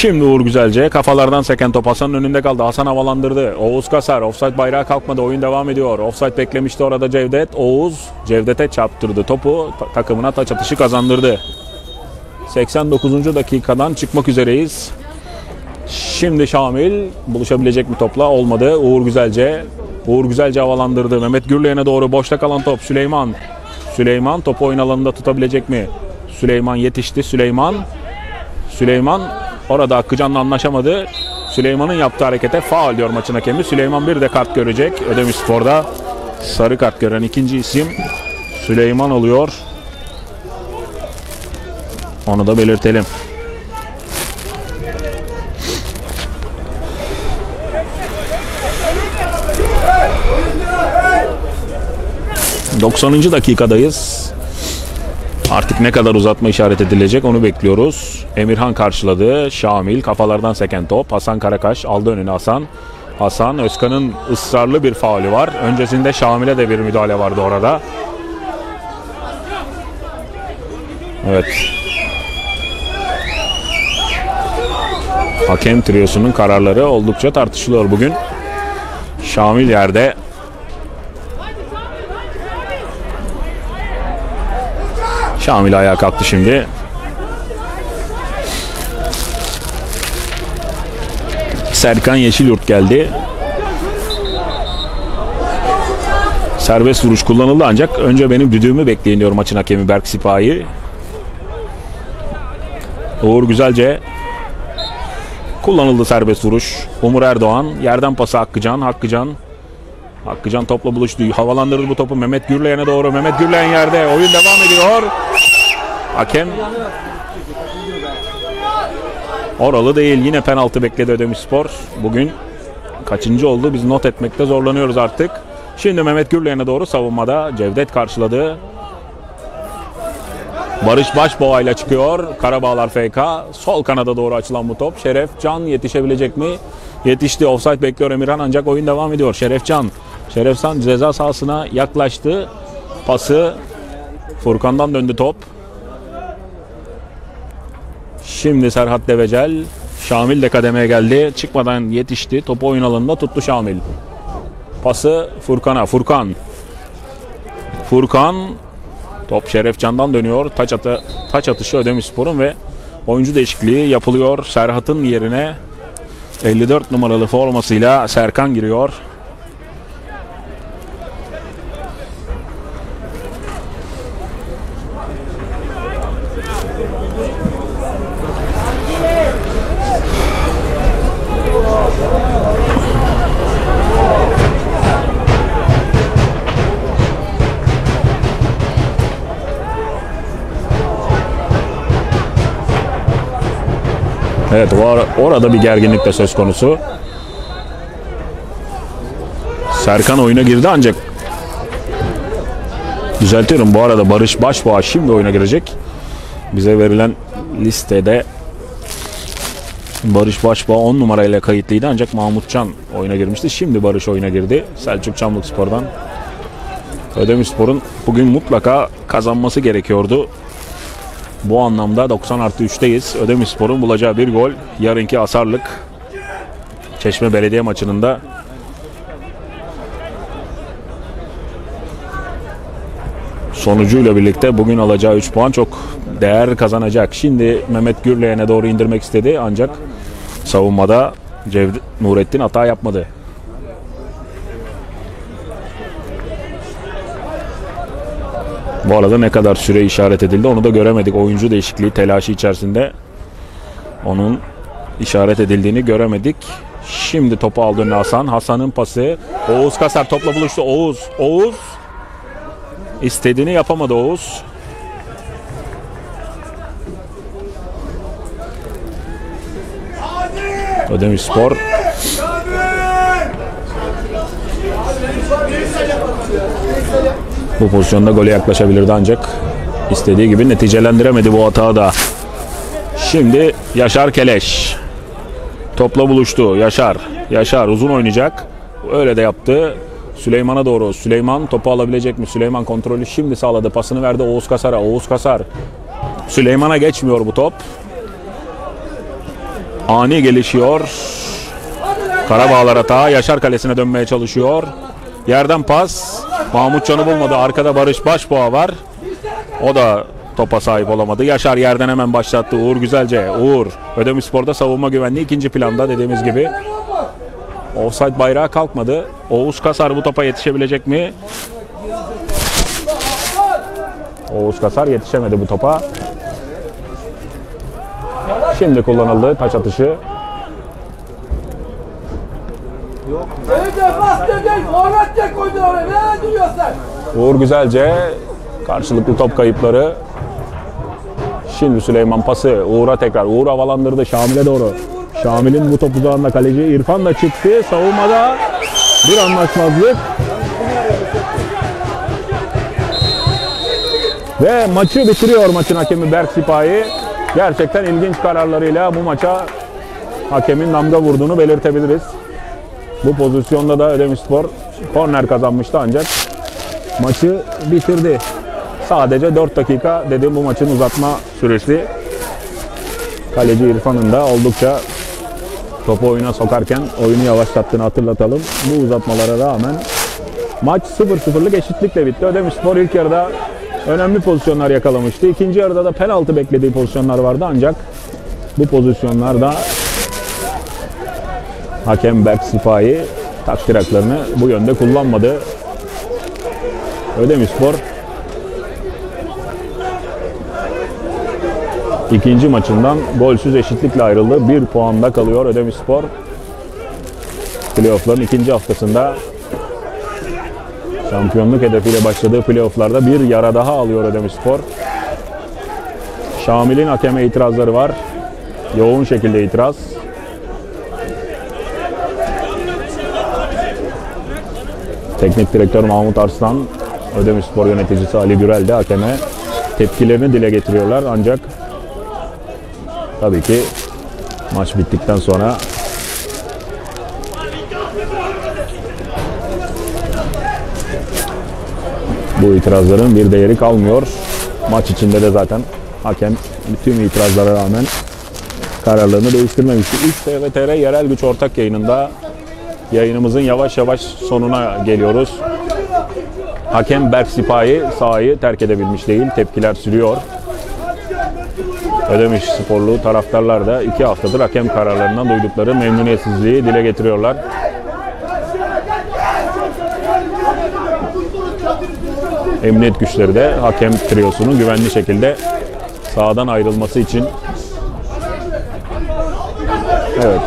Şimdi Uğur Güzelce kafalardan seken top Hasan'ın önünde kaldı. Hasan havalandırdı. Oğuz Kasar. Offside bayrağı kalkmadı. Oyun devam ediyor. Offside beklemişti orada Cevdet. Oğuz Cevdet'e çarptırdı topu. ta- takımına taç atışı kazandırdı. 89. dakikadan çıkmak üzereyiz. Şimdi Şamil buluşabilecek mi topla? Olmadı. Uğur Güzelce. Uğur Güzelce havalandırdı. Mehmet Gürleyen'e doğru boşta kalan top. Süleyman. Süleyman topu oyun alanında tutabilecek mi? Süleyman yetişti. Süleyman. Süleyman orada Akıcan'la anlaşamadı. Süleyman'ın yaptığı harekete faul diyor maçın hakemi. Süleyman bir de kart görecek. Ödemiş Spor'da sarı kart gören ikinci isim Süleyman oluyor. Onu da belirtelim. ...90. dakikadayız. Artık ne kadar uzatma işaret edilecek onu bekliyoruz. Emirhan karşıladı. Şamil kafalardan seken top. Hasan Karakaş aldı önüne Hasan. Hasan Özkan'ın ısrarlı bir faulü var. Öncesinde Şamil'e de bir müdahale vardı orada. Evet. Hakem triyosunun kararları oldukça tartışılıyor bugün. Şamil yerde Şamil ayağa kalktı şimdi. Serkan Yeşilyurt geldi. Serbest vuruş kullanıldı ancak önce benim düdüğümü bekleyin diyor maçın hakemi Berk Sipahi. Uğur Güzelce kullanıldı serbest vuruş. Umur Erdoğan yerden pası Hakkıcan. Hakkıcan Hakkıcan topla buluştu. Havalandırdı bu topu Mehmet Gürleyen'e doğru. Mehmet Gürleyen yerde. Oyun devam ediyor. Hakem oralı değil. Yine penaltı bekledi Ödemişspor. Bugün kaçıncı oldu biz not etmekte zorlanıyoruz artık. Şimdi Mehmet Gürleyen'e doğru savunmada Cevdet karşıladı. Barış Başboğa ile çıkıyor. Karabağlar FK. Sol kanada doğru açılan bu top. Şeref Can yetişebilecek mi? Yetişti. Offside bekliyor Emirhan ancak oyun devam ediyor. Şeref Can. Şeref Can ceza sahasına yaklaştı. Pası Furkan'dan döndü top. Şimdi Serhat Devecel. Şamil de kademeye geldi. Çıkmadan yetişti. Topu oyun alanında tuttu Şamil. Pası Furkan'a. Furkan. Furkan Top Şerefcan'dan dönüyor. Taç, atı, taç atışı Ödemişspor'un ve oyuncu değişikliği yapılıyor. Serhat'ın yerine 54 numaralı formasıyla Serkan giriyor. Evet orada bir gerginlik de söz konusu. Serkan oyuna girdi ancak düzeltiyorum bu arada Barış Başboğa şimdi oyuna girecek. Bize verilen listede Barış Başboğa 10 numarayla kayıtlıydı ancak Mahmut Can oyuna girmişti. Şimdi Barış oyuna girdi. Selçuk Çamlık Spor'dan. Ödemişspor'un bugün mutlaka kazanması gerekiyordu. Bu anlamda 90 artı 3'teyiz. Ödemişspor'un bulacağı bir gol. Yarınki Asarlık Çeşme Belediye maçının da sonucuyla birlikte bugün alacağı 3 puan çok değer kazanacak. Şimdi Mehmet Gürleyen'e doğru indirmek istedi ancak savunmada Cevdet Nurettin hata yapmadı. Bu arada ne kadar süre işaret edildi onu da göremedik. Oyuncu değişikliği telaşı içerisinde onun işaret edildiğini göremedik. Şimdi topu aldı Hasan. Hasan'ın pası. Oğuz Kasar topla buluştu. Oğuz. Oğuz. istediğini yapamadı Oğuz. Ödemiş Spor bu pozisyonda gole yaklaşabilirdi ancak istediği gibi neticelendiremedi bu hata da. Şimdi Yaşar Keleş. Topla buluştu. Yaşar. Yaşar uzun oynayacak. Öyle de yaptı. Süleyman'a doğru. Süleyman topu alabilecek mi? Süleyman kontrolü şimdi sağladı. Pasını verdi Oğuz Kasar'a. Oğuz Kasar. Süleyman'a geçmiyor bu top. Ani gelişiyor. Karabağlar hata. Yaşar kalesine dönmeye çalışıyor. Yerden pas. Mahmut Can'ı bulmadı. Arkada Barış Başboğa var. O da topa sahip olamadı. Yaşar yerden hemen başlattı. Uğur Güzelce. Uğur. Ödemi Spor'da savunma güvenliği ikinci planda dediğimiz gibi. Offside bayrağı kalkmadı. Oğuz Kasar bu topa yetişebilecek mi? Oğuz Kasar yetişemedi bu topa. Şimdi kullanıldı taç atışı. Seni defans dedin. Horvatça koydun oraya. Ne duruyorsun? Uğur Güzelce karşılıklı top kayıpları. Şimdi Süleyman pası Uğur'a tekrar. Uğur havalandırdı Şamil'e doğru. Şamil'in bu top uzağında kaleci İrfan da çıktı. Savunmada bir anlaşmazlık. Ve maçı bitiriyor maçın hakemi Berk Sipahi. Gerçekten ilginç kararlarıyla bu maça hakemin damga vurduğunu belirtebiliriz. Bu pozisyonda da Ödemişspor korner kazanmıştı ancak maçı bitirdi. Sadece 4 dakika dedim bu maçın uzatma süresi. Kaleci İrfan'ın da oldukça topu oyuna sokarken oyunu yavaşlattığını hatırlatalım. Bu uzatmalara rağmen maç 0-0'lık eşitlikle bitti. Ödemişspor ilk yarıda önemli pozisyonlar yakalamıştı. İkinci yarıda da penaltı beklediği pozisyonlar vardı ancak bu pozisyonlarda hakem Berk Sipahi takdir haklarını bu yönde kullanmadı. Ödemişspor ikinci maçından golsüz eşitlikle ayrıldı. Bir puanda kalıyor Ödemişspor. Playoff'ların ikinci haftasında şampiyonluk hedefiyle başladığı playoff'larda bir yara daha alıyor Ödemişspor. Şamil'in hakeme itirazları var. Yoğun şekilde itiraz. Teknik direktör Mahmut Arslan, Ödemişspor yöneticisi Ali Gürel de hakeme tepkilerini dile getiriyorlar. Ancak tabii ki maç bittikten sonra bu itirazların bir değeri kalmıyor. Maç içinde de zaten hakem bütün itirazlara rağmen kararlarını değiştirmemişti. 3 TVTR yerel güç ortak yayınında yayınımızın yavaş yavaş sonuna geliyoruz. Hakem Berk Sipahi sahayı terk edebilmiş değil. Tepkiler sürüyor. Ödemiş sporlu taraftarlar da iki haftadır hakem kararlarından duydukları memnuniyetsizliği dile getiriyorlar. Emniyet güçleri de hakem triyosunun güvenli şekilde sahadan ayrılması için Evet.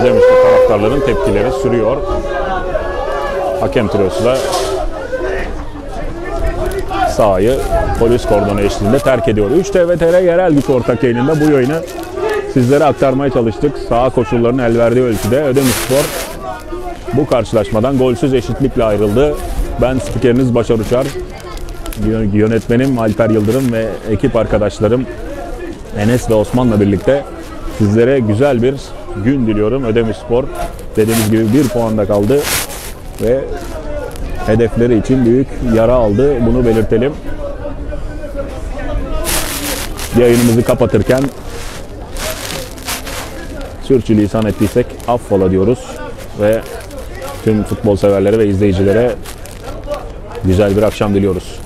Ödemişli taraftarların tepkileri sürüyor. Hakem triyosu da sahayı polis kordonu eşliğinde terk ediyor. 3 TVTR yerel güç ortak yayınında bu yayını sizlere aktarmaya çalıştık. Saha koşullarının el verdiği ölçüde Ödemişspor bu karşılaşmadan golsüz eşitlikle ayrıldı. Ben spikeriniz Başar Uçar, yönetmenim Alper Yıldırım ve ekip arkadaşlarım Enes ve Osman'la birlikte sizlere güzel bir gün diliyorum. Ödemişspor dediğimiz gibi bir puanda kaldı ve hedefleri için büyük yara aldı. Bunu belirtelim. Yayınımızı kapatırken sürçülisan ettiysek affola diyoruz ve tüm futbol severlere ve izleyicilere güzel bir akşam diliyoruz.